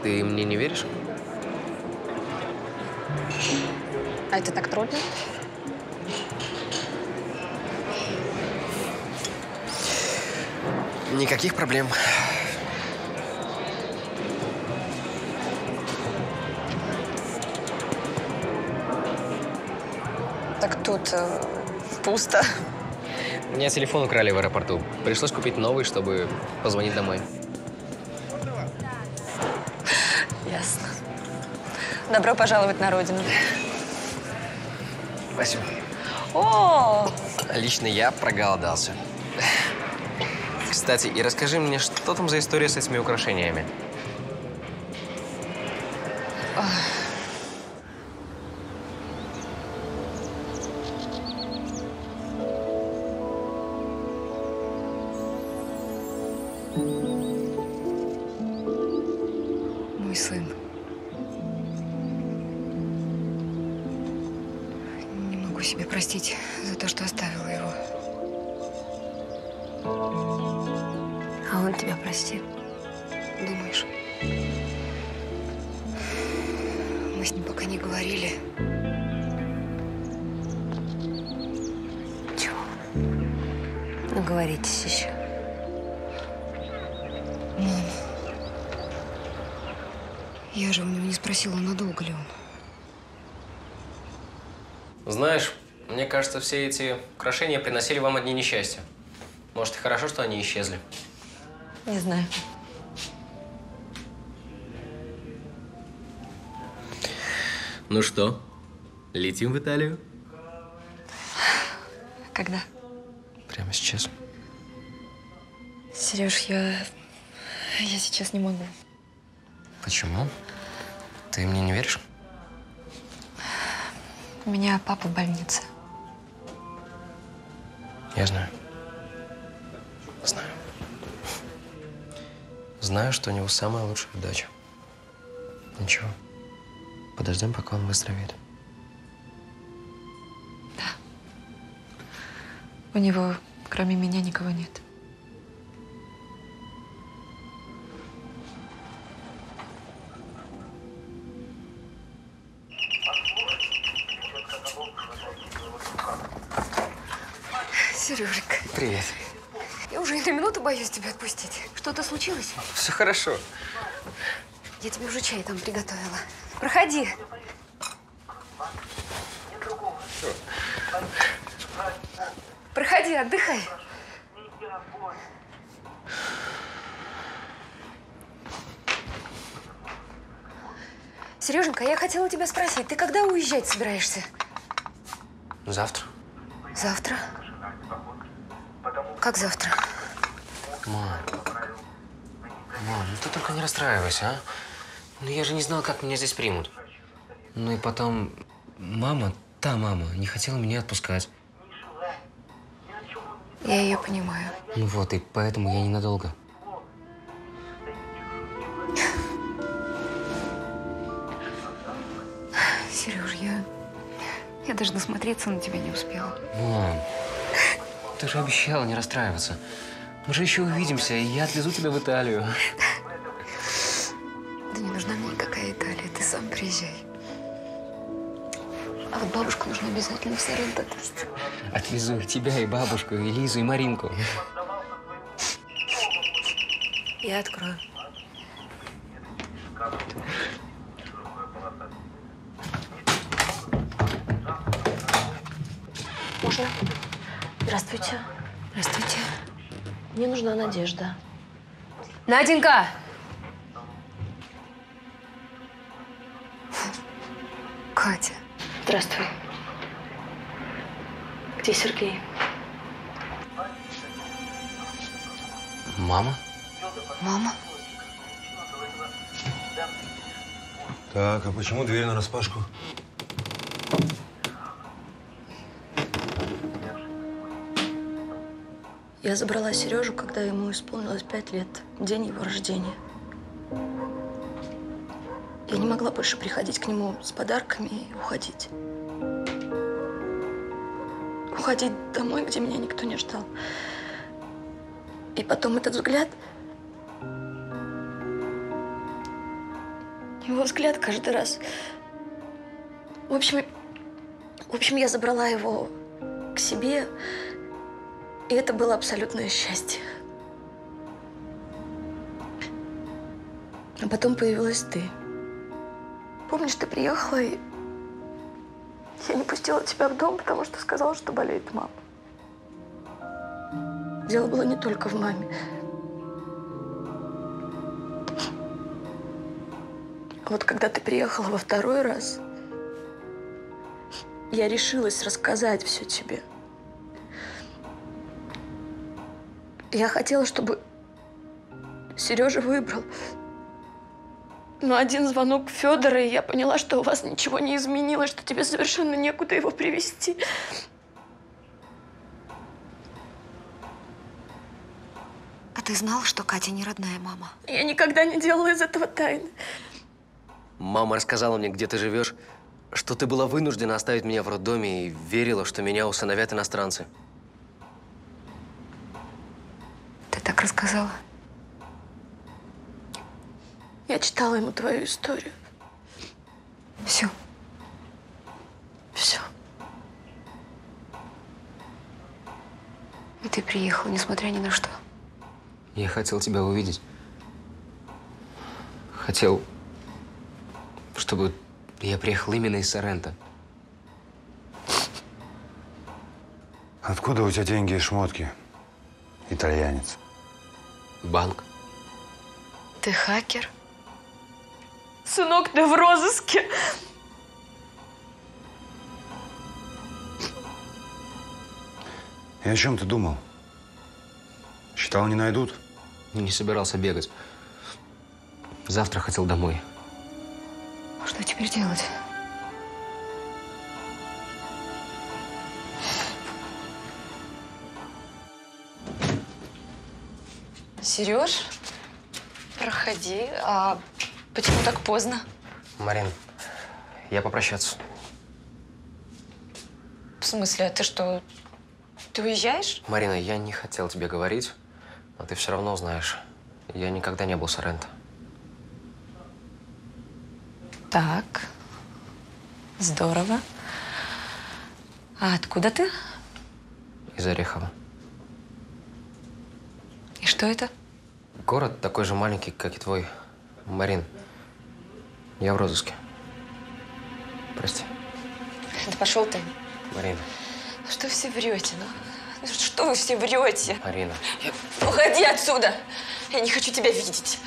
Ты мне не веришь? А это так трудно? Никаких проблем. Так тут э, пусто. У меня телефон украли в аэропорту. Пришлось купить новый, чтобы позвонить домой. Ясно. Добро пожаловать на родину. Спасибо. О, Лично я проголодался. Кстати, и расскажи мне, что там за история с этими украшениями? Все эти украшения приносили вам одни несчастья. Может, и хорошо, что они исчезли. не знаю. Ну что, летим в Италию? Когда? Прямо сейчас. Сереж, я... Я сейчас не могу. Почему? Ты мне не веришь? У меня папа в больнице. Знаю, что у него самая лучшая удача. Ничего. Подождем, пока он выздоровеет. У него, кроме меня, никого нет. Сережик, Привет. я уже и на минуту боюсь тебя отпустить. Что-то случилось? Все хорошо. Я тебе уже чай там приготовила. Проходи. Проходи, отдыхай. Сереженька, я хотела тебя спросить, ты когда уезжать собираешься? Завтра. Завтра? Как завтра? Мам. Мам, ну ты только не расстраивайся, а? Ну я же не знал, как меня здесь примут. Ну и потом, мама, та мама, не хотела меня отпускать. Я ее понимаю. Ну вот, и поэтому я ненадолго. Сереж, я... Я даже насмотреться на тебя не успела. Мам, ты же обещала не расстраиваться. Мы же еще увидимся, и я отвезу тебя в Италию. Да не нужна мне никакая Италия, ты сам приезжай. А вот бабушку нужно обязательно в Соренто отвезти. Отвезу и тебя, и бабушку, и Лизу, и Маринку. Я открою. Нужна Надежда. Наденька! Катя. Здравствуй. Где Сергей? Мама? Мама? Так, а почему дверь нараспашку? Я забрала Сережу, когда ему исполнилось пять лет, день его рождения. Я не могла больше приходить к нему с подарками и уходить. Уходить домой, где меня никто не ждал. И потом этот взгляд... Его взгляд каждый раз... В общем, в общем, я забрала его к себе, и это было абсолютное счастье. А потом появилась ты. Помнишь, ты приехала, и я не пустила тебя в дом, потому что сказала, что болеет мама. Дело было не только в маме. Вот когда ты приехала во второй раз, я решилась рассказать все тебе. Я хотела, чтобы Сережа выбрал. Но один звонок Федора, и я поняла, что у вас ничего не изменилось, что тебе совершенно некуда его привести. А ты знал, что Катя не родная мама? Я никогда не делала из этого тайны. Мама рассказала мне, где ты живешь, что ты была вынуждена оставить меня в роддоме и верила, что меня усыновят иностранцы. Ты так рассказала? Я читала ему твою историю. Все. Все. И ты приехал, несмотря ни на что. Я хотел тебя увидеть. Хотел, чтобы я приехал именно из Сорента. Откуда у тебя деньги и шмотки? Итальянец. Банк. Ты хакер? Сынок, ты в розыске. И о чем ты думал? Считал, не найдут? Не собирался бегать. Завтра хотел домой. Что теперь делать? Сереж, проходи. А почему так поздно? Марин, я попрощаться. В смысле, а ты что, ты уезжаешь? Марина, я не хотел тебе говорить, но ты все равно знаешь. Я никогда не был Соренто. Так, здорово. А откуда ты? Из Орехова. И что это? Город такой же маленький, как и твой. Марин, я в розыске. Прости. Да пошел ты. Марина. Ну что вы все врете, ну? Ну Что вы все врете? Марина. Уходи отсюда! Я не хочу тебя видеть.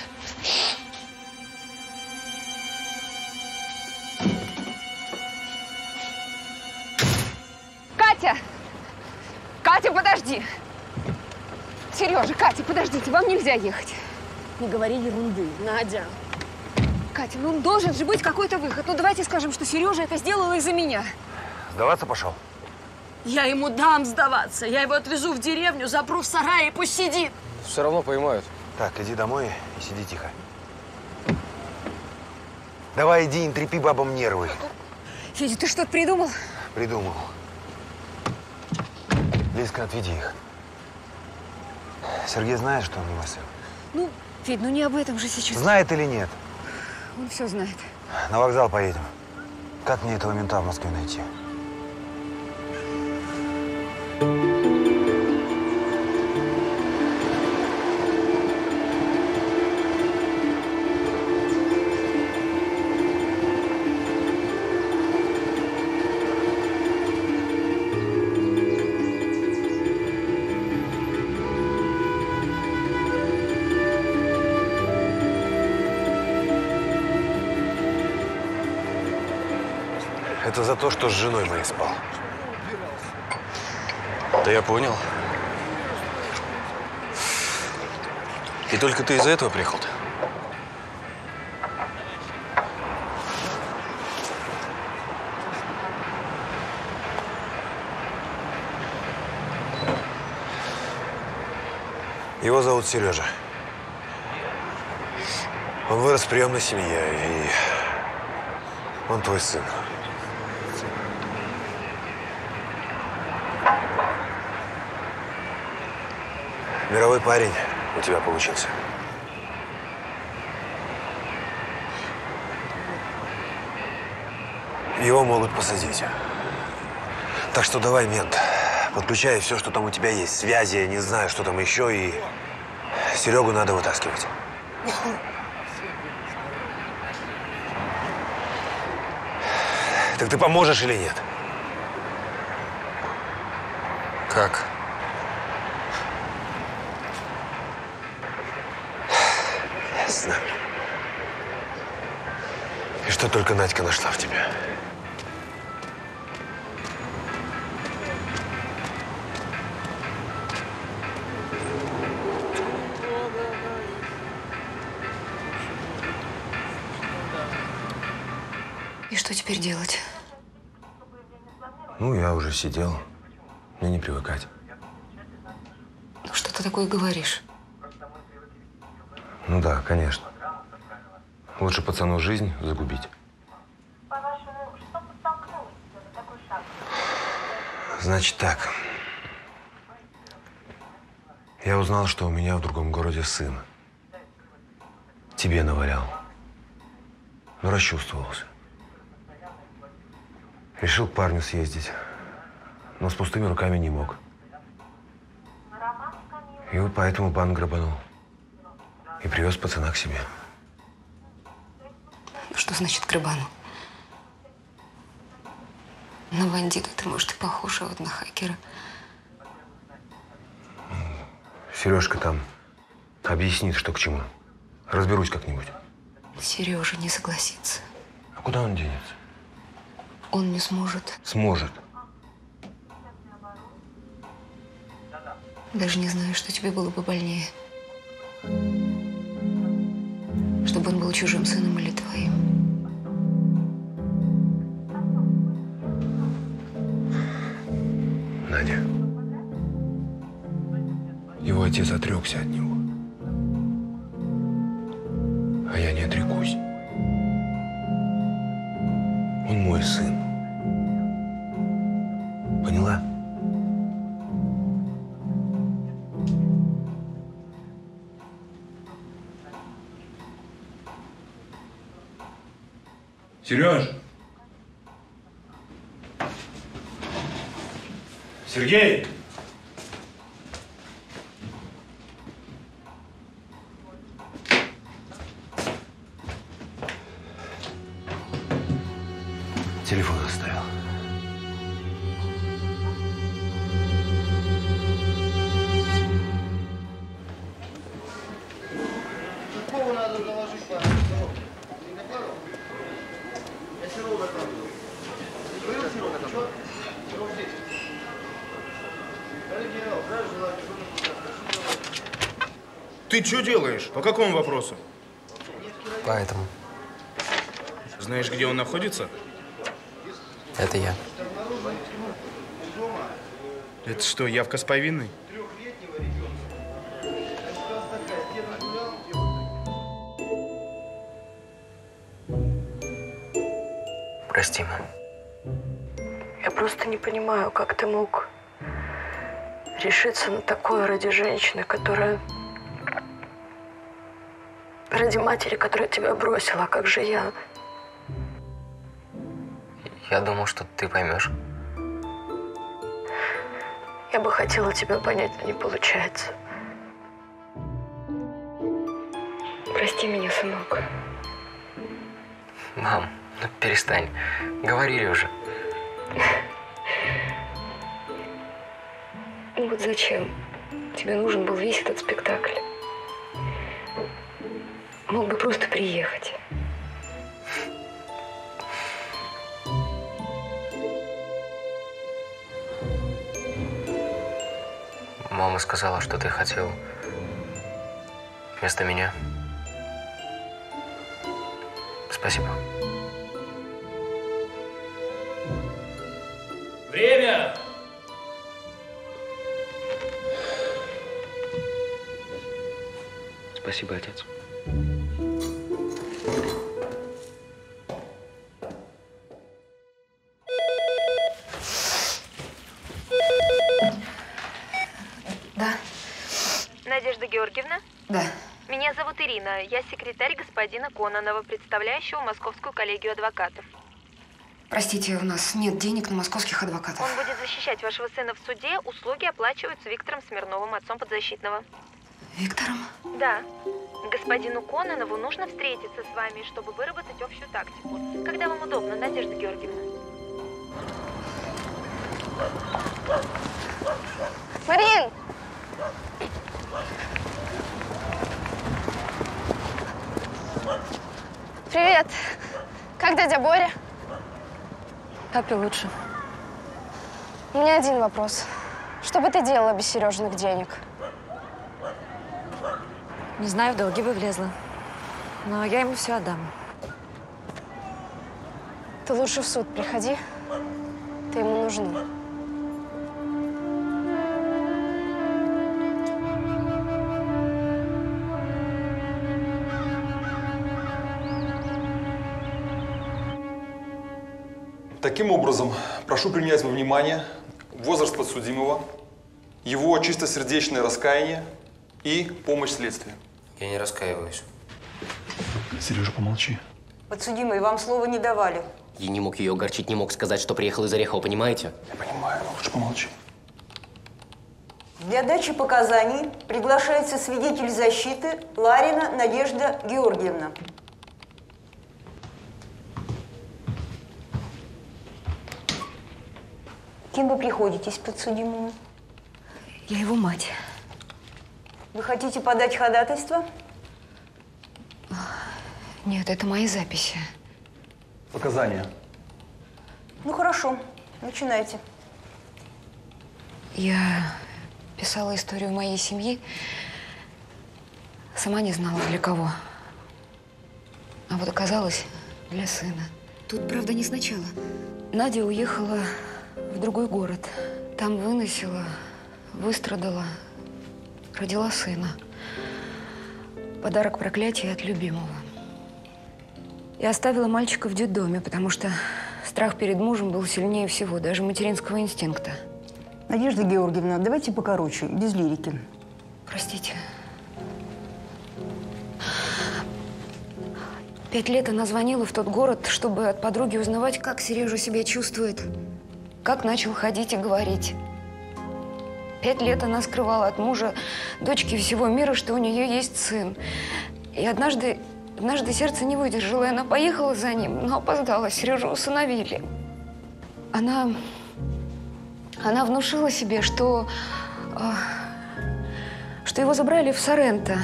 Катя! Катя, подожди! Сережа, Катя, подождите, вам нельзя ехать. Не говори ерунды, Надя. Катя, ну должен же быть какой-то выход. Ну давайте скажем, что Сережа это сделал из-за меня. Сдаваться пошел? Я ему дам сдаваться. Я его отвезу в деревню, запру в сарае и пусть сидит. Все равно поймают. Так, иди домой и сиди тихо. Давай иди, не трепи бабам нервы. Федя, ты что-то придумал? Придумал. Лизка, отведи их. Сергей знает, что он мой сын? Ну, Федь, ну не об этом же сейчас. Знает или нет? Он все знает. На вокзал поедем. Как мне этого мента в Москве найти? Это за то, что с женой моей спал. Да я понял. И только ты из-за этого приехал-то? Его зовут Сережа. Он вырос в приемной семье, и он твой сын. Мировой парень у тебя получился. Его могут посадить. Так что давай, мент, подключай все, что там у тебя есть. Связи, я не знаю, что там еще. И Серегу надо вытаскивать. Так ты поможешь или нет? Как? Ясно. И что только Надька нашла в тебе? И что теперь делать? Ну, я уже сидел. Мне не привыкать. Ну, что ты такое говоришь? Ну да, конечно. Лучше пацану жизнь загубить. Значит так. Я узнал, что у меня в другом городе сын. Тебе навалял. Но расчувствовался. Решил к парню съездить. Но с пустыми руками не мог. И вот поэтому банк грабанул. И привез пацана к себе. Что значит грабану? На бандита ты, может, и похож, а вот на хакера. Сережка там объяснит, что к чему. Разберусь как-нибудь. Сережа не согласится. А куда он денется? Он не сможет. Сможет. Даже не знаю, что тебе было бы больнее. Чтобы он был чужим сыном или твоим. Надя. Его отец отрекся от него. А я не отрекусь. Он мой сын. Поняла? Сереж! Что делаешь? По какому вопросу? Поэтому. Знаешь, где он находится? Это я. Это что, явка с повинной? Прости, мам. Я просто не понимаю, как ты мог решиться на такое ради женщины, которая... Ради матери, которая тебя бросила. А как же я? Я думал, что ты поймешь. Я бы хотела тебя понять, но не получается. Прости меня, сынок. Мам, ну перестань. Говорили уже. Ну вот зачем? Тебе нужен был весь этот спектакль. Мог бы просто приехать. Мама сказала, что ты хотел вместо меня. Спасибо. Время! Спасибо, отец. Да. Георгиевна? Да. Меня зовут Ирина. Я секретарь господина Кононова, представляющего Московскую коллегию адвокатов. Простите, у нас нет денег на московских адвокатов. Он будет защищать вашего сына в суде. Услуги оплачиваются Виктором Смирновым, отцом подзащитного. Виктором? Да. Господину Кононову нужно встретиться с вами, чтобы выработать общую тактику. Когда вам удобно, Надежда Георгиевна? Марин! Привет! Как дядя Боря? Папе лучше. У меня один вопрос. Что бы ты делала без Сережиных денег? Не знаю, в долги бы влезла. Но я ему все отдам. Ты лучше в суд приходи. Ты ему нужна. Таким образом, прошу принять во внимание возраст подсудимого, его чистосердечное раскаяние и помощь следствию. Я не раскаиваюсь. Сережа, помолчи. Подсудимый, вам слова не давали. Я не мог ее огорчить, не мог сказать, что приехал из Орехова, понимаете? Понимаю, но лучше помолчи. Для дачи показаний приглашается свидетель защиты Ларина Надежда Георгиевна. Кем вы приходитесь подсудимому? Я его мать. Вы хотите подать ходатайство? Нет, это мои записи. Показания. Ну хорошо, начинайте. Я писала историю моей семьи. Сама не знала, для кого. А вот оказалось, для сына. Тут, правда, не сначала. Надя уехала в другой город. Там выносила, выстрадала, родила сына. Подарок проклятия от любимого. И оставила мальчика в детдоме, потому что страх перед мужем был сильнее всего, даже материнского инстинкта. Надежда Георгиевна, давайте покороче, без лирики. Простите. Пять лет она звонила в тот город, чтобы от подруги узнавать, как Сережа себя чувствует, как начал ходить и говорить. Пять лет она скрывала от мужа, дочки всего мира, что у нее есть сын. И однажды, однажды сердце не выдержало, и она поехала за ним, но опоздала. Сережу усыновили. Она, она внушила себе, что, а, что его забрали в Соренто,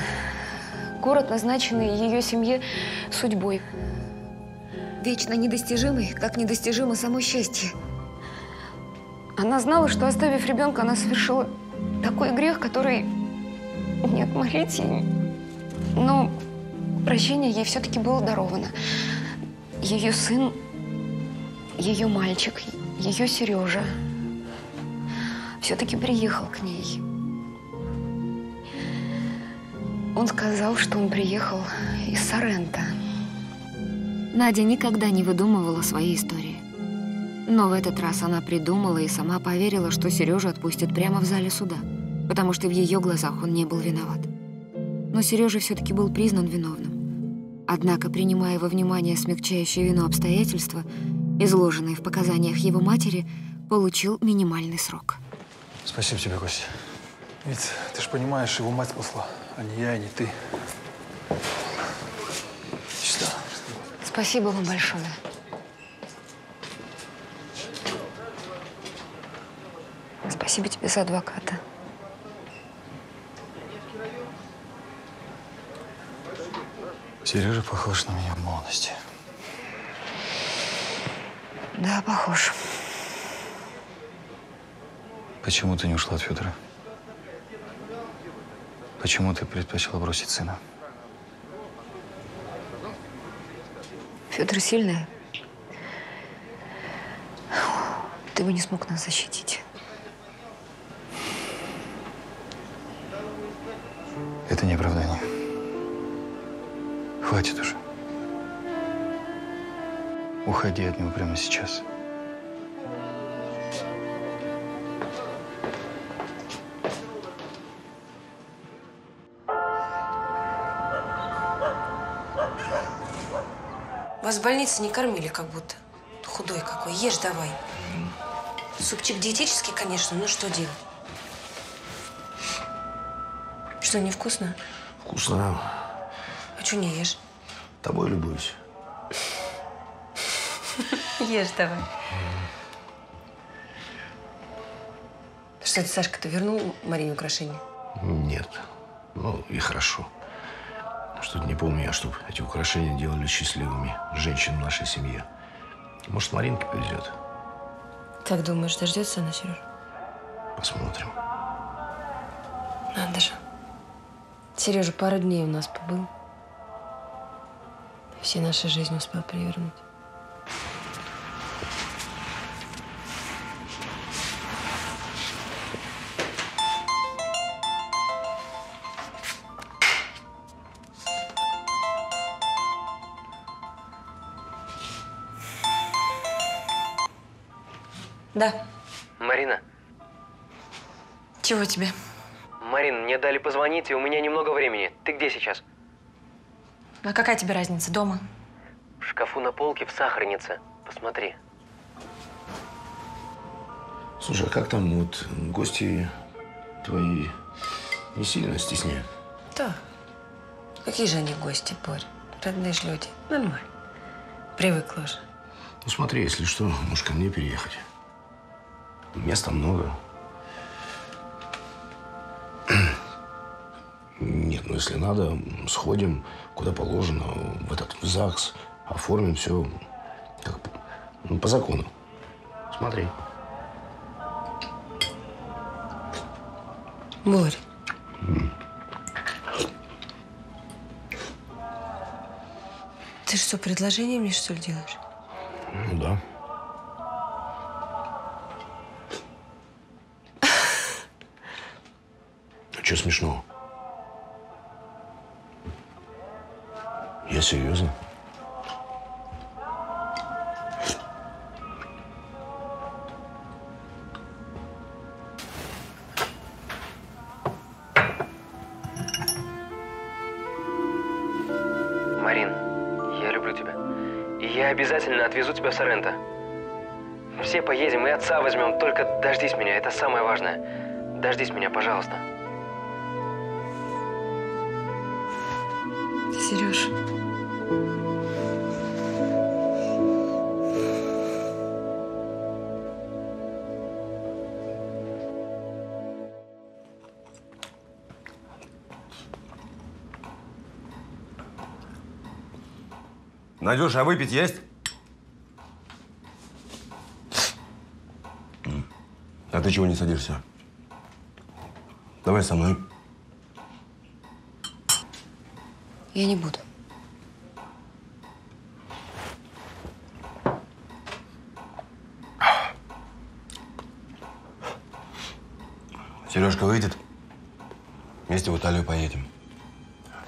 город, назначенный ее семье судьбой. Вечно недостижимый, как недостижимо само счастье. Она знала, что, оставив ребенка, она совершила такой грех, который нет молить, ей. но прощение ей все-таки было даровано. Ее сын, ее мальчик, ее Сережа все-таки приехал к ней. Он сказал, что он приехал из Сорента. Надя никогда не выдумывала свои истории. Но в этот раз она придумала и сама поверила, что Сережу отпустят прямо в зале суда, потому что в ее глазах он не был виноват. Но Сережа все-таки был признан виновным. Однако, принимая во внимание смягчающие вину обстоятельства, изложенные в показаниях его матери, получил минимальный срок. Спасибо тебе, Костя. Ведь ты же понимаешь, его мать спасла, а не я, и не ты. Сюда. Спасибо вам большое. Спасибо тебе за адвоката. Сережа похож на меня в молодости. Да, похож. Почему ты не ушла от Федора? Почему ты предпочла бросить сына? Федор сильный. Ты бы не смог нас защитить. Это не оправдание. Хватит уже. Уходи от него прямо сейчас. Вас в больнице не кормили как будто. Худой какой, ешь давай. Супчик диетический, конечно, но что делать? Что, невкусно? Вкусно. А что не ешь? Тобой любуюсь. Ешь давай. Что ты, Сашка, ты вернул Марине украшения? Нет. Ну, и хорошо. Что-то не помню я, чтобы эти украшения делали счастливыми женщин в нашей семье. Может, Маринке повезет. Как думаешь, дождется она, Сереж? Посмотрим. Надо же. Сережа пару дней у нас побыл. Все наши жизни успел перевернуть. Да. Марина, Чего тебе? Марин, мне дали позвонить, и у меня немного времени. Ты где сейчас? А какая тебе разница? Дома? В шкафу на полке в сахарнице. Посмотри. Слушай, а как там вот гости твои не сильно стесняют? Да. Какие же они гости, Борь? Родные ж люди. Нормально. Привыкла уже. Ну смотри, если что, можешь ко мне переехать. Места много. [CLEARS THROAT] Нет, ну если надо, сходим куда положено, в этот в ЗАГС, оформим все как, ну, по закону. Смотри. Борь. Ты что, предложение мне, что ли, делаешь? Ну да. Что смешного? Я серьезно. Марин, я люблю тебя. И я обязательно отвезу тебя в Соренто. Все поедем и отца возьмем, только дождись меня, это самое важное. Дождись меня, пожалуйста. Надюша, а выпить есть? А ты чего не садишься? Давай со мной. Я не буду. Сережка выйдет. Вместе в Италию поедем.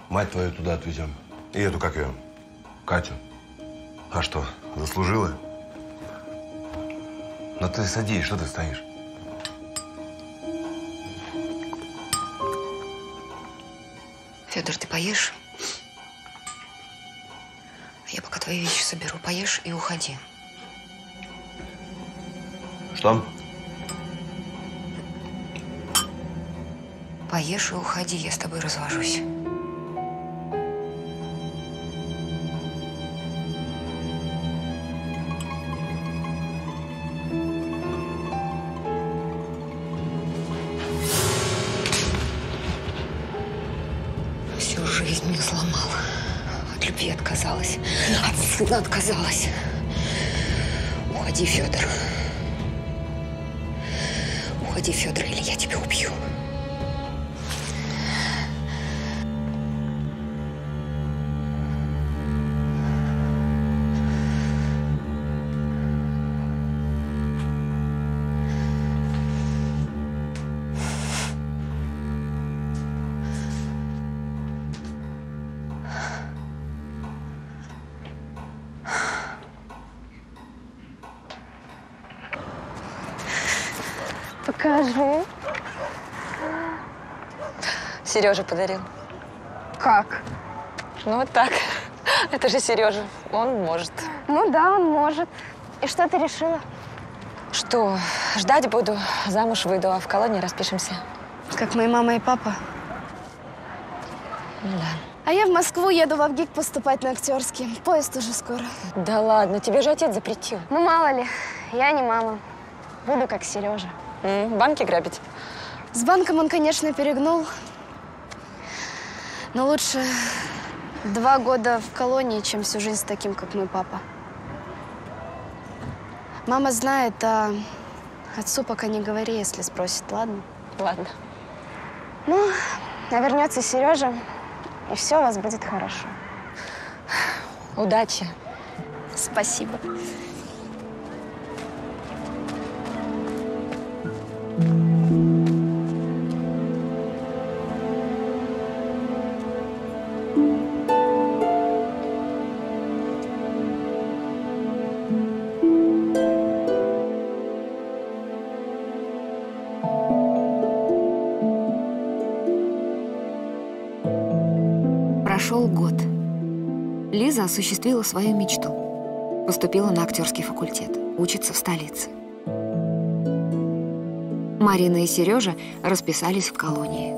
Мать твою туда отвезем. И эту, как ее, Катю. А что, заслужила? Ну ты садись, что ты стоишь? Федор, ты поешь? Я пока твои вещи соберу. Поешь и уходи. Что? Поешь и уходи, я с тобой развожусь. От сына отказалась. Уходи, Федор. Уходи, Федор, или я тебя убью. Сережа подарил. Как? Ну вот так. [LAUGHS] Это же Сережа. Он может. Ну да, он может. И что ты решила? Что, ждать буду, замуж выйду, а в колонии распишемся. Как мои мама и папа. Ну да. А я в Москву еду в Авгик поступать на актерский. Поезд уже скоро. Да ладно, тебе же отец запретил. Ну, мало ли, я не мама. Буду как Сережа. М, банки грабить? С банком он, конечно, перегнул. Но лучше два года в колонии, чем всю жизнь с таким, как мой папа. Мама знает, а отцу пока не говори, если спросит, ладно? Ладно. Ну, а вернется Сережа, и все у вас будет хорошо. Удачи. Спасибо. Осуществила свою мечту. Поступила на актерский факультет, учится в столице. Марина и Сережа расписались в колонии.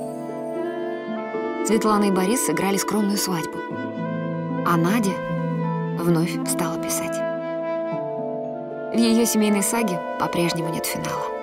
Светлана и Борис сыграли скромную свадьбу. А Надя вновь стала писать. В ее семейной саге по-прежнему нет финала.